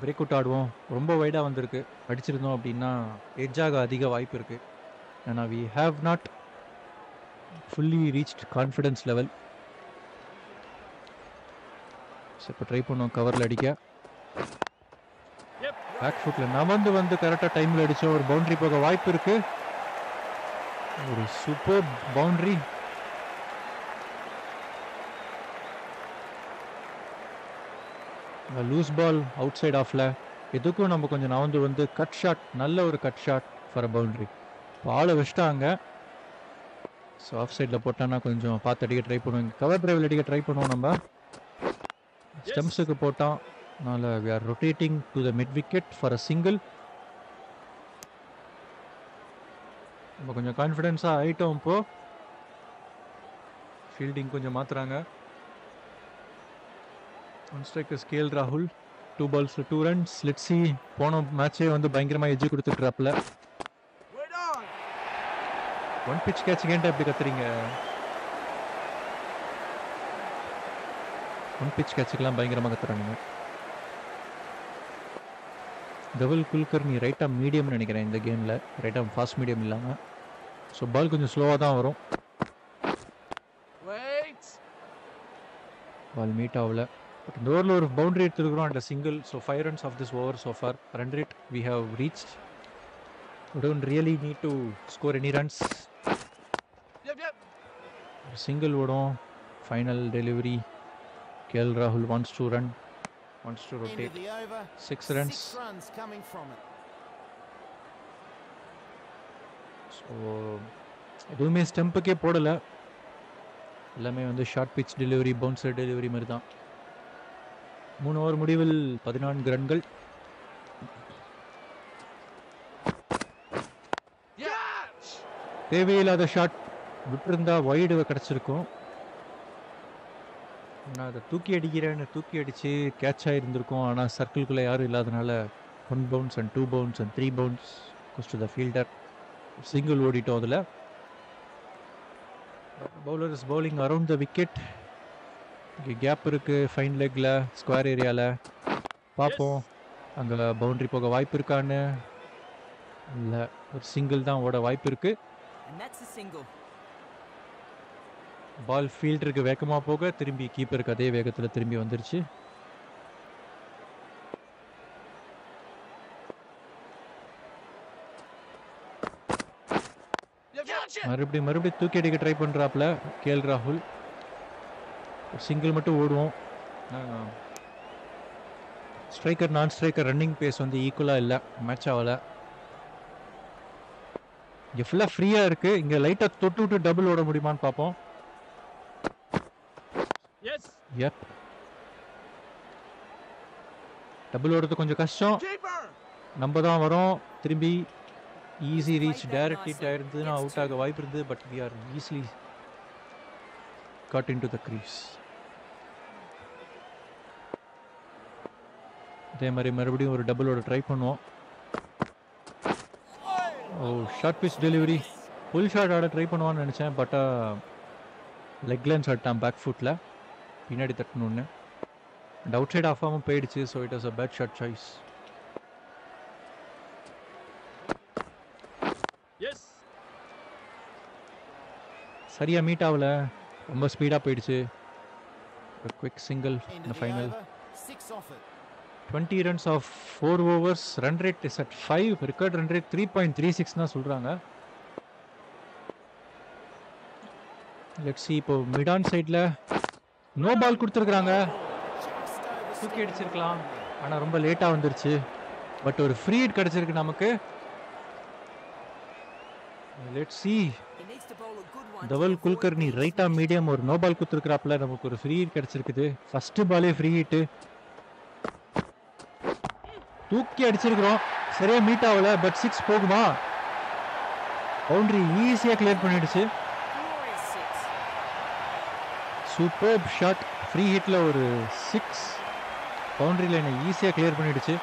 பிரேக் அவுட் ஆடுவோம். ரொம்ப வைடாக வந்திருக்கு. அடிச்சிருந்தோம் அப்படின்னா எட்ஜாக அதிக வாய்ப்பு இருக்குது ஏன்னா we have not fully reached confidence level இப்போ ட்ரை பண்ணோம் கவரில் அடிக்க. பேக் ஃபுட்டில் நவந்து வந்து கரெக்டாக டைமில் அடித்தோம் ஒரு பவுண்டரி போக வாய்ப்பு இருக்கு. ஒரு super boundary loose ball out side ஆஃப்ல எதுக்கும் நம்ம கொஞ்சம் நவந்து வந்து கட் ஷாட் நல்ல ஒரு cut shot for a boundary ஆளை வச்சிட்டாங்க. ஸோ ஆஃப் சைடில் போட்டான்னா கொஞ்சம் பார்த்து அடிக்க ட்ரை பண்ணுவோம். கவர் டிரைவில் அடிக்க ட்ரை பண்ணுவோம் நம்ம. ஸ்டெம்ஸுக்கு போட்டோம் அதனால் we are rotating to the mid wicket for a single நம்ம கொஞ்சம் கான்ஃபிடென்ஸாக ஆயிட்டோம் இப்போ. ஃபீல்டிங் கொஞ்சம் மாற்றுறாங்க ஒன் ஸ்ட்ரைக்கர் ஸ்கேல் ராகுல் two balls two runs let's see போன மேட்சே வந்து பயங்கரமாக எஜ்ஜு கொடுத்துட்றாப்புல. ஒன் பிச் கேட்ச் கேன்ட்டு எப்படி கத்துறீங்க? ஒன் பிச் கேட்சுக்கெல்லாம் பயங்கரமாக கத்துறானுங்க தவல் குல்கர்னி ரைட்டாக மீடியம்னு நினைக்கிறேன் இந்த கேமில் ரைட்டாக ஃபாஸ்ட் மீடியம் இல்லாமல் ஸோ பால் கொஞ்சம் ஸ்லோவாக தான் வரும். பால் மீட் ஆகல. பட் இந்த ஓவரில் ஒரு பவுண்டரி எடுத்துருக்குறோம். And single so five runs off this over so for run rate we have reach don't really need to score any runs. Single ஓடும். Final delivery to run wants to End of rotate the over. Runs Six runs coming from it. So எதுவுமே ஸ்டெம்புக்கே போடலை எல்லாமே வந்து short pitch delivery bouncer delivery மாதிரி தான் மூணு over முடிவில் பதினான்கு ரன்கள். தேவையில்லாத ஷாட் விட்டிருந்தா வைடு கிடச்சிருக்கும் நான் அதை தூக்கி அடிக்கிறேன்னு தூக்கி அடித்து கேட்ச் ஆகிருந்திருக்கும் ஆனால் சர்க்கிள்குள்ளே யாரும் இல்லாதனால one bounce and two bounce and three bounce goes to the fielder single ஓடிட்டோம் அதில். Bowler is bowling around the wicket இங்கே கேப் இருக்குது ஃபைன் லெக்கில் ஸ்கொயர் ஏரியாவில் பார்ப்போம். அங்கே பவுண்டரி போக வாய்ப்பு இருக்கான்னு. இல்லை ஒரு சிங்கிள் தான் ஓட வாய்ப்பு இருக்குது And that's a single. பால் ஃபீல்டருக்கு வேகமாக போக. திரும்பி கீப்பருக்கு அதே வேகத்தில் திரும்பி வந்துருச்சு. மறுபடியும் மறுபடியும் தூக்கி அடிக்க ட்ரை பண்ணுறாப்புல கேஎல் ராகுல். சிங்கிள் மட்டும் ஓடுவோம். Striker non striker running pace வந்து ஈக்குவலாக இல்லை. மேட்ச் ஆகலை. இங்கே ஃபுல்லாக ஃப்ரீயாக இருக்குது இங்கே லைட்டாக தொட்டு விட்டு டபுள் ஓட முடியுமான்னு பார்ப்போம். எப் டபுள் ஓடுறது கொஞ்சம் கஷ்டம். நம்ம தான் வரோம். திரும்பி ஈஸி ரீச் டைரக்ட். ஹிட் ஆயிருந்ததுன்னா Gets அவுட். ஆக வாய்ப்பு இருந்தது but we are easily cut in to the crease அதே மாதிரி மறுபடியும் ஒரு டபுளோட ட்ரை பண்ணுவோம். ஓ short pitch delivery full shot ஆட ட்ரை பண்ணுவான்னு நினச்சேன் பட் லெக் லைன்ஸ் ஆட்டான் பேக் ஃபுட்டில் பின்னாடி தட்டணுன்னு அண்ட் அவுட் சைட் ஆஃப் ஆகாமல் போயிடுச்சு so it was a bad shot choice Yes. சரியாக மீட் ஆகல. ரொம்ப ஸ்பீடாக போயிடுச்சு. குவிக் சிங்கிள் இந்த final. Twenty runs off four overs run rate is at five record run rate three point three six தான் சொல்கிறாங்க லெட்ஸ் இப்போ மிடான் சைடில் நோ பால் கொடுத்துருக்குறாங்க. தூக்கி அடிச்சிருக்கலாம் ஆனால் ரொம்ப லேட்டாக வந்துருச்சு. பட் ஒரு ஃப்ரீ ஹிட் கிடச்சிருக்கு நமக்கு. லெட் சி தவல் குல்கர்னி ரைட்டா மீடியம் ஒரு நோ பால் கொடுத்துருக்குறாப்புல. நமக்கு ஒரு ஃப்ரீ ஹிட் கிடச்சிருக்குது. ஃபஸ்ட்டு பாலே ஃப்ரீ ஹிட்டு தூக்கி அடிச்சிருக்கிறோம். சரியாக மீட் ஆகல. பட் சிக்ஸ் போகுமா? பவுண்ட்ரி ஈஸியாக கிளியர் பண்ணிடுச்சு Glorious six. Super shot free ஹிட்ல ஒரு சிக்ஸ் பவுண்டரி லைனை ஈஸியாக கிளியர் பண்ணிடுச்சு.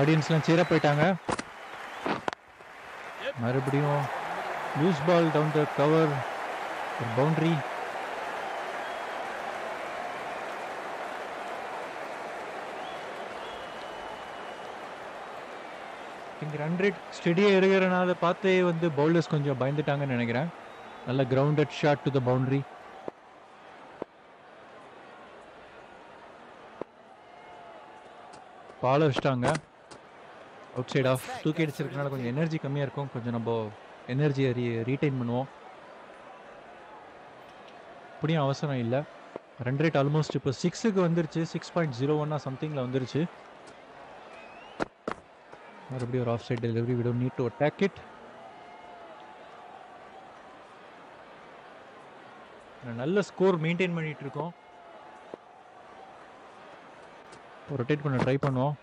ஆடியன்ஸ்லாம் சீராக போயிட்டாங்க மறுபடியும் loose ball down the cover boundary boundary இங்கே ரன் ரேட் ஸ்டெடியாக இருக்கிறனால பார்த்தே வந்து பவுலர்ஸ் கொஞ்சம் பயந்துட்டாங்கன்னு நினைக்கிறேன். நல்ல grounded shot to the boundary பால வச்சிட்டாங்க அவுட் சைட் ஆஃப் தூக்கி அடிச்சிருக்கனால கொஞ்சம் எனர்ஜி கம்மியாக இருக்கும். கொஞ்சம் நம்ம எனர்ஜியை ரீ ரீடைன் பண்ணுவோம். அப்படியும் அவசரம் இல்லை. ரன் ரேட் ஆல்மோஸ்ட் இப்போ சிக்ஸுக்கு வந்துருச்சு. சிக்ஸ் பாயிண்ட் ஜீரோ ஒன்னா சம்திங்கில் வந்துருச்சு. மறுபடியும் ஒரு ஆஃப் சைட் டெலிவரி விடோ நீட் டு அட்டாக் இட் நல்ல ஸ்கோர் மெயின்டைன் பண்ணிட்டு இருக்கோம் ரொட்டேட் பண்ண ட்ரை பண்ணுவோம்.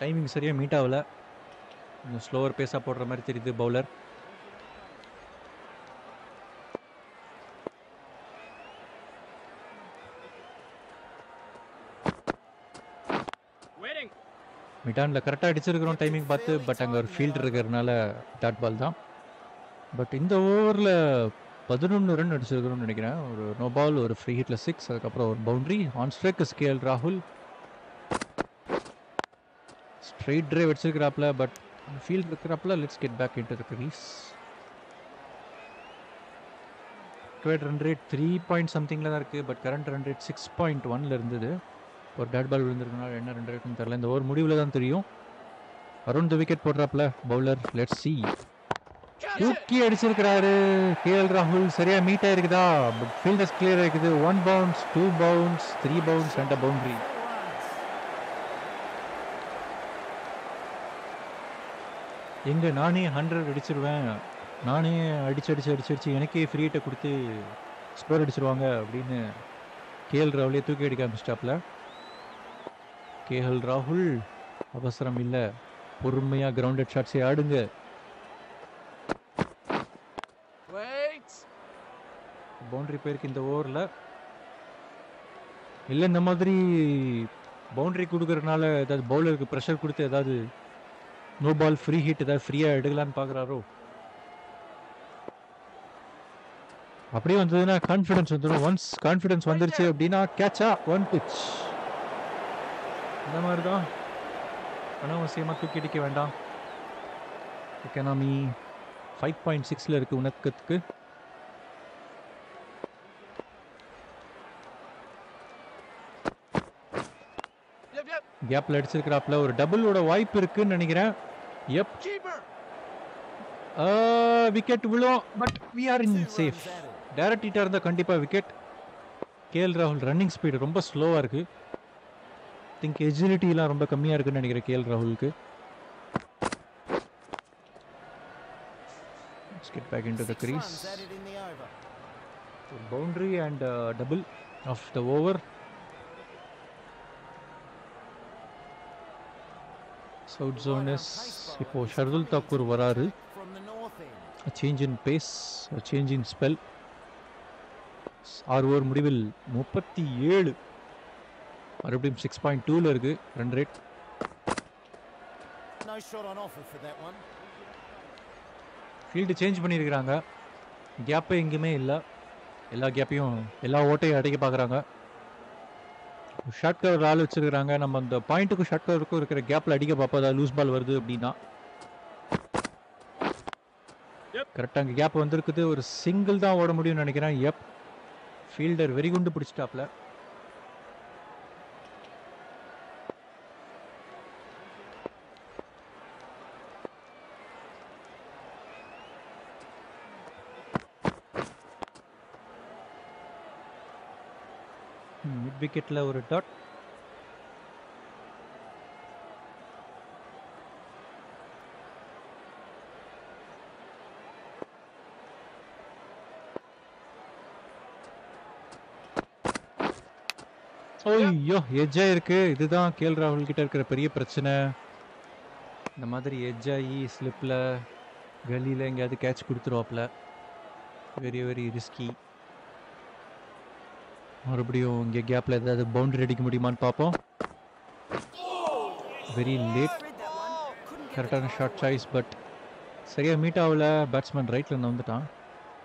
டைமிங் சரியாக மீட் ஆகல. கொஞ்சம் ஸ்லோவர் பேஸாக போடுற மாதிரி தெரியுது பவுலர் Waiting. மிட்டானில் கரெக்டாக அடிச்சிருக்கிறோம் டைமிங் பார்த்து பட் அங்கே ஒரு ஃபீல்ட் இருக்கிறதுனால டாட் பால் தான். பட் இந்த ஓவரில் பதினொன்று ரன் அடிச்சிருக்கிறோம்னு நினைக்கிறேன். ஒரு நோ பால் ஒரு ஃப்ரீ ஹிட்டில் சிக்ஸ் அதுக்கப்புறம் ஒரு பவுண்டரி ஆன் ஸ்ட்ரைக் ஸ்கேல் ராகுல் ஸ்ட்ரைட் ட்ரைவ் அடிச்சிருக்கிறாப்புல but field இருக்கிறாப்புல let's get back in to the crease run rate three point சம்திங்கில் தான் இருக்குது but current run rate six point ஒனில் இருந்தது. ஒரு டேட் பால் விழுந்திருக்கனால என்ன ரெண்டு இருக்குன்னு தெரியல. இந்த ஓவர் முடிவில் தான் தெரியும். அரௌண்ட் த விக்கெட் போடுறாப்ல பவுலர் லெட்ஸ் சி தூக்கி அடிச்சிருக்கிறாரு. கேஎல் ராகுல் சரியா மீட் ஆயிருக்குதா? பட் ஃபீல்டர்ஸ் கிளியர் ஆயிருக்குது. One bounce two bounce three bounce and a boundary எங்க நானே ஹண்ட்ரட் அடிச்சிருவேன். நானே அடிச்சு அடிச்சு அடிச்சு அடிச்சு எனக்கே ஃப்ரீட்டை கொடுத்து ஸ்கோர் அடிச்சிருவாங்க அப்படின்னு கேஎல் ராகுலே தூக்கி அடிக்க ஆரம்பிச்சிட்டாப்ல கேஎல் ராகுல் அவசரம் இல்லை. பொறுமையாக கிரவுண்டட் ஷாட்ஸே ஆடுங்க. பவுண்டரி போயிருக்கு இந்த ஓவரில். இல்லை இந்த மாதிரி பவுண்டரி கொடுக்கறதுனால ஏதாவது பவுலருக்கு ப்ரெஷர் கொடுத்து ஏதாவது நோ பால் ஃப்ரீ ஹிட் ஏதாவது ஃப்ரீயாக எடுக்கலான்னு பார்க்குறாரோ அப்படியே வந்ததுன்னா கான்ஃபிடன்ஸ் வந்துடும் ஒன்ஸ் கான்ஃபிடன்ஸ் வந்துருச்சு அப்படின்னா கேட்சா ஒன் பிச் இந்த மாதிரி தான் அனாவசியமாக தூக்கி அடிக்க வேண்டாம். எக்கனாமி ஃபைவ் பாயிண்ட் சிக்ஸில் இருக்குது உனக்கத்துக்கு கேப்பில் அடிச்சிருக்கிறாப்புல ஒரு டபுளோட வாய்ப்பு இருக்குன்னு நினைக்கிறேன். எப் விக்கெட் uh, விழும். But we are in safe runs direct இருந்தால் கண்டிப்பாக விக்கெட் கேஎல் ராகுல் ரன்னிங் ஸ்பீடு ரொம்ப ஸ்லோவாக இருக்குது திங்க் எஜிலிட்டிலாம் ரொம்ப கம்மியாக இருக்குன்னு நினைக்கிறேன் கேஎல் ராகுலுக்கு. In to the Six crease. runs added in the over. Boundary and double off the over south Jones இப்போ ஷர்துல் தாக்கூர் வராரு. The a change in pace, a change in spell. ஆறு ஓவர் முடிவில் முப்பத்தி ஏழு. மறுபடியும் சிக்ஸ் பாயிண்ட் டூவில் இருக்கு. Run rate. ஃபீல்டு சேஞ்ச் பண்ணியிருக்கிறாங்க. கேப்பே எங்கேயுமே இல்லை. எல்லா கேப்பையும் எல்லா ஓட்டையும் அடைக்க பார்க்குறாங்க ஷார்ட் கவர் ஆள் வச்சிருக்கிறாங்க. நம்ம அந்த பாயிண்ட்டுக்கும் ஷார்ட் கவருக்கும் இருக்கிற கேப்பில் அடிக்க பார்ப்பதா லூஸ் பால் வருது அப்படின்னா. கரெக்டாக அங்கே கேப் வந்திருக்குது. ஒரு சிங்கிள் தான் ஓட முடியும்னு நினைக்கிறேன். எப் ஃபீல்டர் வெரி குண்டு பிடிச்சிட்டாப்ல மிட் விக்கெட்டில் ஒரு டாட் ஐயோ. எஜ்ஜா இருக்கு இதுதான் கேஎல் ராகுல் கிட்ட இருக்கிற பெரிய பிரச்சனை. இந்த மாதிரி எஜ்ஜாகி ஸ்லிப்பில் கலியில் எங்கேயாவது கேட்ச் கொடுத்துருவாப்ல. வெரி வெரி ரிஸ்கி மறுபடியும் இங்கே கேப்பில் ஏதாவது பவுண்டரி அடிக்க முடியுமான்னு பார்ப்போம். வெரி லேட் கரெக்டான ஷார்ட் சாய்ஸ் பட் சரியாக மீட் ஆகல. பேட்ஸ்மேன் ரைட்டில் வந்துட்டான்.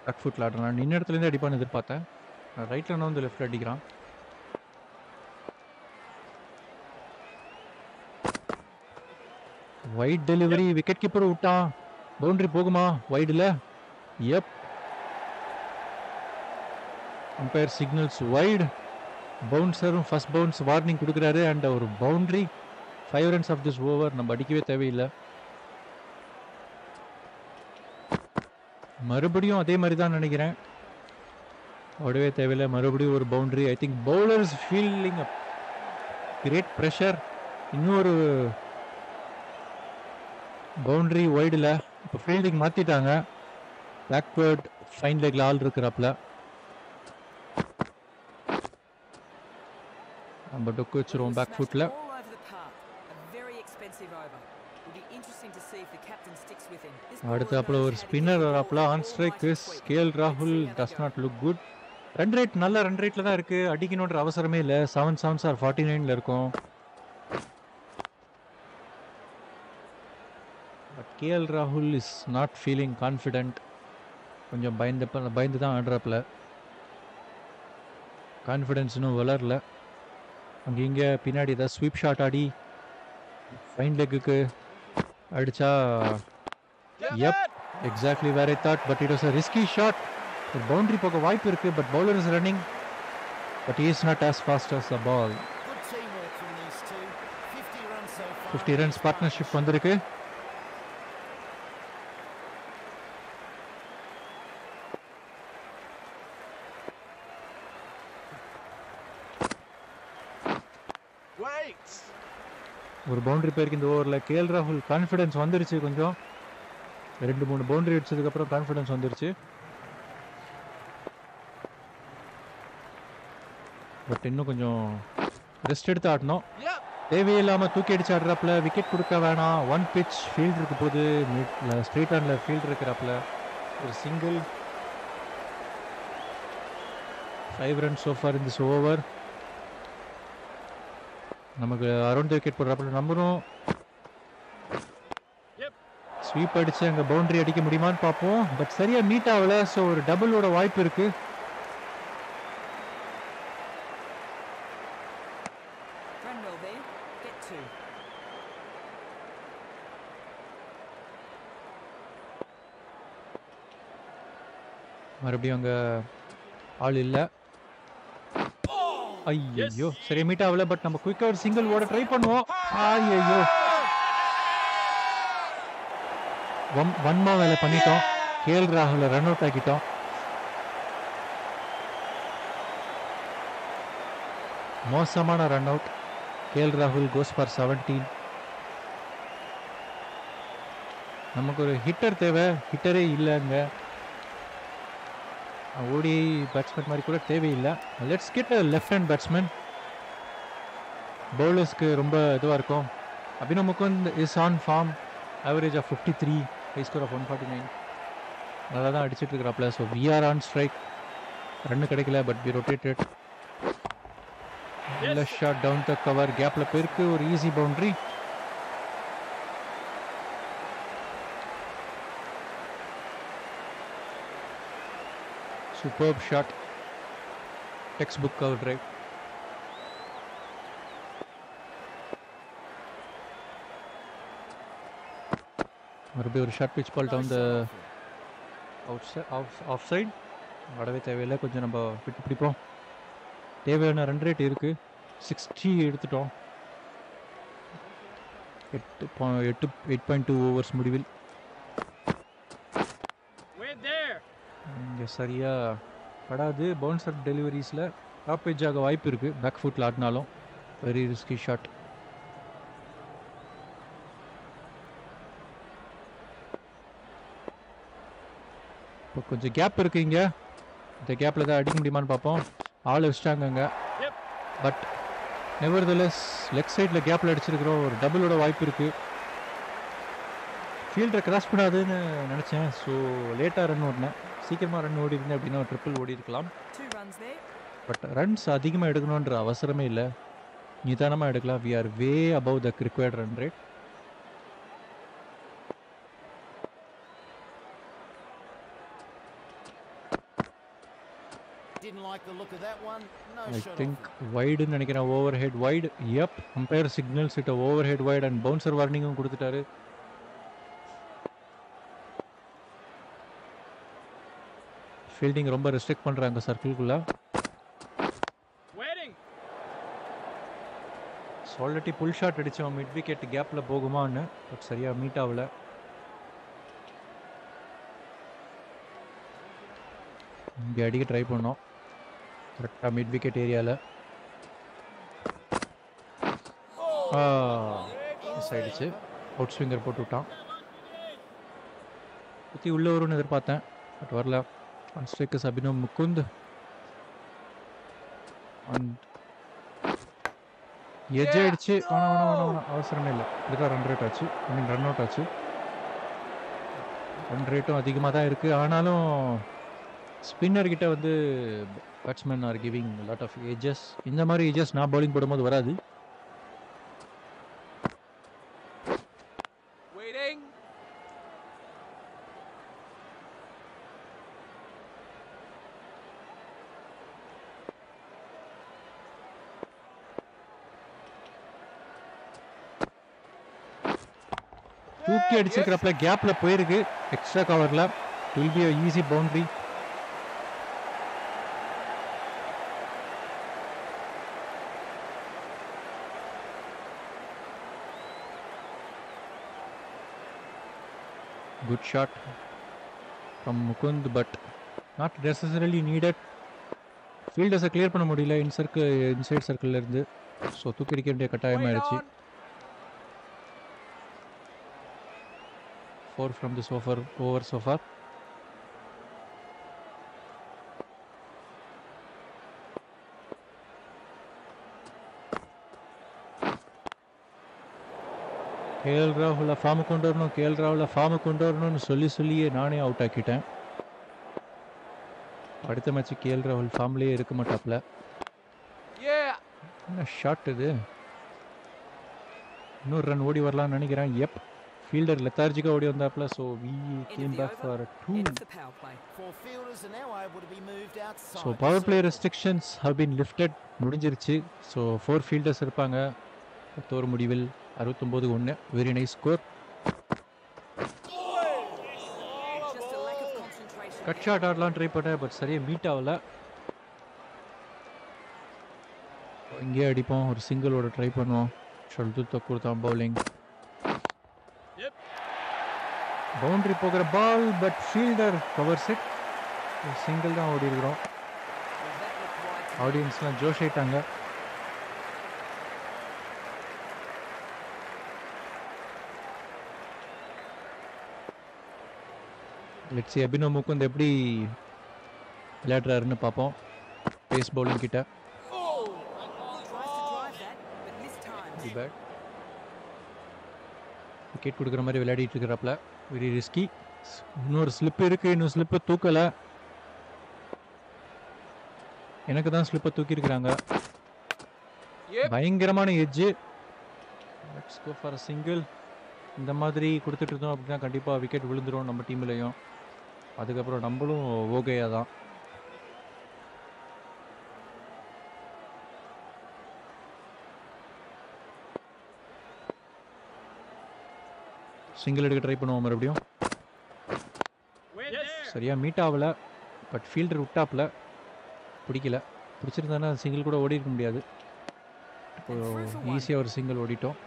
பேக் ஃபுட்டில் ஆடுறான். நின்ன இடத்துலேருந்து அடிப்பான்னு எதிர்பார்த்தேன். ரைட்டில் இருந்து வந்து லெஃப்ட்டில் அடிக்கிறான். வைட் டெலிவரி விக்கெட் கீப்பர் விட்டான். பவுண்டரி போகுமா? வைடில் எப் அம்பையர் சிக்னல்ஸ் வைடு பவுன்சரும் ஃபஸ்ட் பவுன்ஸ் வார்னிங் கொடுக்குறாரு. அண்ட் ஒரு boundary five runs off this over நம்ம அடிக்கவே தேவையில்லை. மறுபடியும் அதே மாதிரி தான் நினைக்கிறேன். ஓடவே தேவையில்லை. மறுபடியும் ஒரு boundary I think bowlers feeling great pressure இன்னொரு பவுண்ட்ரி ஒய்டில் இப்போ ஃபீல்டிங் மாற்றிட்டாங்க பேக்வேர்ட் ஃபைன் லெக்கில் ஆள் இருக்கிறாப்புல நம்ம டொக்கு வச்சிருவோம் பேக் ஃபுட்டில் All over the park. A very expensive over. Will be interesting to see if the captain with him. This bowler அடுத்தாப்புல knows ஒரு ஸ்பின்னர் வராப்புல ஆன் ஸ்ட்ரைக். கேஎல் ராகுல் does. Not look good run rate நல்ல run ரேட்ல தான் இருக்கு. அடிக்கணுன்ற அவசரமே இல்லை. செவன் செவன்ஸ் ஆர் ஃபார்ட்டி நைன்ல இருக்கும். பட் கேஎல் ராகுல் இஸ் நாட் ஃபீலிங் கான்ஃபிடென்ட் கொஞ்சம் பயந்து பயந்து தான் ஆடுறாப்புல கான்ஃபிடென்ஸ் இன்னும் வளரல. அங்கே இங்கே பின்னாடி ஏதாவது ஸ்வீப் ஷாட் ஆடி ஃபைன் லெக்குக்கு அடிச்சா எப் exactly where I thought but it was a risky shot ஒரு பவுண்டரி போக வாய்ப்பு இருக்கு but bowler is running but is not as fast as the ball Good teamwork from these two. 50 runs so far. Fifty runs partnership வந்திருக்கு ஒரு boundary பேருக்கு இந்த ஓவரில் KL ராகுல் கான்ஃபிடன்ஸ் வந்துருச்சு கொஞ்சம். ரெண்டு மூணு பவுண்டரி அடிச்சதுக்கப்புறம் கான்ஃபிடன்ஸ் வந்துருச்சு. பட் இன்னும் கொஞ்சம் ரெஸ்ட் எடுத்து ஆடணும். Yep! தேவையில்லாம தூக்கி அடிச்சு ஆடுறாப்புல விக்கெட் கொடுக்க வேணாம். ஒன் பிச் ஃபீல்ட் இருக்க போது ஸ்ட்ரெயிட் ஆன்ல ஃபீல்ட் இருக்கிறாப்புல ஒரு single five run so far in this over நமக்கு அரௌண்ட் விக்கெட் போடுறாப்புல நம்பரும். ஸ்வீப் அடிச்சு அங்க பவுண்டரி அடிக்க முடியுமான்னு பார்ப்போம். பட் சரியா மீட் ஆகல ஸோ ஒரு டபுளோட வாய்ப்பு இருக்கு. மறுபடியும் அங்க ஆள் இல்ல. ஐயோ சரி மீட் ஆகல பட் நம்ம குயிக்கா ஒரு சிங்கிள் ஓட ட்ரை பண்ணுவோம். ஐயோ வன்மா வேலை பண்ணிட்டோம். கேஎல் ராகுல ரன் அவுட் ஆக்கிட்டோம். மோசமான ரன் அவுட் கேஎல் ராகுல் கோஸ் ஃபார் செவன்டீன் நமக்கு ஒரு ஹிட்டர் தேவை. ஹிட்டரே இல்லைங்க. ஓடி பேட்ஸ்மேன் மாதிரி கூட தேவையில்லை. Let's get left hand batsman பவுலர்ஸ்க்கு ரொம்ப இதுவாக இருக்கும். Abhinav Mukund is on form average of fifty three high score of one forty nine நல்லா தான் அடிச்சிட்டு இருக்கிறாப்ல so we are on strike run கிடைக்கல பட் பி ரொட்டேட்டட் நல்ல ஷாட் டவுன் த கவர் கேப்பில் போயிருக்கு. ஒரு easy boundary super shot text book cover drive மறுபடியும் ஒரு short pitch ball down the out off off side ஆடவே தேவையில்லை. கொஞ்சம் நம்ம விட்டு பிடிப்போம். தேவையான ரன் ரேட் இருக்குது சிக்ஸ்டி எடுத்துட்டோம். எட்டு எட்டு எயிட் பாயிண்ட் டூ ஓவர்ஸ் முடிவில் Went there. இங்கே சரியாக படாது. பவுன்சர் டெலிவரிஸில் டாப் பேஜ் ஆக வாய்ப்பு இருக்குது பேக் ஃபுட்டில் ஆடினாலும் வெரி ரிஸ்கி ஷாட் இப்போ கொஞ்சம் கேப் இருக்கு இங்கே. இந்த கேப்பில் தான் அடிக்க முடியுமான்னு பார்ப்போம். ஆள் வச்சிட்டாங்கங்க Yep. பட் நெவர்தலஸ் லெக் சைடில் கேப்பில் அடிச்சிருக்கிறோம். ஒரு டபுளோட வாய்ப்பு இருக்குது ஃபீல்டரை கிராஸ் பண்ணாதுன்னு நினச்சேன். ஸோ லேட்டாக ரன் ஓடினேன். சீக்கிரமாக ரன் ஓடி இருந்தேன் அப்படின்னா ட்ரிப்பிள் ஓடி இருக்கலாம். பட் ரன்ஸ் அதிகமாக எடுக்கணுன்ற அவசரமே இல்லை. நிதானமாக எடுக்கலாம். We are way above the required run rate I think. வைடுன்னு நினைக்கிறேன் overhead wide if umpire signals இட்ட overhead wide and bouncer வார்னிங்கும் கொடுத்துட்டாரு. ஃபீல்டிங் ரொம்ப ரெஸ்ட்ரிக்ட் பண்ணுறாங்க சர்க்கிள்குள்ளே. ஆல்ரெடி புல் ஷாட் அடித்தோம் மிட் விக்கெட் கேப்பில் போகுமான்னு பட் சரியாக மீட் ஆகல. இங்கே அடிக்க ட்ரை பண்ணோம். கரெக்டாக மிட் விக்கெட் ஏரியாவில் மிஸ் ஆயிடுச்சு அவுட் ஸ்விங்கர் போட்டு விட்டான் சுற்றி உள்ள வரும்னு எதிர்பார்த்தேன் பட் வரல. One strikers Abhinav Mukund and edge வேணாம் அவசரமே இல்லை இப்படிதான் ரன் ரேட் ஆச்சு ஐ மீன் ரன் அவுட் ஆச்சு ரன் ரேட்டும் அதிகமாக தான் இருக்குது ஆனாலும் ஸ்பின்னர் கிட்ட வந்து batsman are giving lot of edges இந்த மாதிரி ஏஜஸ் நான் பவுலிங் போடும்போது வராது Waiting. தூக்கி அடிச்சிருக்கிறப்பல கேப்பில் போயிருக்கு. எக்ஸ்ட்ரா கவரில் will be easy boundary good shot from Mukund but not necessarily needed ஃபீல்டர்ஸை clear பண்ண முடியல. இன் இன்சைட் சர்க்கிளில் இருந்து. ஸோ தூக்கி அடிக்க வேண்டிய கட்டாயமாயிடுச்சு கட்டாயமாயிருச்சு on. Four from the so far over so far. KL ராகுல form கொண்டு வரணும். கேஎல் ராகுல ஃபார்மு கொண்டு வரணும்னு சொல்லி சொல்லியே நானே அவுட் ஆக்கிட்டேன். அடுத்த மேட்ச் கேஎல் ராகுல் ஃபார்ம்லேயே இருக்க மாட்டாப்ல. என்ன ஷாட் இது? இன்னொரு ரன் ஓடி வரலாம்னு நினைக்கிறேன். எப் ஃபீல்டர் லெத்தார்ஜிக்காக ஓடி வந்தாப்ல so we came back for two. So power play. Restrictions have been lifted. முடிஞ்சிருச்சு. ஸோ ஃபோர் ஃபீல்டர்ஸ் இருப்பாங்க. பத்தோரு முடிவில் அறுபத்தொம்போது ஒன்று very nice score. Cut shot ஆடலாம் ட்ரை பண்ணேன் பட் சரியாக மீட் ஆகல. இங்கேயே அடிப்போம். ஒரு சிங்கிளோட ட்ரை பண்ணுவோம். ஷல்து தக்கூர் தான் பவுலிங் பவுண்ட்ரி போகிற ball but fielder covers it single தான் ஓடி இருக்கிறோம் ஆடியன்ஸ்லாம் ஜோஷ் ஆயிட்டாங்க லெட்ஸி அபினவ் முகுந்த் எப்படி விளையாடுறாருன்னு பார்ப்போம். பேஸ் பவுலிங் கிட்ட. விக்கெட் கொடுக்குற மாதிரி விளையாடிட்டு இருக்கிறாப்ல வெரி ரிஸ்கி இன்னொரு ஸ்லிப் இருக்கு இன்னொரு ஸ்லிப்பை தூக்கலை. எனக்கு தான் ஸ்லிப்பை தூக்கி இருக்கிறாங்க பயங்கரமான edge let's go for single இந்த மாதிரி கொடுத்துட்டு இருந்தோம் அப்படின்னா கண்டிப்பாக விக்கெட் விழுந்துரும் நம்ம டீம்லையும் அதுக்கப்புறம் நம்மளும் ஓகேயா தான் சிங்கிள் எடுக்க ட்ரை பண்ணுவோம் மறுபடியும். சரியாக மீட் ஆகல பட் ஃபீல்டர் விட்டாப்பில் பிடிக்கல. பிடிச்சிருந்தானே சிங்கிள் கூட ஓடி இருக்க முடியாது இப்போது ஈஸியாக ஒரு சிங்கிள் ஓடிட்டோம்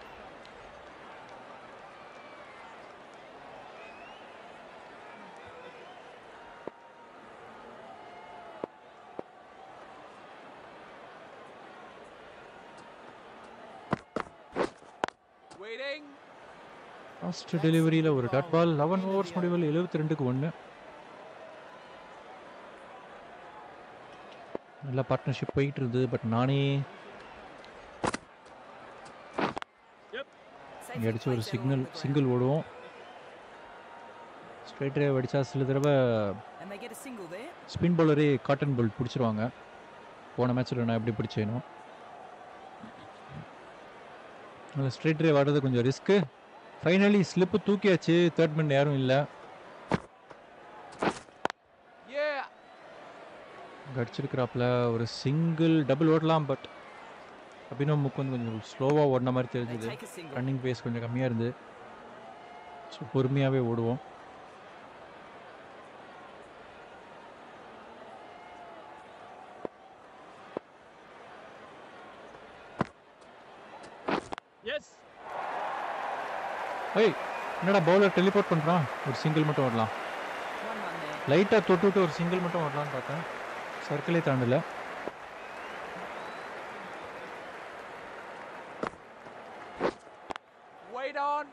Waiting. ஃபர்ஸ்ட் டெலிவரியில் ஒரு டாட் பால் லெவன் ஓவர்ஸ் முடிவில் எழுபத்தி ரெண்டுக்கு ஒன்று நல்ல பார்ட்னர்ஷிப் போயிட்டு இருந்தது பட் நானே இங்கே அடிச்சு ஒரு சிக்னல் சிங்கிள் ஓடுவோம். ஸ்ட்ரைட் ட்ரைவ் அடித்தா சில தடவை ஸ்பின் பவுலரே காட்டன் பால் பிடிச்சிருவாங்க. போன மேட்ச்சில் நான் எப்படி பிடிச்சேனோ. அதில் ஸ்ட்ரைட் ட்ரைவ் ஆடுறது கொஞ்சம் ரிஸ்க்கு ஃபைனலி ஸ்லிப்பு தூக்கியாச்சு. தேர்ட் மின் யாரும் இல்லை. Yeah. அடிச்சிருக்கிறாப்புல ஒரு சிங்கிள் டபுள் ஓடலாம் பட் அபினவ் முக்குந்த் கொஞ்சம் ஸ்லோவாக ஓடின மாதிரி தெரிஞ்சுது. ரன்னிங் பேஸ் கொஞ்சம் கம்மியாக இருந்து. ஸோ பொறுமையாகவே ஓடுவோம் Yes. ஏய் என்னடா பவுலர் டெலிபோர்ட் பண்ணுறான் ஒரு சிங்கிள் மட்டும் ஓடலாம். லைட்டாக தொட்டு விட்டு ஒரு சிங்கிள் மட்டும் ஓடலான்னு பார்த்தேன். சர்க்கிளே தாண்டல Wait on.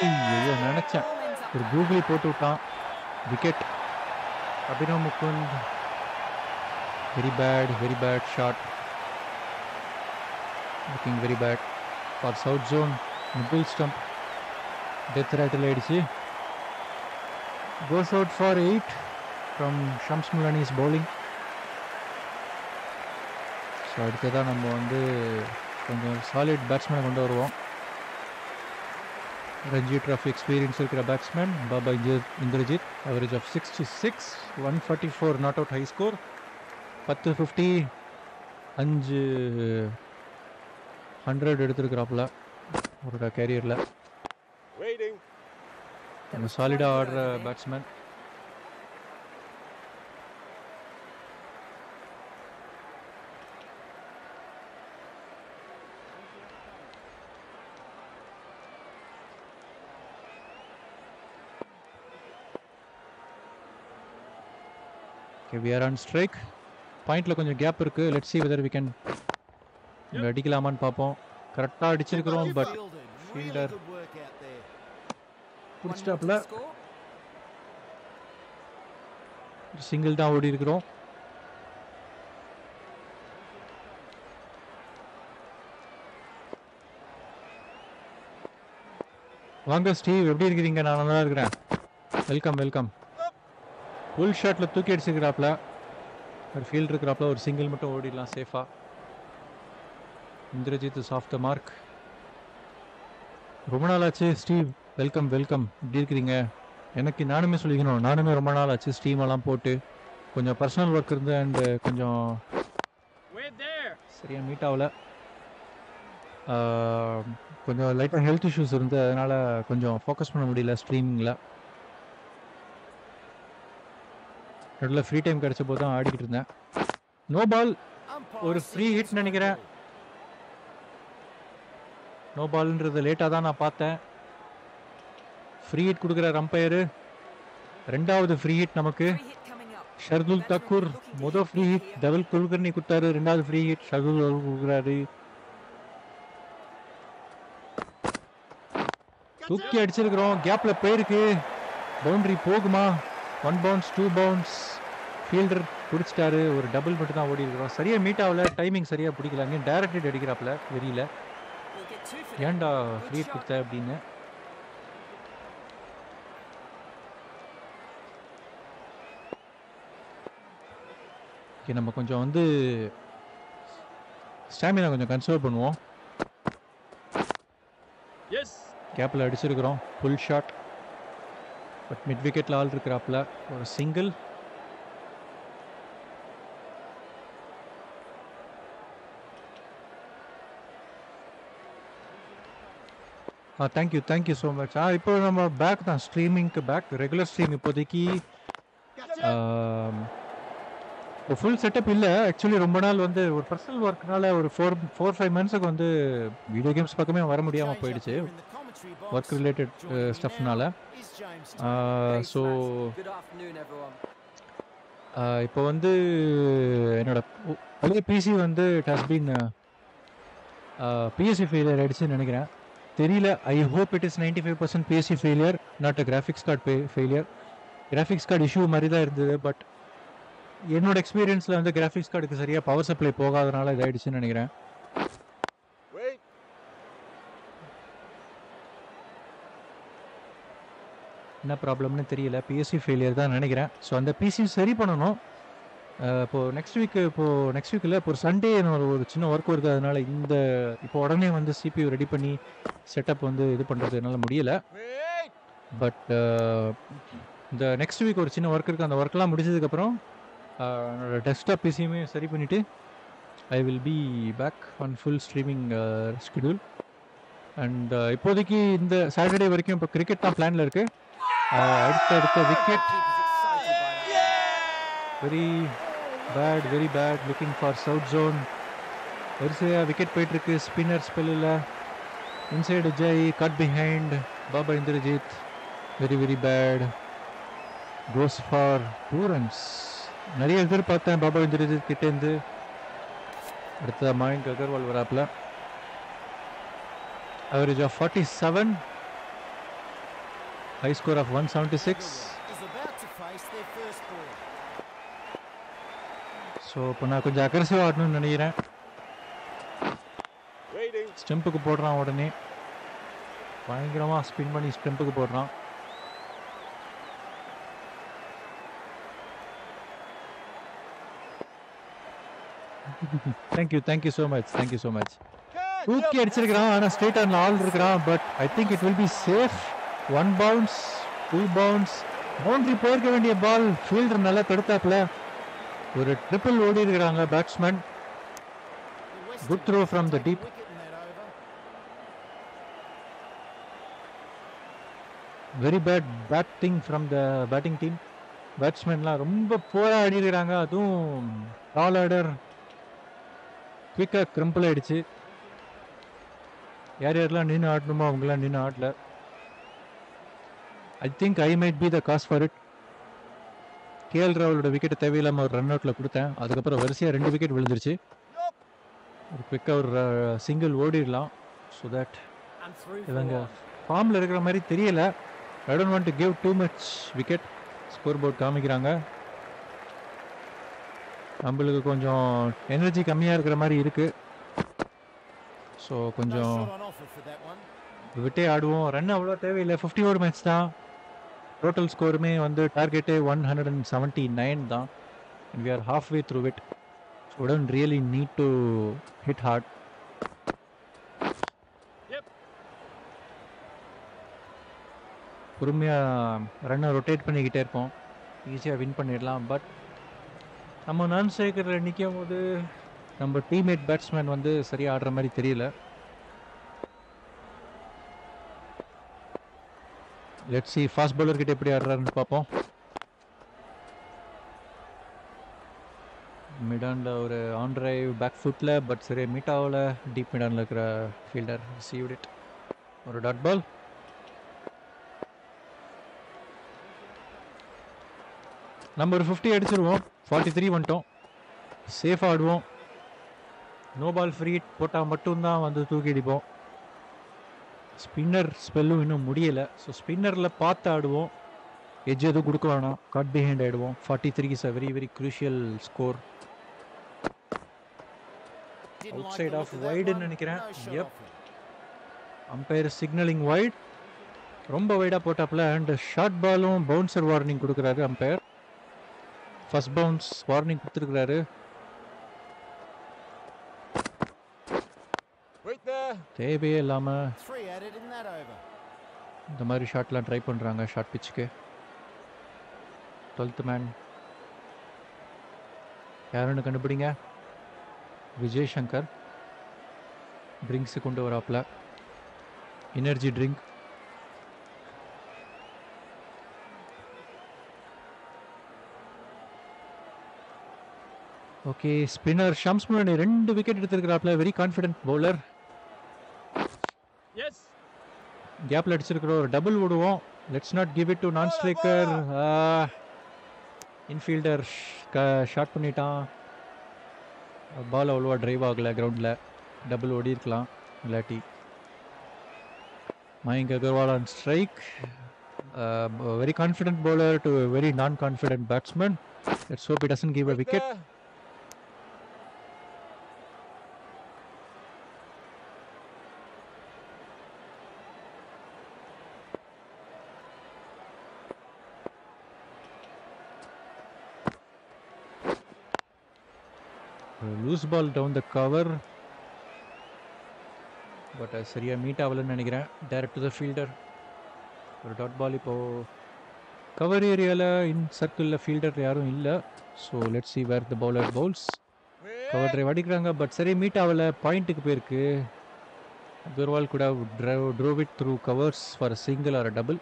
ஐயோ நினச்சேன் Ball ends up ஒரு கூகுளி போட்டு விட்டான் wicket Abhinav Mukund. Very bad very bad shot looking very bad for south zone middle stump death ரேட்டில் ஆயிடுச்சு goes out for eight from Shams Mulani's bowling so அடுத்ததாக நம்ம வந்து கொஞ்சம் சாலிட் பேட்ஸ்மேனை கொண்டு வருவோம். ரஞ்சி ட்ராஃபி எக்ஸ்பீரியன்ஸ் இருக்கிற batsman Baba Indra Indrajith average of sixty six one forty four not out high score பத்து ஃபிஃப்டி அஞ்சு ஹண்ட்ரட் எடுத்துருக்கிறாப்புல அவரோட கேரியரில் சாலிடாக ஆடுற. Batsman we are on strike பாயிண்ட்ல கொஞ்சம் கேப் இருக்கு. Let's see whether we can இங்க அடிக்கலாமான்னு பார்ப்போம். கரெக்டாக அடிச்சிருக்கிறோம் பட் the score. சிங்கிள் தான் ஓடி இருக்கிறோம். வாங்க ஸ்டீவ் எப்படி இருக்கிறீங்க? நான் நல்லா இருக்கிறேன். வெல்கம் வெல்கம் ஃபுல் ஷாட்டில் தூக்கி அடிச்சிருக்கிறாப்ல. ஒரு ஃபீல்ட் இருக்கிறாப்ல ஒரு சிங்கிள் மட்டும் ஓடிடலாம் சேஃபாக இந்திரஜித் த மார்க் ரொம்ப நாள் ஆச்சு ஸ்டீவ். Welcome welcome. எப்படி இருக்கிறீங்க? எனக்கு நானுமே சொல்லிக்கணும். நானுமே ரொம்ப நாள் ஆச்சு ஸ்டீம் எல்லாம் போட்டு. கொஞ்சம் பர்சனல் ஒர்க் இருந்து அண்டு கொஞ்சம். சரியாக மீட் ஆகல. கொஞ்சம் லைட்டாக ஹெல்த் இஷ்யூஸ் இருந்து அதனால் கொஞ்சம் ஃபோக்கஸ் பண்ண முடியல ஸ்ட்ரீமிங்கில் நடுவில் ஃப்ரீ டைம் கிடைச்ச போது தான் ஆடிக்கிட்டு இருந்தேன். நோ பால் ஒரு ஃப்ரீ ஹிட் நினைக்கிறேன். நோ பால்ன்றது லேட்டாக தான் நான் பார்த்தேன். ஃப்ரீ ஹிட் கொடுக்குற ரம்பையரு ரெண்டாவது ஃப்ரீ ஹிட் நமக்கு. ஷர்துல் தக்கூர் மொதல் ஃப்ரீ ஹிட் டபுள் குல்கர்னி கொடுத்தாரு. ரெண்டாவது ஃப்ரீ ஹிட் ஷர்துல் கொடுக்குறாரு. தூக்கி அடிச்சிருக்கிறோம். கேப்ல போயிருக்கு. பவுண்டரி போகுமா? One bounce two bounce fielder பிடிச்சிட்டாரு ஒரு டபுள் மட்டும் தான் ஓடி இருக்கிறோம் சரியா மீட் ஆகல. டைமிங் சரியா பிடிக்கல. அங்கே டேரக்ட் two for that. ஏன்டா ஃப்ரீ ஹிட். கொடுத்த அப்படின்னு. ஓகே நம்ம கொஞ்சம் வந்து ஸ்டாமினா கொஞ்சம் கன்சர்வ் பண்ணுவோம். கேப்பில் அடிச்சிருக்கிறோம். ஃபுல் ஷாட் பட் மிட் விக்கெட்டில் ஆள் இருக்கிறாப்புல. ஒரு single ah thank you thank you so much ah இப்போ நம்ம பேக் தான். ஸ்ட்ரீமிங்க்கு பேக் ரெகுலர் ஸ்ட்ரீம் இப்போதைக்கு ஃபுல் செட்டப் இல்லை. ஆக்சுவலி ரொம்ப நாள் வந்து ஒரு பர்சனல் ஒர்க்னால ஒரு ஃபோர் ஃபோர் ஃபைவ் மந்த்ஸுக்கு வந்து வீடியோ கேம்ஸ் பக்கமே வர முடியாமல் போயிடுச்சு. ஒர்க் ரிலேட்டட் ஸ்டஃப்னால ஸோ. இப்போ வந்து என்னோட பழைய பிசி வந்து it has been PSU failure ஆயிடுச்சுன்னு நினைக்கிறேன். தெரியல. I hope it is ninety five percent PSU failure not a graphics card failure graphics card issue மாதிரி தான் இருந்தது பட் என்னோட எக்ஸ்பீரியன்ஸில் வந்து கிராஃபிக்ஸ் கார்டுக்கு சரியாக பவர் சப்ளை போகாதனால இதாயிடுச்சுன்னு நினைக்கிறேன். என்ன ப்ராப்ளம்னு தெரியல. பிஎஸ்சி ஃபெயிலியர் தான் நினைக்கிறேன். ஸோ அந்த பிசி சரி பண்ணணும். அஹ் இப்போ நெக்ஸ்ட் வீக் இப்போ நெக்ஸ்ட் வீக்கில் இப்போ ஒரு சண்டே ஒரு ஒரு சின்ன ஒர்க் வருது அதனால இந்த இப்போ உடனே வந்து சிபியூ ரெடி பண்ணி செட்டப் வந்து இது பண்ணுறது என்னால் முடியல. பட் இந்த நெக்ஸ்ட் வீக் ஒரு சின்ன ஒர்க் இருக்குது அந்த ஒர்க்லாம் முடிச்சதுக்கப்புறம் என்னோட டெஸ்க்டாப் பிசியுமே சரி பண்ணிவிட்டு I will be back on full streaming schedule and இப்போதைக்கு இந்த சாட்டர்டே வரைக்கும் இப்போ கிரிக்கெட் தான் பிளானில் இருக்குது அடுத்த அடுத்த wicket very bad very bad looking for south zone வரிசையாக விக்கெட் போயிட்டுருக்கு spinner ஸ்பெல்லில் inside edge caught behind Baba Indrajith very very bad goes for two runs நிறைய எதிர்பார்த்தேன் பாபா இந்திரஜித் கிட்டேருந்து அடுத்த Mayank Agarwal வராப்புல. Average of forty seven high score of one seventy six. So இப்போ நான் கொஞ்சம் aggressive ஆடணும்னு நினைக்கிறேன். ஸ்டெம்புக்கு போடுறான் உடனே. பயங்கரமாக ஸ்பின் பண்ணி ஸ்டெம்புக்கு போடுறான். Thank you thank you so much thank you so much up. அடிச்சிருக்கிறான் ஆனால் ஸ்ட்ரெயிட் ஆன் ஆள் இருக்கிறான் but I think it will be safe one bounce two bounce boundary போயிருக்க வேண்டிய பால் ஃபீல்டர் நல்லா தடுத்தாப்புல ஒரு ட்ரிபிள் ஓடி இருக்கிறாங்க batsman deep. wicket in that over. Very bad batting from the batting team பேட்ஸ்மேன்லாம் ரொம்ப போரா ஆடிருக்கிறாங்க அதுவும் டால் ஆர்டர் குயிக்காக கிரம்பிள் ஆகிடுச்சு யார் யாரெல்லாம் நின்று ஆடணுமோ அவங்களாம் நின்று ஆடல. I think I might be the cause for it KL ராவலோட wicket தேவையில்லாமல் ஒரு ரன் அவுட்டில் கொடுத்தேன். அதுக்கப்புறம் வரிசையாக ரெண்டு விக்கெட் விழுந்துருச்சு. ஒரு குயிக்காக ஒரு சிங்கிள் ஓடிடலாம். ஸோ தட் இவங்க ஃபார்மில் இருக்கிற மாதிரி தெரியல. I don't want to give too much wicket scoreboard காமிக்கிறாங்க. நம்மளுக்கு கொஞ்சம் எனர்ஜி கம்மியாக இருக்கிற மாதிரி இருக்கு. ஸோ கொஞ்சம். விட்டே ஆடுவோம். ரன் அவ்வளோ தேவையில்லை. ஃபிஃப்டி ஓவர் மேட்ச் தான். டோட்டல் ஸ்கோருமே வந்து டார்கெட்டே one hundred and seventy nine தான் we are halfway through it so don't really need to hit hard. பொறுமையாக ரன்னை ரொட்டேட் பண்ணிக்கிட்டே இருப்போம். ஈஸியாக வின் பண்ணிடலாம். பட் நம்ம நான் சேகரில் நிற்கும் போது நம்ம டீம்மேட் பேட்ஸ்மேன் வந்து சரியாக ஆடுற மாதிரி தெரியல. லெட் சி ஃபாஸ்ட் பவுலர் கிட்ட எப்படி ஆடுறாருன்னு பார்ப்போம். மிடானில் ஒரு ஆன் டிரைவ் பேக் ஃபுட்டில் பட் சரி மீட் ஆகல. டீப் மிடானில் இருக்கிற ஃபீல்டர் ரிசீவ்ட் இட் ஒரு டாட் பால் நம்ம ஒரு ஃபிஃப்டி அடிச்சிருவோம். ஃபார்ட்டி த்ரீ வந்துட்டோம் சேஃபாக ஆடுவோம். நோ பால் ஃப்ரீ போட்டால் மட்டும்தான் வந்து தூக்கி அடிப்போம். ஸ்பின்னர் ஸ்பெல்லும் இன்னும் முடியலை. ஸோ ஸ்பின்னரில் பார்த்து ஆடுவோம். எஜ் எதுவும் கொடுக்க வேணாம். கட் பிஹைண்ட் ஆகிடுவோம் forty three is a very very crucial score outside off வைடுன்னு நினைக்கிறேன். No அம்பையர் சிக்னலிங் வைட் ரொம்ப வைடாக போட்டாப்புல. அண்ட் ஷார்ட் பாலும் பவுன்சர் வார்னிங் கொடுக்குறாரு அம்பையர் ஃபர்ஸ்ட் பவுன்ஸ் வார்னிங் கொடுத்துருக்குறாரு. Wait there. தேவையே இல்லாமல் Three added in that over. இந்த மாதிரி ஷாட்லாம் ட்ரை பண்ணுறாங்க ஷார்ட் பிச்சுக்கு டுவெல்த் மேன் யாருன்னு கண்டுபிடிங்க? விஜய் சங்கர். ட்ரிங்க்ஸு கொண்டு வராப்புல energy drink okay spinner Shams முன்னாடி ரெண்டு விக்கெட் எடுத்திருக்கிறாப்புல வெரி கான்ஃபிடென்ட் பவுலர் Yes. கேப்ல அடிச்சிருக்கிற ஒரு டபுள் விடுவோம். Let's not give it to non striker infielder shot பண்ணிட்டான். பால் அவ்வளோவா டிரைவ் ஆகலை கிரவுண்டில் டபுள் ஓடி இருக்கலாம் இல்லாட்டி. Mayank Agarwal on strike very confident bowler to very non confident batsman let's hope it doesn't give a wicket ball down the down but அது but சரியா meet ஆகலன்னு நினைக்கிறேன். டைரக்ட் டு த ஃபீல்டர் ஒரு dot ball இப்போ cover ஏரியாவில் in சர்க்கிளில் fielder யாரும் இல்லை. So let see where the bowler bowls cover drive அடிக்கிறாங்க. பட் சரி மீட் ஆகல. பாயிண்ட்டுக்கு போயிருக்கு. அகர்வால் கூட drive drove it through covers for single or double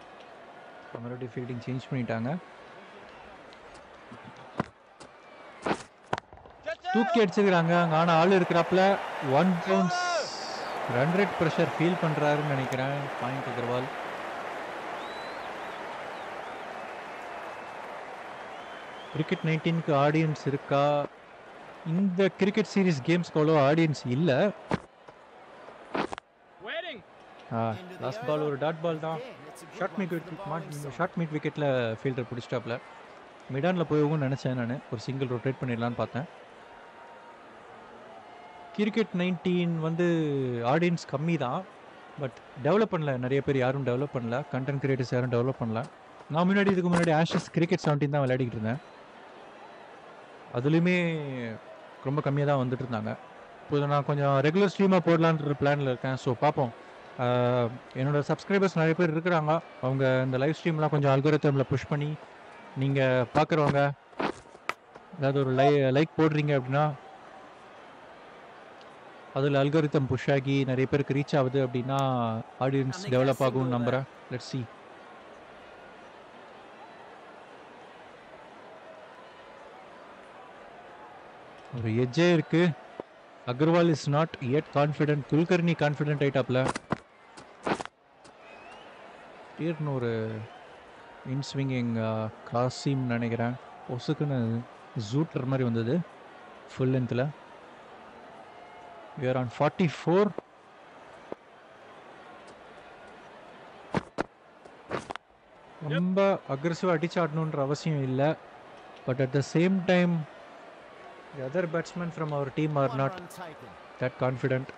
மறுபடியும் ஃபீல்டிங் சேஞ்ச் பண்ணிட்டாங்க Get தூக்கி அடிச்சிருக்கிறாங்க. அங்கே ஆனால் ஆள் இருக்கிறாப்புல. One bounce run rate pressure feel பண்ணுறாருன்னு நினைக்கிறேன் பாயிண்ட் அகர்வால் கிரிக்கெட் நைன்டீனுக்கு ஆடியன்ஸ் இருக்கா? இந்த கிரிக்கெட் சீரிஸ் கேம்ஸ்க்கு அவ்வளோ ஆடியன்ஸ் இல்லை. Last ball. ஒரு டாட் பால் தான். Short mid side. Short mid விக்கெட்டில் fielder பிடிச்சிட்டாப்ல மிடானில் போகும்னு நினச்சேன் நான். ஒரு சிங்கிள் ரொட்டேட் பண்ணிடலான்னு பார்த்தேன். கிரிக்கெட் நைன்டீன் வந்து ஆடியன்ஸ் கம்மி தான் பட் டெவலப் பண்ணல. நிறைய பேர் யாரும் டெவலப் பண்ணல. கண்டென்ட் கிரியேட்டர்ஸ் யாரும் டெவலப் பண்ணல. நான் முன்னாடி இதுக்கு முன்னாடி ஆஷஸ் கிரிக்கெட் செவன்டீன் தான் விளையாடிக்கிட்டு இருந்தேன். அதுலேயுமே ரொம்ப கம்மியாக தான் வந்துட்டு இருந்தாங்க. இப்போ நான் கொஞ்சம் ரெகுலர் ஸ்ட்ரீமாக போடலான்ற பிளானில் இருக்கேன். ஸோ பார்ப்போம். என்னோட சப்ஸ்கிரைபர்ஸ் நிறைய பேர் இருக்கிறாங்க. அவங்க இந்த லைவ் ஸ்ட்ரீம்லாம் கொஞ்சம் அல்கோரித்தமில் புஷ் பண்ணி நீங்கள் பார்க்குறவங்க ஏதாவது ஒரு லை லைக் போடுறீங்க அப்படின்னா அதில் அல்கோரித்தம் புஷ் ஆகி நிறைய பேருக்கு ரீச் ஆகுது அப்படின்னா ஆடியன்ஸ் டெவலப் single நம்புகிறேன் லெட் சி ஒரு எஜ்ஜே இருக்கு. Agarwal is not yet confident Kulkarni confident ஆயிட்டாப்ல. திடீர்னு ஒரு இன்ஸ்விங்கிங் காசிம் நினைக்கிறேன். ஒசுக்குன்னு ஜூட்டர் மாதிரி வந்தது. ஃபுல் லென்த்தில் we are on forty four ரொம்ப அக்ரெசிவாக அடிச்சு ஆடணுன்ற அவசியம் இல்லை. But at the same time other batsman from our team are not that confident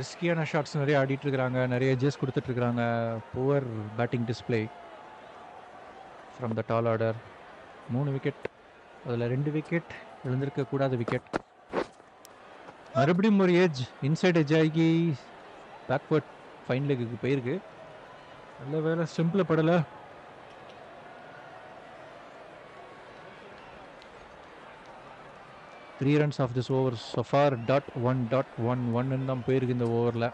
ரிஸ்கியான shots நிறைய ஆடிட்டு இருக்கிறாங்க. நிறைய ஜெஸ் கொடுத்துட்டு இருக்கிறாங்க. Poor batting display from the top order மூணு விக்கெட் அதில் ரெண்டு விக்கெட் விழுந்திருக்க கூடாத விக்கெட் மறுபடியும் ஒரு ஏஜ் இன்சைட் எஜ் ஆகி பேக்வர்ட் ஃபைன் லெக்குக்கு போயிருக்கு. நல்ல வேலை ஸ்டெம்பில் படலை. Three runs off this over so far dot one dot one ஒன்னு தான் போயிருக்கு இந்த ஓவரில்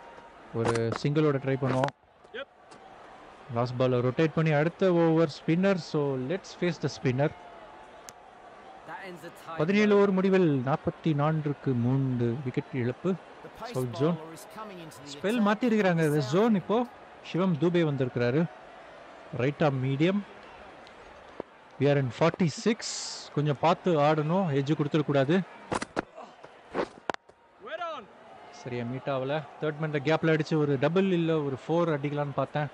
ஒரு சிங்கிளோட ட்ரை பண்ணுவோம். லாஸ்ட் பால் ரொட்டேட் பண்ணி அடுத்த over spinner so let's face the spinner That ends the tie. பதினேழு ஓவர் முடிவில் நாற்பத்தி நான்குக்கு மூன்று விக்கெட் இழப்பு. Into the spell Sound. Zone இப்போ சிவம் தூபே வந்திருக்கிறாரு. Right arm medium we are in forty six கொஞ்சம் பார்த்து ஆடணும். எஜ்ஜு கொடுத்துடக்கூடாது. சரியா மீட் ஆகல. தேர்ட் மேன்ல கேப்ல அடிச்சு ஒரு டபுள் இல்ல ஒரு ஃபோர் அடிக்கலாம்னு பார்த்தேன்.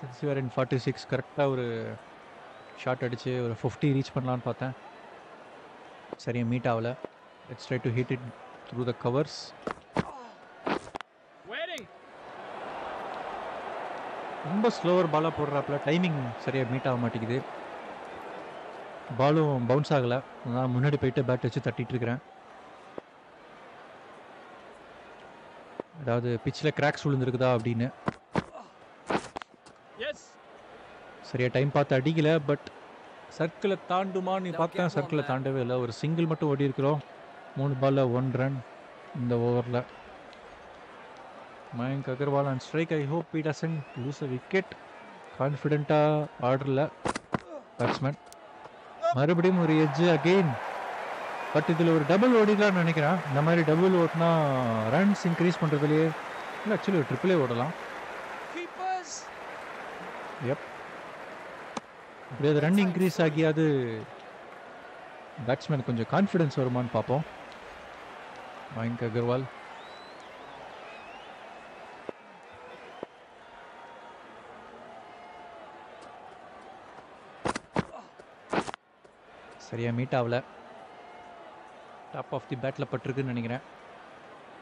Six where in forty six கரெக்டாக ஒரு ஷாட் அடிச்சு ஒரு ஃபிஃப்டி ரீச் பண்ணலான்னு பார்த்தேன். சரியா மீட் ஆகல. It's try to hit it through the covers. ரொம்ப ஸ்லோவர் பாலாக போடுறாப்புல டைமிங் சரியாக மீட் ஆக மாட்டேங்குது. பாலும் பவுன்ஸ் ஆகலை. நான் முன்னாடி போயிட்டு பேட் வச்சு தட்டிட்டு இருக்கிறேன். அதாவது பிச்சில் கிராக்ஸ் விழுந்திருக்குதா அப்படின்னு Yes. சரியா டைம் பார்த்து அடிக்கல பட் சர்க்கிளை தாண்டுமான்னு பார்த்தேன் சர்க்கிளை. தாண்டவே இல்லை. ஒரு சிங்கிள் மட்டும் ஓடி இருக்கிறோம். மூணு பால்ல ஒன் ரன் இந்த ஓவரில் Mayank Agarwal and strike I hope he doesn't lose a wicket கான்ஃபிடென்ட்டாக ஆர்டரில் பேட்ஸ்மேன் மறுபடியும் ஒரு எட்ஜ் அகெயின் பட் இதில் ஒரு டபுள் ஓடிக்கலாம்னு நினைக்கிறேன். இந்த மாதிரி டபுள் ஓட்டினா ரன்ஸ் இன்க்ரீஸ் பண்ணுறதுலையே இல்லை ஆக்சுவலி ஒரு ட்ரிப்பிளே ஓடலாம். எப் அப்படியே அது ரன் இன்க்ரீஸ் ஆகியாவது பேட்ஸ்மேன் கொஞ்சம் கான்ஃபிடன்ஸ் வருமான்னு பார்ப்போம். மயங்க் அகர்வால். சரியா மீட் ஆகல. டாப் ஆஃப் தி பேட்டில் பட்டிருக்குன்னு நினைக்கிறேன்.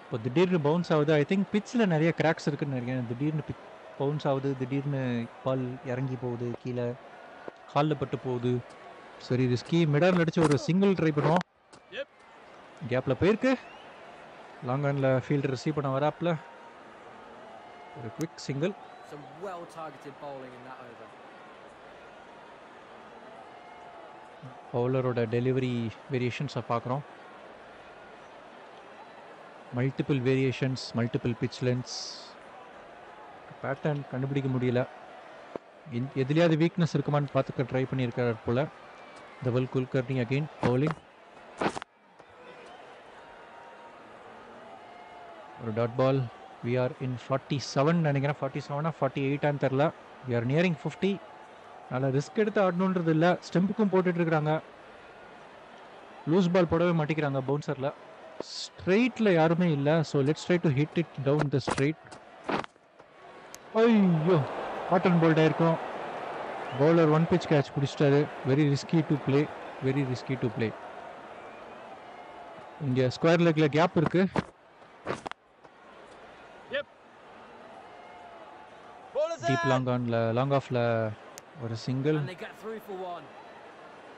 இப்போ திடீர்னு பவுன்ஸ் ஆகுது. ஐ திங்க் பிச்சில் நிறைய கிராக்ஸ் இருக்குன்னு நினைக்கிறேன். திடீர்னு பிக் பவுன்ஸ் ஆகுது. திடீர்னு பால் இறங்கி போகுது கீழே. காலில் பட்டு போகுது. சரி ரிஸ்கி மிடாரில் அடிச்சு ஒரு சிங்கிள் ட்ரை பண்ணுவோம். கேப்பில் போயிருக்கு. லாங் ஆனில் ஃபீல்டர் ரிசீவ் பண்ண வராப்புல ஒரு quick single Some well targeted bowling in that over. பவுலரோட டெலிவரி வேரியேஷன்ஸை பார்க்குறோம். Multiple variations multiple pitch lengths pattern கண்டுபிடிக்க முடியல. எதுலையாவது வீக்னஸ் இருக்குமான்னு பார்த்துக்க ட்ரை பண்ணியிருக்காரு போல். தவல் குல்கர்னி அகெயின் பவுலிங் ஒரு dot ball we are in forty seven நினைக்கிறேன். ஃபார்ட்டி செவனா ஃபார்ட்டி எயிட்டான்னு தெரில. வி ஆர் நியரிங் ஃபிஃப்டி நல்லா ரிஸ்க் எடுத்து ஆடணுன்றது இல்லை. ஸ்டெம்புக்கும் போட்டுட்ருக்குறாங்க லூஸ் பால் போடவே மாட்டேங்கிறாங்க பவுன்சரில் ஸ்ட்ரெயிட்டில் யாருமே இல்லை. So let's try to hit it down the straight ஐயோ! காட்டன் போல்ட் ஆயிருக்கும் bowler one pitch catch பிடிச்சிட்டாரு. Very risky to play very risky to play இங்கே ஸ்கொயர் லெக்ல கேப் இருக்கு. டீப். லாங் ஆன்ல லாங் ஆஃப்ல ஒரு single.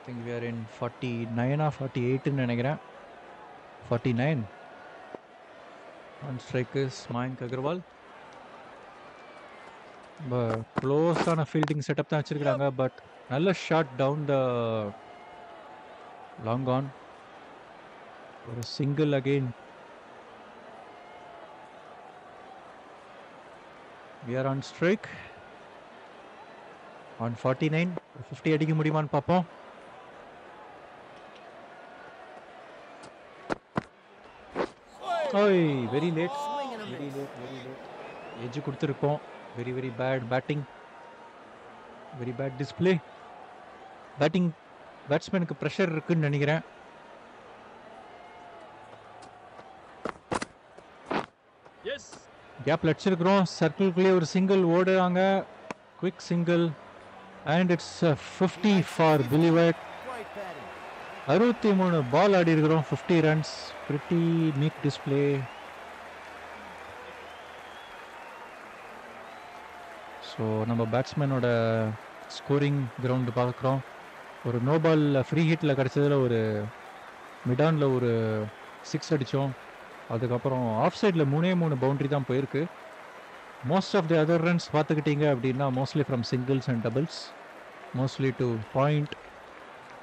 Think we are in forty Naina forty எயிட்டுன்னு நினைக்கிறேன். Forty nine on strike is Mayank Agarwal ரொம்ப க்ளோஸான ஃபீல்டிங் செட்டப் தான் வச்சிருக்காங்க பட் நல்ல shot down the long on ஒரு single again we are on strike strike. On 49 50 அடிக்க முடியுமான்னு பார்ப்போம். ஓய் very late very late very late edge கொடுத்துருக்கோம். Very very bad batting very bad display batting பேட்ஸ்மேனுக்கு ப்ரெஷர் இருக்குன்னு நினைக்கிறேன். Yes. கேப்ல அடிச்சிருக்கிறோம். சர்க்கிள்குள்ளே ஒரு சிங்கிள் ஓடுறாங்க. Quick single and it's fifty for பிலிவர்ட் batting. அறுபத்தி மூணு பால் ஆடி இருக்கிறோம். Fifty runs pretty meek display so நம்ம பேட்ஸ்மேனோட ஸ்கோரிங் கிரவுண்டு பார்க்குறோம். ஒரு நோ பால் ஃப்ரீ ஹிட்டில் கிடச்சதில் ஒரு மிடானில் ஒரு சிக்ஸ் அடித்தோம் அதுக்கப்புறம் ஆஃப் சைடில் மூணே மூணு பவுண்ட்ரி தான் போயிருக்கு. Most of the other runs பார்த்துக்கிட்டிங்க அப்படின்னா mostly from singles and doubles mostly to point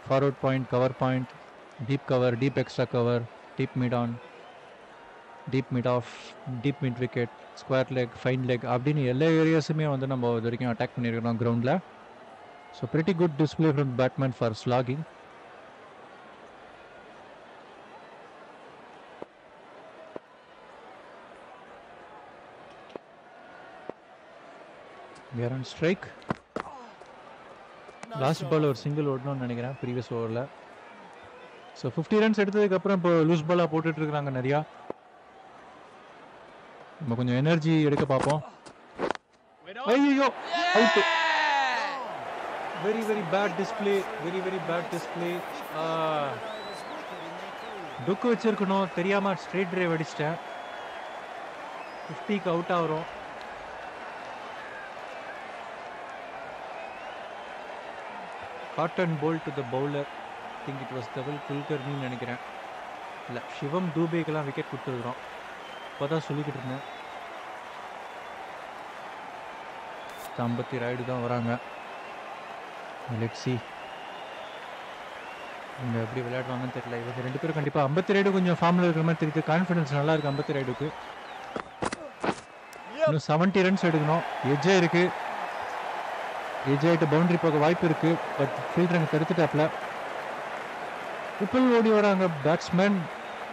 forward point cover point deep cover deep extra cover deep mid on deep mid off deep mid wicket square leg fine leg அப்படின்னு எல்லா ஏரியாஸுமே வந்து நம்ம இது வரைக்கும் attack பண்ணியிருக்கிறோம் கிரவுண்டில் so pretty good display from batsman for slogging where on strike last ball ஒரு single ஓடணும்னு நினைக்கிறேன் ப்ரீவியஸ் ஓவரில் ஸோ ஃபிஃப்டி ரன்ஸ் எடுத்ததுக்கப்புறம் இப்போ லூஸ் பாலாக போட்டுட்ருக்குறாங்க நிறையா. நம்ம கொஞ்சம் எனர்ஜி எடுக்க பார்ப்போம். ஐயோ out very very bad display very very bad display டுக்கு வச்சிருக்கணும். தெரியாம ஸ்ட்ரெயிட் டிரைவ் அடிச்சிட்டேன். ஃபிஃப்டிக்கு அவுட் ஆகிறோம். Caught and bowled to the bowler think it was Dhawal குல்கர்னின்னு நினைக்கிறேன். இல்லை சிவம் தூபேக்கெல்லாம் விக்கெட் கொடுத்துருக்குறோம். இப்போ தான் சொல்லிக்கிட்டு இருந்தேன். ஐம்பத்தி ரைடு தான் வராங்க. லெட்ஸி இவங்க எப்படி விளையாடுவாங்கன்னு தெரியல. இவங்க ரெண்டு பேரும் கண்டிப்பாக ஐம்பத்தி ரைடு கொஞ்சம் ஃபார்மில் இருக்கிற மாதிரி தெரியுது. கான்ஃபிடன்ஸ் நல்லா இருக்கு ஐம்பத்தி ரைடுக்கு. இன்னும் செவன்ட்டி ரன்ஸ் எடுக்கணும். எஜ்ஜே இருக்கு. எஜ்ஜாயிட்ட பவுண்டரி போக வாய்ப்பு இருக்கு. பட் ஃபீல்டர் அங்கே தடுத்துட்டாப்ல ட்ரிப்பிள் ஓடி வராங்க. Batsman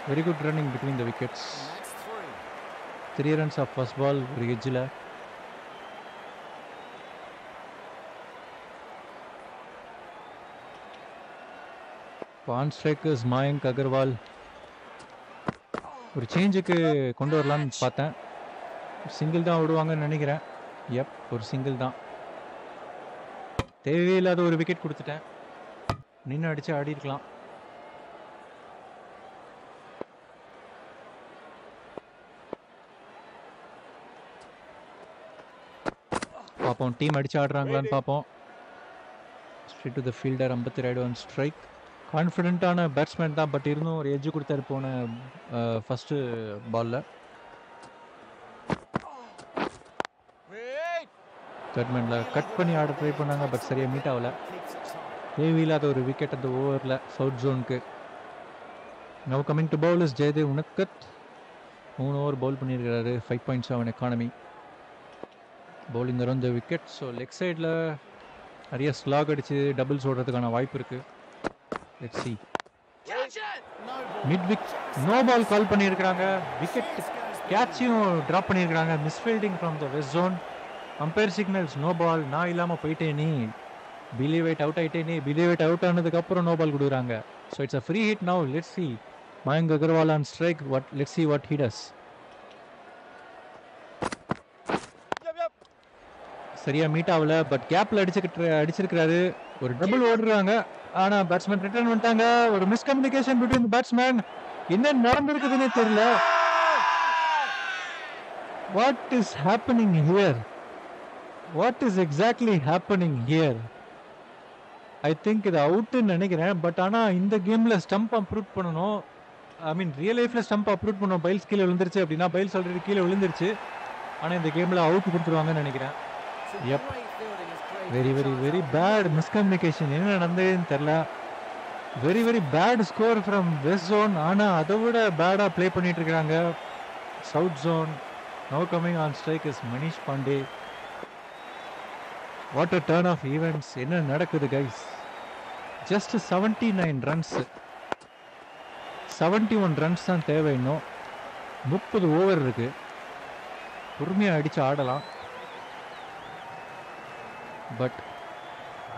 very good running between the wickets three runs off first ball ஒரு எஜ்ஜில் ஆன் ஸ்ட்ரைக்கர்ஸ் மாயங்க் அகர்வால் ஒரு சேஞ்சுக்கு கொண்டு வரலான்னு பார்த்தேன். சிங்கிள் தான் விடுவாங்கன்னு நினைக்கிறேன். எப் ஒரு சிங்கிள் தான். தேவையில்லாத ஒரு விக்கெட் கொடுத்துட்டேன். நின்று அடிச்சு ஆடி இருக்கலாம். பார்ப்போம் டீம் அடிச்சு ஆடுறாங்களான்னு பார்ப்போம். Straight to the fielder Ambati Rayudu on strike கான்ஃபிடென்ட்டான batsman தான் பட் இருந்தும் ஒரு எஜ்ஜு கொடுத்தாரு போன ஃபஸ்ட்டு பாலில். கட்மெண்டில் கட் பண்ணி ஆட ட்ரை பண்ணாங்க பட் சரியாக மீட் ஆகல. தேவையில்லாத ஒரு விக்கெட் அந்த ஓவரில் சவுத் ஜோனுக்கு now coming to bowlers Jaydev Unadkat மூணு ஓவர் பவுல் பண்ணியிருக்கிறாரு five point seven economy bowling around the wicket so leg சைடில் நிறைய ஸ்லாக் அடித்து டபுள்ஸ் ஓடுறதுக்கான வாய்ப்பு இருக்குது let see No ball. Mid wick no ball call பண்ணியிருக்கிறாங்க. விக்கெட் கேட்சையும் ட்ராப் பண்ணியிருக்கிறாங்க. Misfielding from the west zone umpire signals no ball நான் இல்லாமல் போயிட்டே நீ. பிலீவ் இட் அவுட் ஆயிட்டே நீ. பிலீவ் இட் அவுட் ஆனதுக்கப்புறம் நோ பால் கொடுக்குறாங்க. So it's a free hit now let see Mayank Agarwal on strike what let see what hits. சரியா meet ஆகல பட் கேப்ல அடிச்சுக்கிட்டு அடிச்சிருக்கிறாரு. ஒரு டபுள் ஓடுறாங்க. ஆனா பேட்ஸ்மேன் ரிட்டர்ன் பண்ணிட்டாங்க ஒரு மிஸ்கம்யூனிகேஷன் பிட்வீன் பேட்ஸ்மேன் என்ன நடந்திருக்குதுன்னே தெரியல. What is happening here what is exactly happening here I think இது அவுட்டுன்னு நினைக்கிறேன். பட் ஆனால் இந்த கேமில் ஸ்டம்ப் அப்ரூட் பண்ணணும். ஐ மீன் ரியல் லைஃப்பில் ஸ்டம்ப் அப்ரூட் பண்ணணும். பைல்ஸ் கீழே விழுந்துருச்சு அப்படின்னா பைல்ஸ் ஆல்ரெடி கீழே விழுந்துருச்சு. ஆனால் இந்த கேமில் அவுட் கொடுத்துருவாங்கன்னு நினைக்கிறேன். Some very very very bad miscommunication என்ன நடந்ததுன்னு தெரில very very bad score from west zone ஆனால் அதை விட பேடாக ப்ளே பண்ணிட்டு இருக்கிறாங்க south zone now coming on strike is Manish Pandey what a turn of events என்ன நடக்குது guys just seventy nine runs seventy one runs தான் தேவை இன்னும். முப்பது ஓவர் இருக்குது பொறுமையாக அடித்து ஆடலாம். But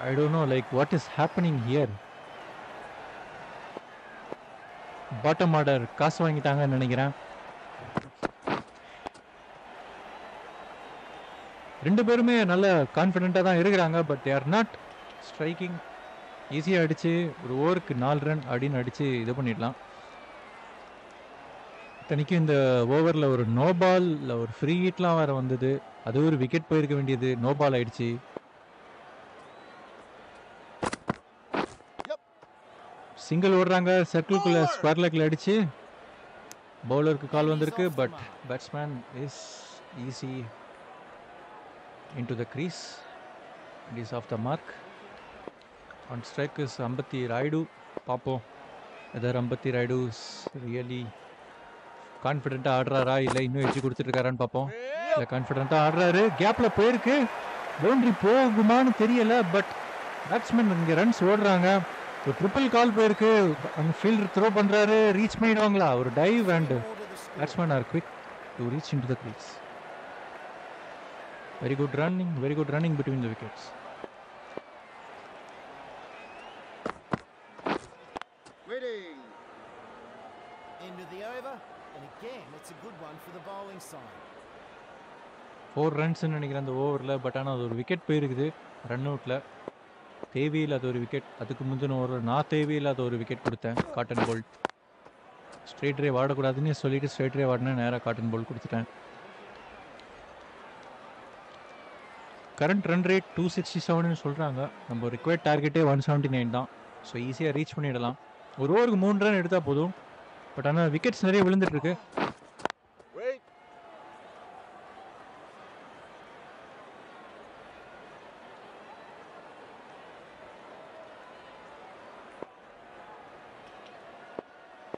I don't know like what is happening here. Bottom order காசு வாங்கிட்டாங்கன்னு நினைக்கிறேன். ரெண்டு பேருமே நல்ல கான்ஃபிடென்ட்டாக தான் இருக்கிறாங்க பட் தேர் நாட் ஸ்ட்ரைக்கிங் ஈஸியாக அடித்து ஒரு ஓவருக்கு நாலு ரன் அப்படின்னு அடித்து இது பண்ணிடலாம். இத்தனைக்கும் இந்த ஓவரில் ஒரு நோ பால் இல்லை ஒரு ஃப்ரீ ஹீட்லாம் வேறு வந்தது. அது ஒரு விக்கெட் போயிருக்க வேண்டியது நோ பால் ஆயிடுச்சு. சிங்கிள் ஓடுறாங்க. சர்க்கிள்குள்ள ஸ்கொயர் லெக்ல அடிச்சு பவுலருக்கு கால் வந்திருக்கு. But batsman is easy into the crease it is off the mark on strike is Ambati Rayudu பார்ப்போம் either Ambati Rayudu is really கான்ஃபிடென்ட்டாக ஆடுறாரா இல்லை இன்னும் எச்சு கொடுத்துருக்காரான்னு பார்ப்போம் இல்லை கான்ஃபிடென்ட்டாக ஆடுறாரு. கேப்பில் போயிருக்கு. பவுண்ட்ரி போகுமான்னு தெரியல பட் பேட்ஸ்மேன் இங்கே ரன்ஸ் ஓடுறாங்க. ஒரு ட்ரிபிள் கால் போயிருக்கு. அங்கே ஃபீல்டர் த்ரோ பண்ணுறாரு ரீச் பண்ணிடுவாங்களா? ஒரு dive and. Batsman are quick to reach into the crease very good running very good running between the wickets of the over, and again, it's a good one for the bowling side. Four ரன்ஸ்னு நினைக்கிறேன் அந்த ஓவரில் but ஆனால் அது ஒரு wicket போயிருக்குது. Run அவுட்டில் தேவையில்லாத ஒரு விக்கெட் அதுக்கு முந்தின ஓவர் நான் தேவையில்லாத ஒரு விக்கெட் கொடுத்தேன் காட்டன் போல்ட் ஸ்ட்ரெயிட் ரே வாடக்கூடாதுன்னு சொல்லிட்டு ஸ்ட்ரெயிட் ரே வாடினா நேராக காட்டன் போல் கொடுத்துட்டேன். Current run rate two sixty செவன்னு சொல்கிறாங்க நம்ம ரிக்வயர்ட் டார்கெட்டே ஒன் செவன்ட்டி நைன் தான். ஸோ ஈஸியாக ரீச் பண்ணிடலாம். ஒரு ஓவருக்கு மூணு ரன் எடுத்தால் போதும். பட் ஆனால் விக்கெட்ஸ் நிறைய விழுந்துட்டுருக்கு இருக்கு Wait.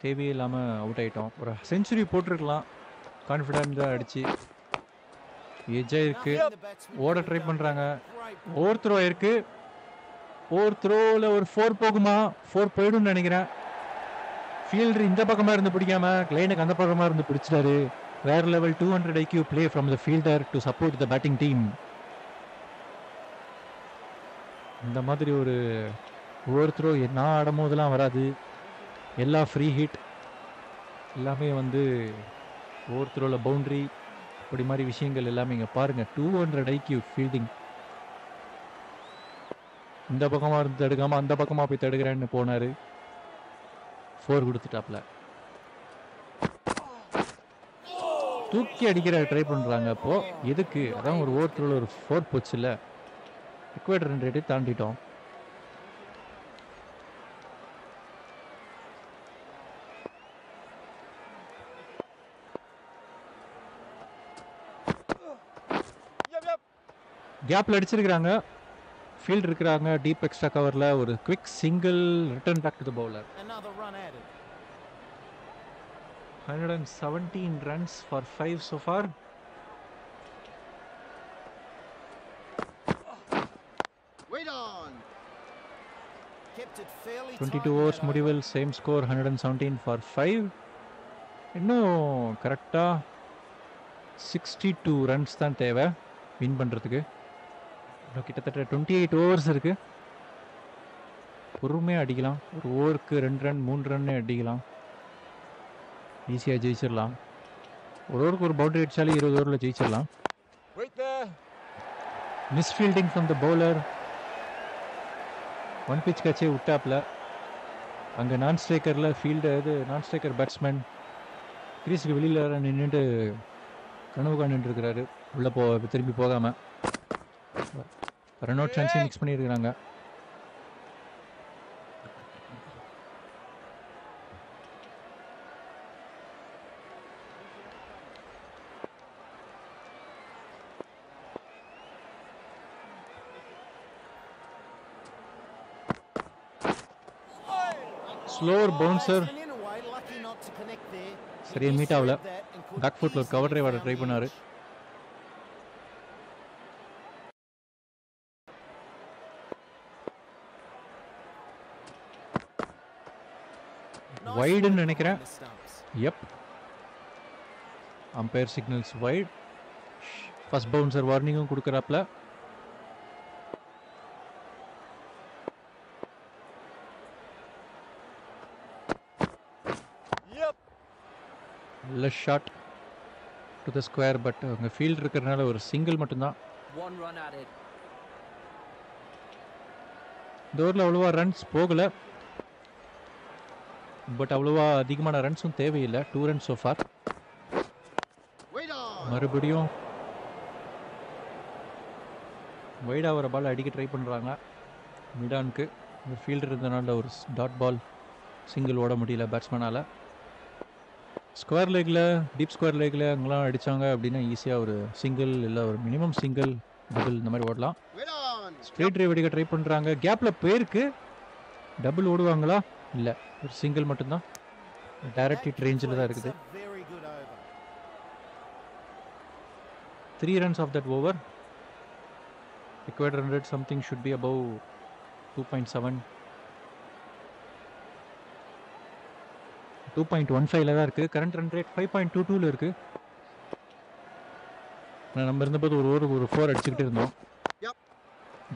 தேவையில்லாமல் அவுட் ஆயிட்டோம். ஒரு செஞ்சுரி போட்டிருக்கலாம். கான்ஃபிடென்ட்டாக அடித்து எஜ்ஜாக இருக்கு. ஓட ட்ரை பண்ணுறாங்க ஓவர் த்ரோ இருக்கு ஓவர் த்ரோவில் ஒரு ஃபோர் போகுமா? ஃபோர் போயிடும்னு நினைக்கிறேன். ஃபீல்டர் இந்த பக்கமாக இருந்து பிடிக்காம கிளைனுக்கு அந்த பக்கமாக இருந்து பிடிச்சிட்டாரு. வேற level two hundred IQ play from the fielder to support the batting team இந்த மாதிரி ஒரு ஓவர் த்ரோ நான் ஆடும் போதெல்லாம் வராது. எல்லா ஃப்ரீ ஹிட் எல்லாமே வந்து ஒவ்வொருத்தரோட பவுண்ட்ரி அப்படி மாதிரி விஷயங்கள் எல்லாமே இங்கே பாருங்கள் டூ ஹண்ட்ரட் ஐக்யூ ஃபீல்டிங் இந்த பக்கமாக இருந்து தடுக்காமல் அந்த பக்கமாக போய் தடுக்கிறேன்னு போனார். ஃபோர் கொடுத்துட்டாப்ல. தூக்கி அடிக்கிற ட்ரை பண்ணுறாங்க அப்போது எதுக்கு? அதான் ஒரு ஓவர் ஒரு ஃபோர் போச்சுல்ல ரிக்வயர்ட் ரன் ரேட்டை தாண்டிட்டோம். கேப்பில் அடிச்சிருக்கிறாங்க. ஃபீல்ட் இருக்கிறாங்க. டீப் எக்ஸ்ட்ரா கவரில் ஒரு quick single return back to the bowler. Hundred and seventeen runs for five so for twenty two overs. முடிவில் same score hundred and seventeen for five இன்னும் கரெக்டாக சிக்ஸ்டி டூ ரன்ஸ் தான் தேவை. Win பண்ணுறதுக்கு இன்னும் கிட்டத்தட்ட டுவெண்ட்டி எயிட் ஓவர்ஸ் இருக்குது பொறுமையாக அடிக்கலாம். ஒரு ஓவருக்கு ரெண்டு ரன் மூணு ரன்னு அடிக்கலாம். ஈஸியாக ஜெயிச்சிடலாம். ஒரு ஓவருக்கு ஒரு பவுண்டரி அடிச்சாலே இருபது ஓவரில் ஜெயிச்சிடலாம். Misfielding from the bowler one pitch Kachche விட்டாப்ல அங்கே நான் ஸ்ட்ரைக்கரில் ஃபீல்டு இது நான் ஸ்ட்ரைக்கர் பேட்ஸ்மேன் கிரீஸுக்கு வெளியில் நின்றுட்டு கனவு காண்டுட்டு இருக்கிறாரு உள்ளே போ திரும்பி போகாமல் ரன் சான்ஸையும் மிக்ஸ் பண்ணியிருக்கிறாங்க slower bouncer And in a way, lucky not to connect there. He சரியா மீட் ஆகல பேக் ஃபுட்டில் ஒரு கவர் டிரைவ் ஆட ட்ரை பண்ணாரு work நினைக்கிறேன். எப் umpire signals wide first bouncer வார்னிங்கும் கொடுக்குறாப்ல. நல்ல shot to the square but அங்கே ஃபீல்ட் இருக்கிறதுனால ஒரு சிங்கிள் மட்டும்தான். இந்த ஓவரில் அவ்வளோவா ரன்ஸ் போகலை பட் அவ்வளோவா அதிகமான ரன்ஸும் தேவையில்லை. டூ ரன்ஸ் ஃபார் மறுபடியும் வைடாக வர பால் அடிக்க ட்ரை பண்ணுறாங்க மிடானுக்கு. இந்த ஃபீல்டு இருந்தனால ஒரு டாட் பால் சிங்கிள் ஓட முடியல பேட்ஸ்மேனால் ஸ்கொயர் லெக்கில் டீப் ஸ்கொயர் லெக்கில் அங்கெல்லாம் அடித்தாங்க அப்படின்னா ஈஸியாக ஒரு சிங்கிள் இல்லை ஒரு மினிமம் சிங்கிள் டபுள் இந்த மாதிரி ஓடலாம். Wait ஸ்ட்ரெயிட் ட்ரைவ் அடிக்க ட்ரை பண்ணுறாங்க கேப்பில் போயிருக்கு. டபுள் ஓடுவாங்களா? இல்லை. ஒரு சிங்கிள் மட்டும்தான். டைரக்ட் ஹிட் ரேஞ்சில் தான் இருக்குது. Three runs of that over required run rate something should be above 2.7 two point one ஃபைவ்ல தான் இருக்குது current run rate five point two டூவில் இருக்குது ஆனா நம்ம இருந்தபோது ஒரு ஓவர் ஒரு ஃபோர் அடிச்சுக்கிட்டு இருந்தோம்.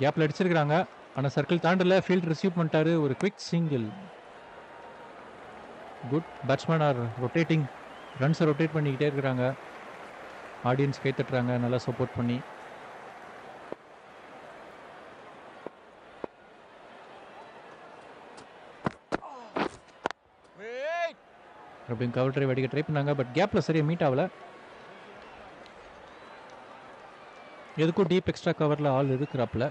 கேப்பில் அடிச்சிருக்கிறாங்க. ஆனால் சர்க்கிள் தாண்டல. ஃபீல்ட் ரிசீவ் பண்ணிட்டாரு. ஒரு quick single good batsman are rotating ரன்ஸை rotate பண்ணிக்கிட்டே இருக்கிறாங்க. ஆடியன்ஸ் கை தட்டுறாங்க நல்லா சப்போர்ட் பண்ணி. Wait! அப்படின்னு கவர் ட்ரைவ் அடிக்க ட்ரை பண்ணாங்க பட் கேப்பில் சரியாக மீட் ஆகல. எதுக்கும் டீப் எக்ஸ்ட்ரா கவரில் ஆள் இருக்கிறாப்புல.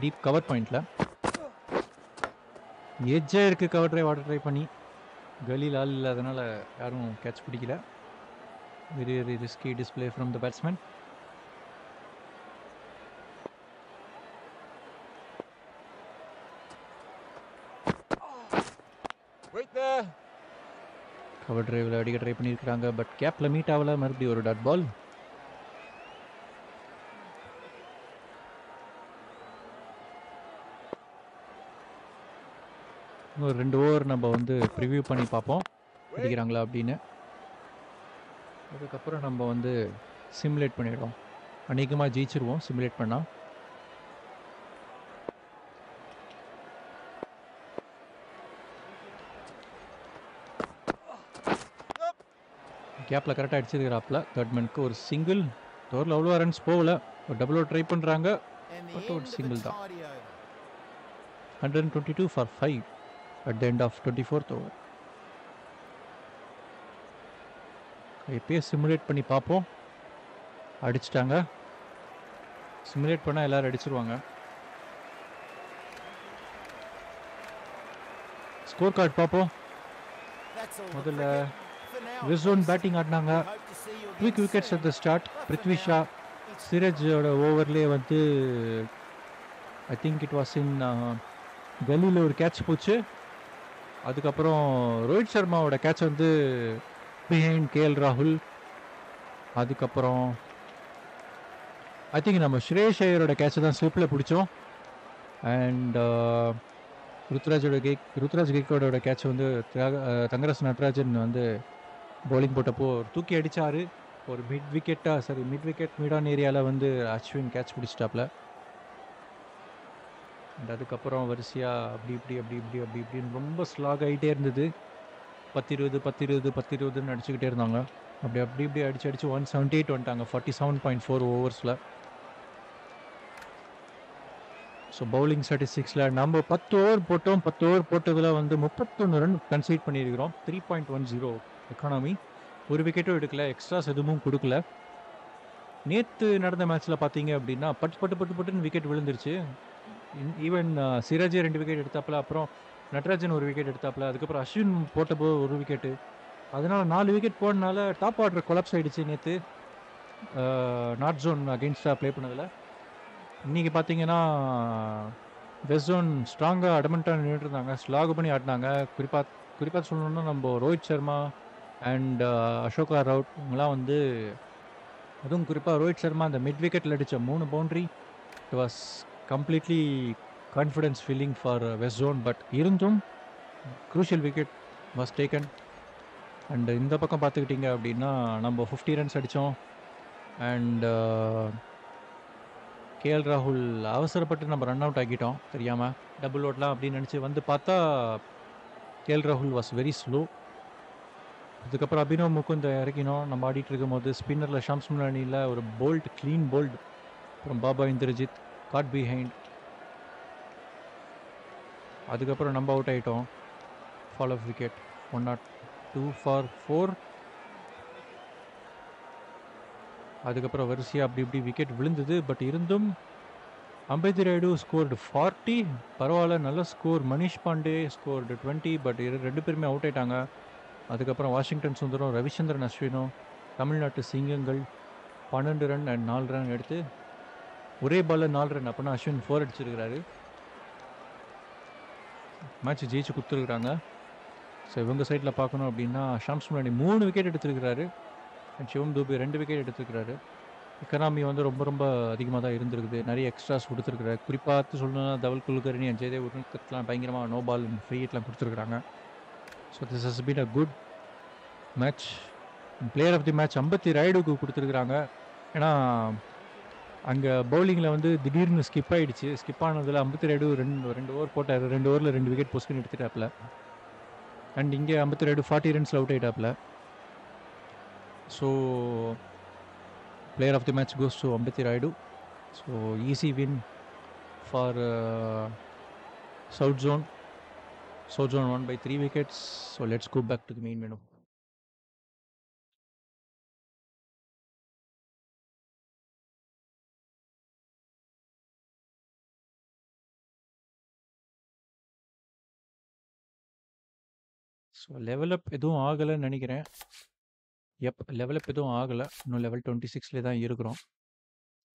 டீப் கவர் பாயிண்டில் எஜ்ஜாக இருக்குது கவர் ட்ரைவ் ஆட ட்ரை பண்ணி. கலியில் ஆள் இல்லாதனால யாரும் கேட்ச் பிடிக்கல. Very very risky display from the batsman! Cover டிரைவில் அடிக்க ட்ரை பண்ணியிருக்கிறாங்க பட் கேப்பில் மீட் ஆகல. மறுபடியும் ஒரு டாட் பால் ஒரு ரெண்டு ஓவர் நம்ம வந்து ப்ரிவ்யூ பண்ணி பார்ப்போம். அடிக்கிறாங்களா அப்படின்னு. அதுக்கப்புறம் நம்ம வந்து சிமுலேட் பண்ணிடுவோம் அநேகமாக ஜெயிச்சிருவோம் சிமுலேட் பண்ணால் கேப்பில் கரெக்டாக அடிச்சிருக்கிறாப்புல. தேர்ட் மேனுக்கு ஒரு சிங்கிள் டோரில் அவ்வளோ ரன்ஸ் போகல. ஒரு டபுள் ட்ரை பண்ணுறாங்க single down? tidy over. Hundred and twenty two for five at the end of twenty over. Over எப்பயே simulate பண்ணி பார்ப்போம். அடிச்சிட்டாங்க. சிமுலேட் பண்ணால் எல்லோரும் அடிச்சிருவாங்க. ஸ்கோர் கார்டு பார்ப்போம். முதல்ல விசோன் பேட்டிங் ஆடினாங்க. Quick wickets at the start But Prithvi Shaw சிரஜோட ஓவர்லேயே வந்து I think it was in கலியில் ஒரு கேட்ச் போச்சு. அதுக்கப்புறம் ரோஹித் சர்மாவோட கேட்ச் வந்து பிஹைண்ட் கேஎல் ராகுல். அதுக்கப்புறம் ஐ திங்க் நம்ம ஸ்ரேஷ் ஐயரோட கேட்சை தான் ஸ்லிப்பில் பிடிச்சோம். அண்ட் uh, ருத்ராஜோட கேக் ருத்ராஜ் கேக்கோட கேட்ச் வந்து தியாக- தங்கரசு நடராஜன் வந்து பவுலிங் போட்டப்போ தூக்கி அடித்தார் ஒரு மிட் விக்கெட்டாக சரி மிட் விக்கெட் மிடான் ஏரியாவில் வந்து அஸ்வின் கேட்ச் பிடிச்சிட்டாப்ல. அண்ட் அதுக்கப்புறம் வரிசையாக அப்படி இப்படி அப்படி இப்படி அப்படி இப்படின்னு ரொம்ப ஸ்லாக் ஆகிட்டே இருந்தது. பத்து இருபது பத்து இருபது பத்து இருபதுன்னு அடிச்சுக்கிட்டே இருந்தாங்க. அப்படி அப்படி இப்படி அடிச்சு அடிச்சு ஒன் செவன்ட்டி எயிட் வந்துட்டாங்க ஃபார்ட்டி செவன் பாயிண்ட் ஃபோர் ஓவர்ஸில் ஸோ பவுலிங் ஸ்டாட்டிஸ்டிக்ஸில் நம்ம பத்து ஓவர் போட்டோம். பத்து ஓவர் போட்டதில் வந்து முப்பத்தொன்று ரன் கன்சீட் பண்ணியிருக்கிறோம். Three point one zero economy ஒரு விக்கெட்டும் எடுக்கல. எக்ஸ்ட்ராஸ் எதுவும் கொடுக்கல. நேற்று நடந்த மேட்ச்சில் பார்த்தீங்க அப்படின்னா பட்டு பட்டு பட்டு பட்டுன்னு விக்கெட் விழுந்துருச்சு. ஈவன் uh, சிராஜே ரெண்டு விக்கெட் எடுத்தாப்புல அப்புறம் நட்ராஜன் ஒரு விக்கெட் எடுத்தாப்புல அதுக்கப்புறம் அஸ்வின் போட்டப்போ ஒரு விக்கெட்டு அதனால் நாலு விக்கெட் போனனால டாப் ஆர்டர் கொலாப்ஸ் ஆகிடுச்சு நேற்று நார்த் uh, ஜோன் அகெயின்ஸ்டாக ப்ளே பண்ணதில். இன்றைக்கி பார்த்தீங்கன்னா வெஸ்ட் ஜோன் ஸ்ட்ராங்காக அடமெண்ட்டாக நின்றுட்டு இருந்தாங்க ஸ்லாக் பண்ணி ஆடினாங்க. குறிப்பாக குறிப்பாக சொல்லணும்னா நம்ம ரோஹித் சர்மா அண்ட் uh, அசோகா ரவுட் இவங்கெல்லாம் வந்து அதுவும் குறிப்பாக ரோஹித் சர்மா அந்த மிட் விக்கெட்டில் அடித்த மூணு boundary it was completely confidence feeling for west zone but இருந்தும் crucial wicket was taken and இந்த பக்கம் பார்த்துக்கிட்டிங்க அப்படின்னா நம்ம ஃபிஃப்டி ரன்ஸ் அடித்தோம். அண்ட் கேஎல் ராகுல் அவசரப்பட்டு நம்ம ரன் அவுட் ஆக்கிட்டோம் தெரியாமல் டபுள் ஓட்லாம் அப்படின்னு நினச்சி வந்து பார்த்தா கேஎல் ராகுல் வாஸ் வெரி ஸ்லோ அதுக்கப்புறம் அபினவ் முகுந்த இறக்கினோம். நம்ம ஆடிட்டு இருக்கும்போது ஸ்பின்னரில் ஷாம்ஸ் அணியில் ஒரு போல்ட் க்ளீன் போல்ட் அப்புறம் பாபா இந்திரஜித் காட் பிஹைண்ட் அதுக்கப்புறம் நம்ம அவுட் ஆகிட்டோம் fall of wicket one nought two for four அதுக்கப்புறம் வரிசையாக அப்படி இப்படி விக்கெட் விழுந்தது. பட் இருந்தும் அம்பேதி ராய்டு ஸ்கோர்டு ஃபார்ட்டி பரவாயில்ல நல்ல score Manish Pandey scored twenty but ரெண்டு பேருமே அவுட் ஆயிட்டாங்க. அதுக்கப்புறம் வாஷிங்டன் சுந்தரம் ரவிச்சந்திரன் அஸ்வினும் தமிழ்நாட்டு சிங்கங்கள் பன்னெண்டு ரன் அண்ட் நாலு ரன் எடுத்து ஒரே பாலில் நாலு ரன் அப்படின்னா அஸ்வின் ஃபோர் அடிச்சிருக்கிறாரு. மேட்ச் ஜெயிச்சு கொடுத்துருக்குறாங்க. ஸோ இவங்க சைடில் பார்க்கணும் அப்படின்னா ஷாம்ஸ் முன்னாடி மூணு விக்கெட் எடுத்திருக்கிறாரு. அண்ட் சிவம் தூபி ரெண்டு விக்கெட் எடுத்திருக்கிறாரு. எக்கனாமி வந்து ரொம்ப ரொம்ப அதிகமாக தான் இருந்திருக்குது. நிறைய எக்ஸ்ட்ராஸ் கொடுத்துருக்குறாரு. குறிப்பாக சொல்லணும்னா தவல் குல்கர்னி அண்ட் ஜெயதேவ் உருக்கெல்லாம் பயங்கரமாக நோ பால் ஃப்ரீ ஹிட்லாம் கொடுத்துருக்குறாங்க. So this has been a good match player of the match Ambati ரைடுக்கு கொடுத்துருக்குறாங்க. ஏன்னா அங்கே பவுலிங்கில் வந்து திடீர்னு ஸ்கிப் ஆகிடுச்சு ஸ்கிப் ஆனதில் ஐம்பத்தி ரெண்டு ரெண்டு ரெண்டு ஓவர் போட்டார். ரெண்டு ஓவரில் ரெண்டு விக்கெட் பொஸ்கின் எடுத்துட்டாப்ல அண்ட் இங்கே ஐம்பத்தி ரெண்டு ஃபார்ட்டி ரன்ஸில் out ஆகிட்டாப்ல so player of the match goes to Ambati Rayudu so easy win for south zone south zone one by three wickets so let's go back to the main menu so level up எதுவும் ஆகலைன்னு நினைக்கிறேன். எப் level up எதுவும் ஆகலை. இன்னும் level twenty சிக்ஸ்லேயே தான் இருக்கிறோம்.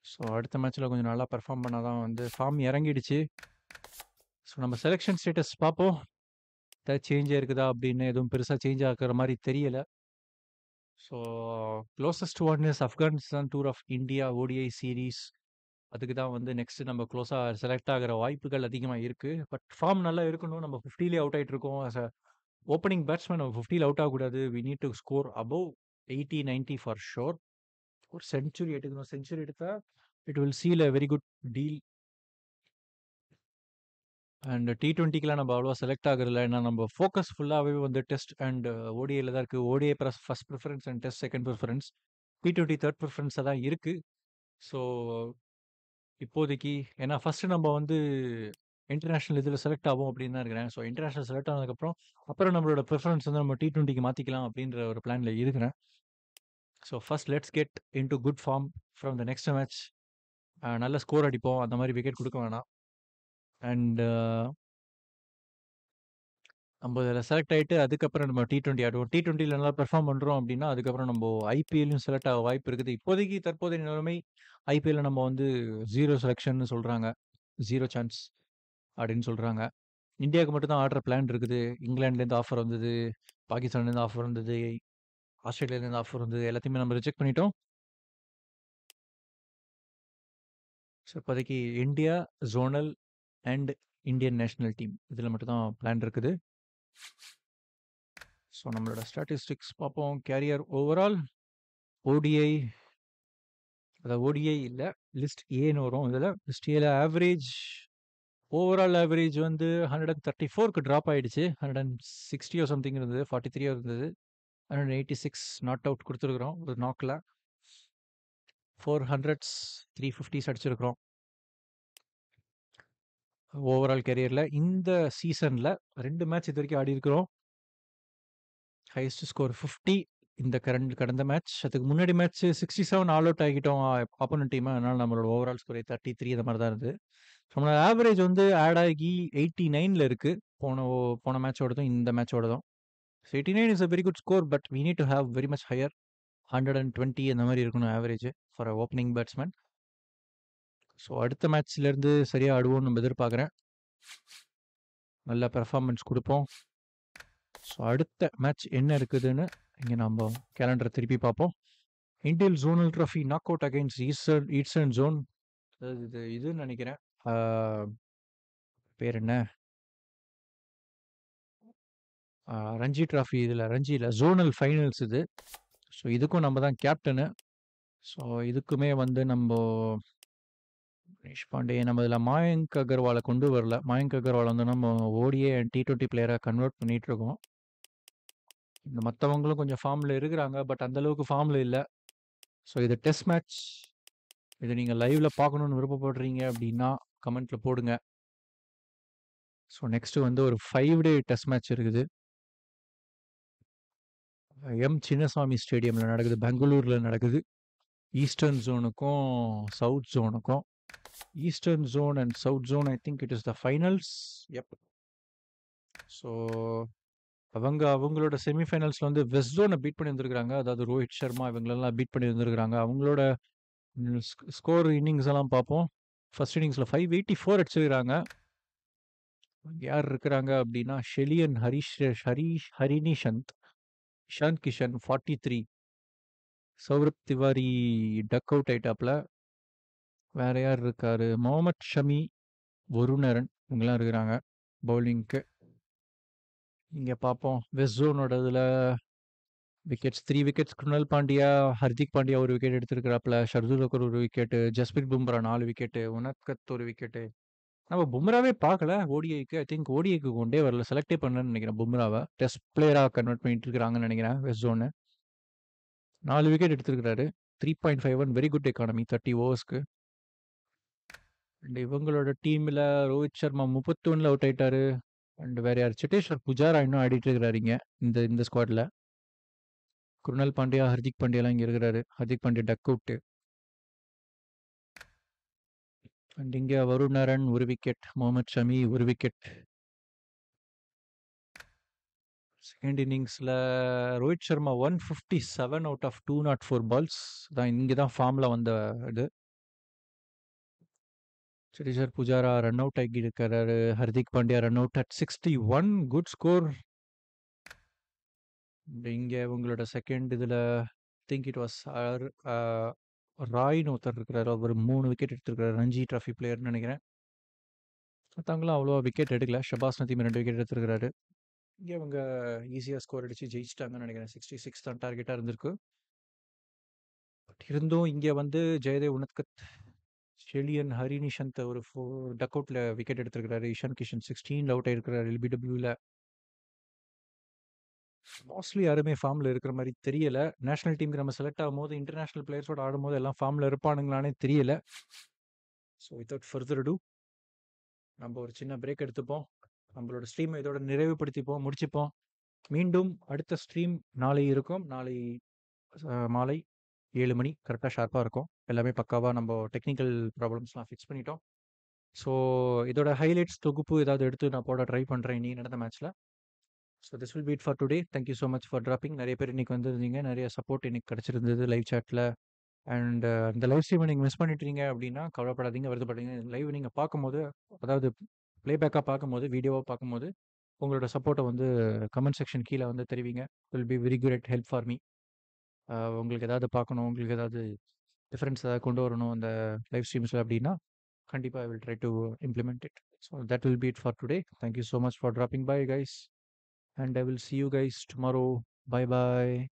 So அடுத்த மேட்ச்சில் கொஞ்சம் நல்லா பெர்ஃபார்ம் பண்ணால் தான் வந்து ஃபார்ம் இறங்கிடுச்சு. ஸோ நம்ம செலெக்ஷன் ஸ்டேட்டஸ் பார்ப்போம். ஏதாவது சேஞ்ச் இருக்குதா அப்படின்னு எதுவும் பெருசாக சேஞ்ச் ஆகிற மாதிரி தெரியலை. So closest one is Afghanistan tour of India ODI series அதுக்கு தான் வந்து நெக்ஸ்ட் நம்ம க்ளோஸாக செலக்ட் ஆகிற வாய்ப்புகள் அதிகமாக இருக்குது பட் ஃபார்ம் நல்லா இருக்கணும். நம்ம ஃபிஃப்டிலே அவுட் ஆகிட்டு இருக்கோம். ஓப்பனிங் பேட்ஸ்மேன் ஃபிஃப்டியில் அவுட் ஆகக்கூடாது. We need to score above eighty ninety for sure ஒரு செஞ்சுரி எடுக்கணும். செஞ்சுரி எடுத்தால் it will seal a very good deal and T டுவெண்ட்டிக்கெலாம் நம்ம அவ்வளோவா செலக்ட் ஆகுறதில்ல. ஏன்னா நம்ம ஃபோக்கஸ் ஃபுல்லாகவே வந்து டெஸ்ட் அண்ட் ஓடிஏல தான் இருக்குது ODI plus first preference and test second preference T twenty third ப்ரிஃபரன்ஸாக தான் இருக்குது ஸோ இப்போதைக்கு ஏன்னா ஃபஸ்ட்டு நம்ம வந்து இன்டர்நேஷனல் இதில் செலக்ட் ஆகும் அப்படின்னு தான் இருக்கிறேன் ஸோ இன்டர்நேஷனல் செலக்ட் ஆனதுக்கப்புறம் அப்புறம் நம்மளோட ப்ரிஃபரன்ஸ் வந்து நம்ம டி டுவெண்ட்டிக்கு மாற்றிக்கலாம் அப்படின்ற ஒரு பிளானில் இருக்கிறேன். So first let's get into good form from the next match நல்ல ஸ்கோர் அடிப்போம். அந்த மாதிரி விக்கெட் கொடுக்க வேணாம். அண்ட் நம்ம இதில் செலக்ட் ஆகிட்டு அதுக்கப்புறம் நம்ம டி டுவெண்ட்டி ஆடுவோம். டி டுவெண்ட்டியில் நல்லா பெர்ஃபார்ம் பண்ணுறோம் அப்படின்னா அதுக்கப்புறம் நம்ம ஐபிஎல்லையும் செலக்ட் ஆக வாய்ப்பு இருக்குது. இப்போதைக்கு தற்போதைய நிலைமை ஐபிஎல்ல நம்ம வந்து ஜீரோ செலெக்ஷன் சொல்கிறாங்க ஜீரோ சான்ஸ் அப்படின்னு சொல்கிறாங்க இந்தியாவுக்கு மட்டும் தான் ஆடுற பிளான் இருக்குது. இங்கிலாந்துலேருந்து ஆஃபர் வந்தது பாகிஸ்தான்லேருந்து ஆஃபர் வந்தது ஆஸ்திரேலியாலேருந்து ஆஃபர் வந்தது எல்லாத்தையுமே நம்ம ரிஜெக்ட் பண்ணிட்டோம். ஸோ இப்போதைக்கு India zonal and Indian national team இதில் மட்டும் தான் பிளான் இருக்குது. ஸோ நம்மளோட ஸ்டாட்டிஸ்டிக்ஸ் பார்ப்போம். கேரியர் ஓவரால் ஓடிஐ அதாவது ஓடிஐ இல்லை லிஸ்ட் ஏன்னு வரும். இதில் லிஸ்ட் ஏல ஆவரேஜ் ஓவரால் ஆவரேஜ் வந்து ஹண்ட்ரட் அண்ட் தேர்ட்டி ஃபோருக்கு ட்ராப் ஆகிடுச்சு ஹண்ட்ரட் அண்ட் சிக்ஸ்டியோ சம்திங் இருந்தது ஃபார்ட்டி த்ரீயோ இருந்தது. Hundred eighty six not out கொடுத்துருக்குறோம் ஒரு நாக்கில் ஃபோர் ஹண்ட்ரட்ஸ் த்ரீ ஃபிஃப்டிஸ் அடிச்சிருக்கிறோம். ஓவரால் கெரியரில் இந்த சீசனில் ரெண்டு மேட்ச் இது வரைக்கும் ஆடி இருக்கிறோம். ஹையஸ்ட் ஸ்கோர் ஃபிஃப்டி இந்த கரண்ட் கடந்த மேட்ச் அதுக்கு முன்னாடி match sixty seven all out ஆகிட்டோம் ஆப்போனன்ட் டீம் அதனால் நம்மளோட ஓவரால் ஸ்கோர் தேர்ட்டி த்ரீ இந்த மாதிரி தான் இருந்தது. நம்மளோட ஆவரேஜ் வந்து ஆட் ஆகி எயிட்டி நைனில் இருக்குது போன போன மேட்சோடதும் இந்த மேட்சோடதும் so eighty nine is a very good score but we need to have very much higher hundred and twenty அந்த மாதிரி இருக்கணும் average for a opening batsman so அடுத்த மேட்ச்லேருந்து சரியாக ஆடுவோம்னு நம்ம எதிர்பார்க்குறேன். நல்ல பெர்ஃபார்மன்ஸ் கொடுப்போம். ஸோ அடுத்த மேட்ச் என்ன இருக்குதுன்னு இங்கே நம்ம கேலண்டரை திருப்பி பார்ப்போம். இண்டியல் zonal trophy knock out against eastern eastern zone இது இதுன்னு நினைக்கிறேன். பேர் என்ன? ரஞ்சி ட்ராஃபி இதில் ரஞ்சியில் ஜோனல் ஃபைனல்ஸ் இது. ஸோ இதுக்கும் நம்ம தான் கேப்டனு ஸோ இதுக்குமே வந்து நம்ம மனிஷ் பாண்டே நம்ம இதில் மாயங்க் அகர்வாலை கொண்டு வரல. மாயங்க் அகர்வால் வந்து நம்ம ஓடியே டி டுவெண்ட்டி பிளேயராக கன்வெர்ட் பண்ணிகிட்டு இருக்கோம். இந்த மற்றவங்களும் கொஞ்சம் ஃபார்மில் இருக்கிறாங்க. பட் அந்தளவுக்கு ஃபார்மில் இல்லை. ஸோ இது டெஸ்ட் மேட்ச் இதை நீங்கள் லைவில் பார்க்கணுன்னு விருப்பப்படுறீங்க அப்படின்னா கமெண்ட்டில் போடுங்க. ஸோ நெக்ஸ்ட்டு வந்து ஒரு ஃபைவ் டே டெஸ்ட் மேட்ச் இருக்குது. எம் சின்னசாமி ஸ்டேடியமில் நடக்குது. பெங்களூரில் நடக்குது. ஈஸ்டர்ன் ஜோனுக்கும் south ஜோனுக்கும். Eastern zone and south zone I think it is the finals எப் ஸோ அவங்க அவங்களோட செமிஃபைனல்ஸில் வந்து வெஸ்ட் ஜோனை பீட் பண்ணி வந்திருக்காங்க அதாவது ரோஹித் சர்மா இவங்களெல்லாம் பீட் பண்ணி வந்திருக்காங்க அவங்களோட ஸ்கோர் இன்னிங்ஸ் எல்லாம் பார்ப்போம். ஃபர்ஸ்ட் இன்னிங்ஸில் ஃபைவ் எயிட்டி ஃபோர் அடிச்சிருக்கிறாங்க. யார் இருக்கிறாங்க அப்படின்னா ஷெலியன் Harish Harish Harini Chand Ishant Kishan forty three Saurabh Tiwary duck out ஐட்டாப்பில் வேற யார் இருக்காரு? முகமது ஷமி வருணரன் இவங்கெல்லாம் இருக்கிறாங்க பவுலிங்க்கு இங்கே பார்ப்போம். வெஸ்ட் ஜோனோட இதில் wickets three wickets Krunal Pandya, Hardik Pandya ஒரு விக்கெட் எடுத்திருக்கிறாப்ல. ஷர்துல் தாக்கூர் ஒரு விக்கெட்டு, ஜஸ்பிரித் பும்ரா நாலு விக்கெட்டு, உனத்கத் ஒரு விக்கெட்டு. நம்ம பும்ராவே பார்க்கல ஓடிஐக்கு. ஐ திங்க் ஓடிஐக்கு கொண்டே வரல. செலக்டே பண்ணலன்னு நினைக்கிறேன் பும்ராவை டெஸ்ட் பிளேயராக கன்வெர்ட் பண்ணிட்டு இருக்கிறாங்கன்னு நினைக்கிறேன் வெஸ்ட் ஜோனு. நாலு விக்கெட் எடுத்திருக்கிறாரு. 3.51 வெரி குட் எக்கானமி 30 ஓவர்ஸ்க்கு. அண்ட் இவங்களோட டீமில் ரோஹித் சர்மா 31ல அவுட் ஆயிட்டாரு. அண்ட் வேற யார் சிட்டேஸ்வர் புஜாரா இன்னும் ஆடிட்டு இருக்கிறாருங்க இந்த இந்த ஸ்குவாடில் குருணால் பாண்டியா, ஹர்திக் பாண்டியாலாம் இங்கே இருக்கிறாரு. Hardik Pandya duck out. And இங்கே வருண் நரன் ஒரு விக்கெட், முகமது ஷமி ஒரு விக்கெட். செகண்ட் இன்னிங்ஸில் Rohit Sharma 157 out of 204 balls. தான் இங்கே தான் ஃபார்ம்ல வந்த இது. சிட்டேஸ்வர் புஜாரா ரன் அவுட் ஆகி இருக்கிறாரு. Hardik Pandya run out at 61 good score. இங்க உங்களோட செகண்ட் இதுல திங்க் இட் வாஸ் ஆர் ராய்னு ஒருத்தர் இருக்கிறாரு. அவர் மூணு விக்கெட் எடுத்திருக்காரு. ரஞ்சி டிராஃபி பிளேயர்னு நினைக்கிறேன் மற்றவங்களும் அவ்வளோ விக்கெட் எடுக்கல. ஷபாஸ் நதீம் ரெண்டு விக்கெட் எடுத்திருக்கிறாரு இங்கே இவங்க ஈஸியாக ஸ்கோர் அடிச்சு ஜெயிச்சுட்டாங்கன்னு நெனைக்கிறேன். 66 தான் டார்கெட்டாக இருந்திருக்கு. பட் இருந்தும் இங்கே வந்து ஜெயதேவ் உனத்கத், ஷெலியன், ஹரினிஷந்த் ஒரு ஃபோ டக் அவுட்டில் விக்கெட் எடுத்திருக்கிறாரு. இஷான் கிஷன் 16ல அவுட் ஆயிருக்கிறாரு எல்பிடபிள்யூவில் மோஸ்ட்லி யாருமே ஃபார்ம்ல இருக்கிற மாரி தெரியல. நேஷனல் டீம்க்கு நம்ம செலக்ட் ஆகும்போது, இன்டர்நேஷனல் பிளேயர்ஸோட ஆடும்போது எல்லாம் ஃபார்ம்ல இருப்பானுங்களான்னே தெரியல. ஸோ வித்தவுட் ஃபர்தர் அடூ நம்ம ஒரு சின்ன பிரேக் எடுத்துப்போம். நம்மளோட ஸ்ட்ரீமை இதோட நிறைவுபடுத்திப்போம், முடிச்சுப்போம். மீண்டும் அடுத்த ஸ்ட்ரீம் நாளை இருக்கும். நாளை மாலை 7 மணி கரெக்ட்டா ஷார்ப்பா இருக்கும். எல்லாமே பக்காவா நம்ம டெக்னிக்கல் ப்ராப்ளம்ஸ்லாம் ஃபிக்ஸ் பண்ணிட்டோம். ஸோ இதோட ஹைலைட்ஸ் தொகுப்பு ஏதாவது எடுத்து நான் போட ட்ரை பண்றேன் இன்னைக்கு நடந்த மேட்ச்ல. So this will be it for today. Thank you you much for dropping நிறைய பேர் இன்னைக்கு வந்திருந்தீங்க. நிறைய சப்போர்ட் இன்னைக்கு கிடைச்சிருந்தது லைவ் சாட்ல. அண்ட் அந்த லைவ் ஸ்ட்ரீம நீங்கள் மிஸ் பண்ணிட்டீங்க அப்படின்னா கவலைப்படாதீங்க, வருத்தப்படாதீங்க. லைவ் நீங்கள் பார்க்கும்போது, அதாவது ப்ளேபேக்காக பார்க்கும்போது, வீடியோவாக பார்க்கும்போது, உங்களோட சப்போர்ட்டை வந்து கமெண்ட் செக்ஷன் கீழே வந்து தெரிவிங்க. Will be very great help for me. உங்களுக்கு ஏதாவது பார்க்கணும், உங்களுக்கு ஏதாவது டிஃப்ரென்ஸ் ஏதாவது கொண்டு வரணும் அந்த லைவ் ஸ்ட்ரீம்ஸில் அப்படின்னா கண்டிப்பாக I will try to implement it. So that will be it for today. Thank you so much for dropping bye guys. and I will see you guys tomorrow. Bye bye.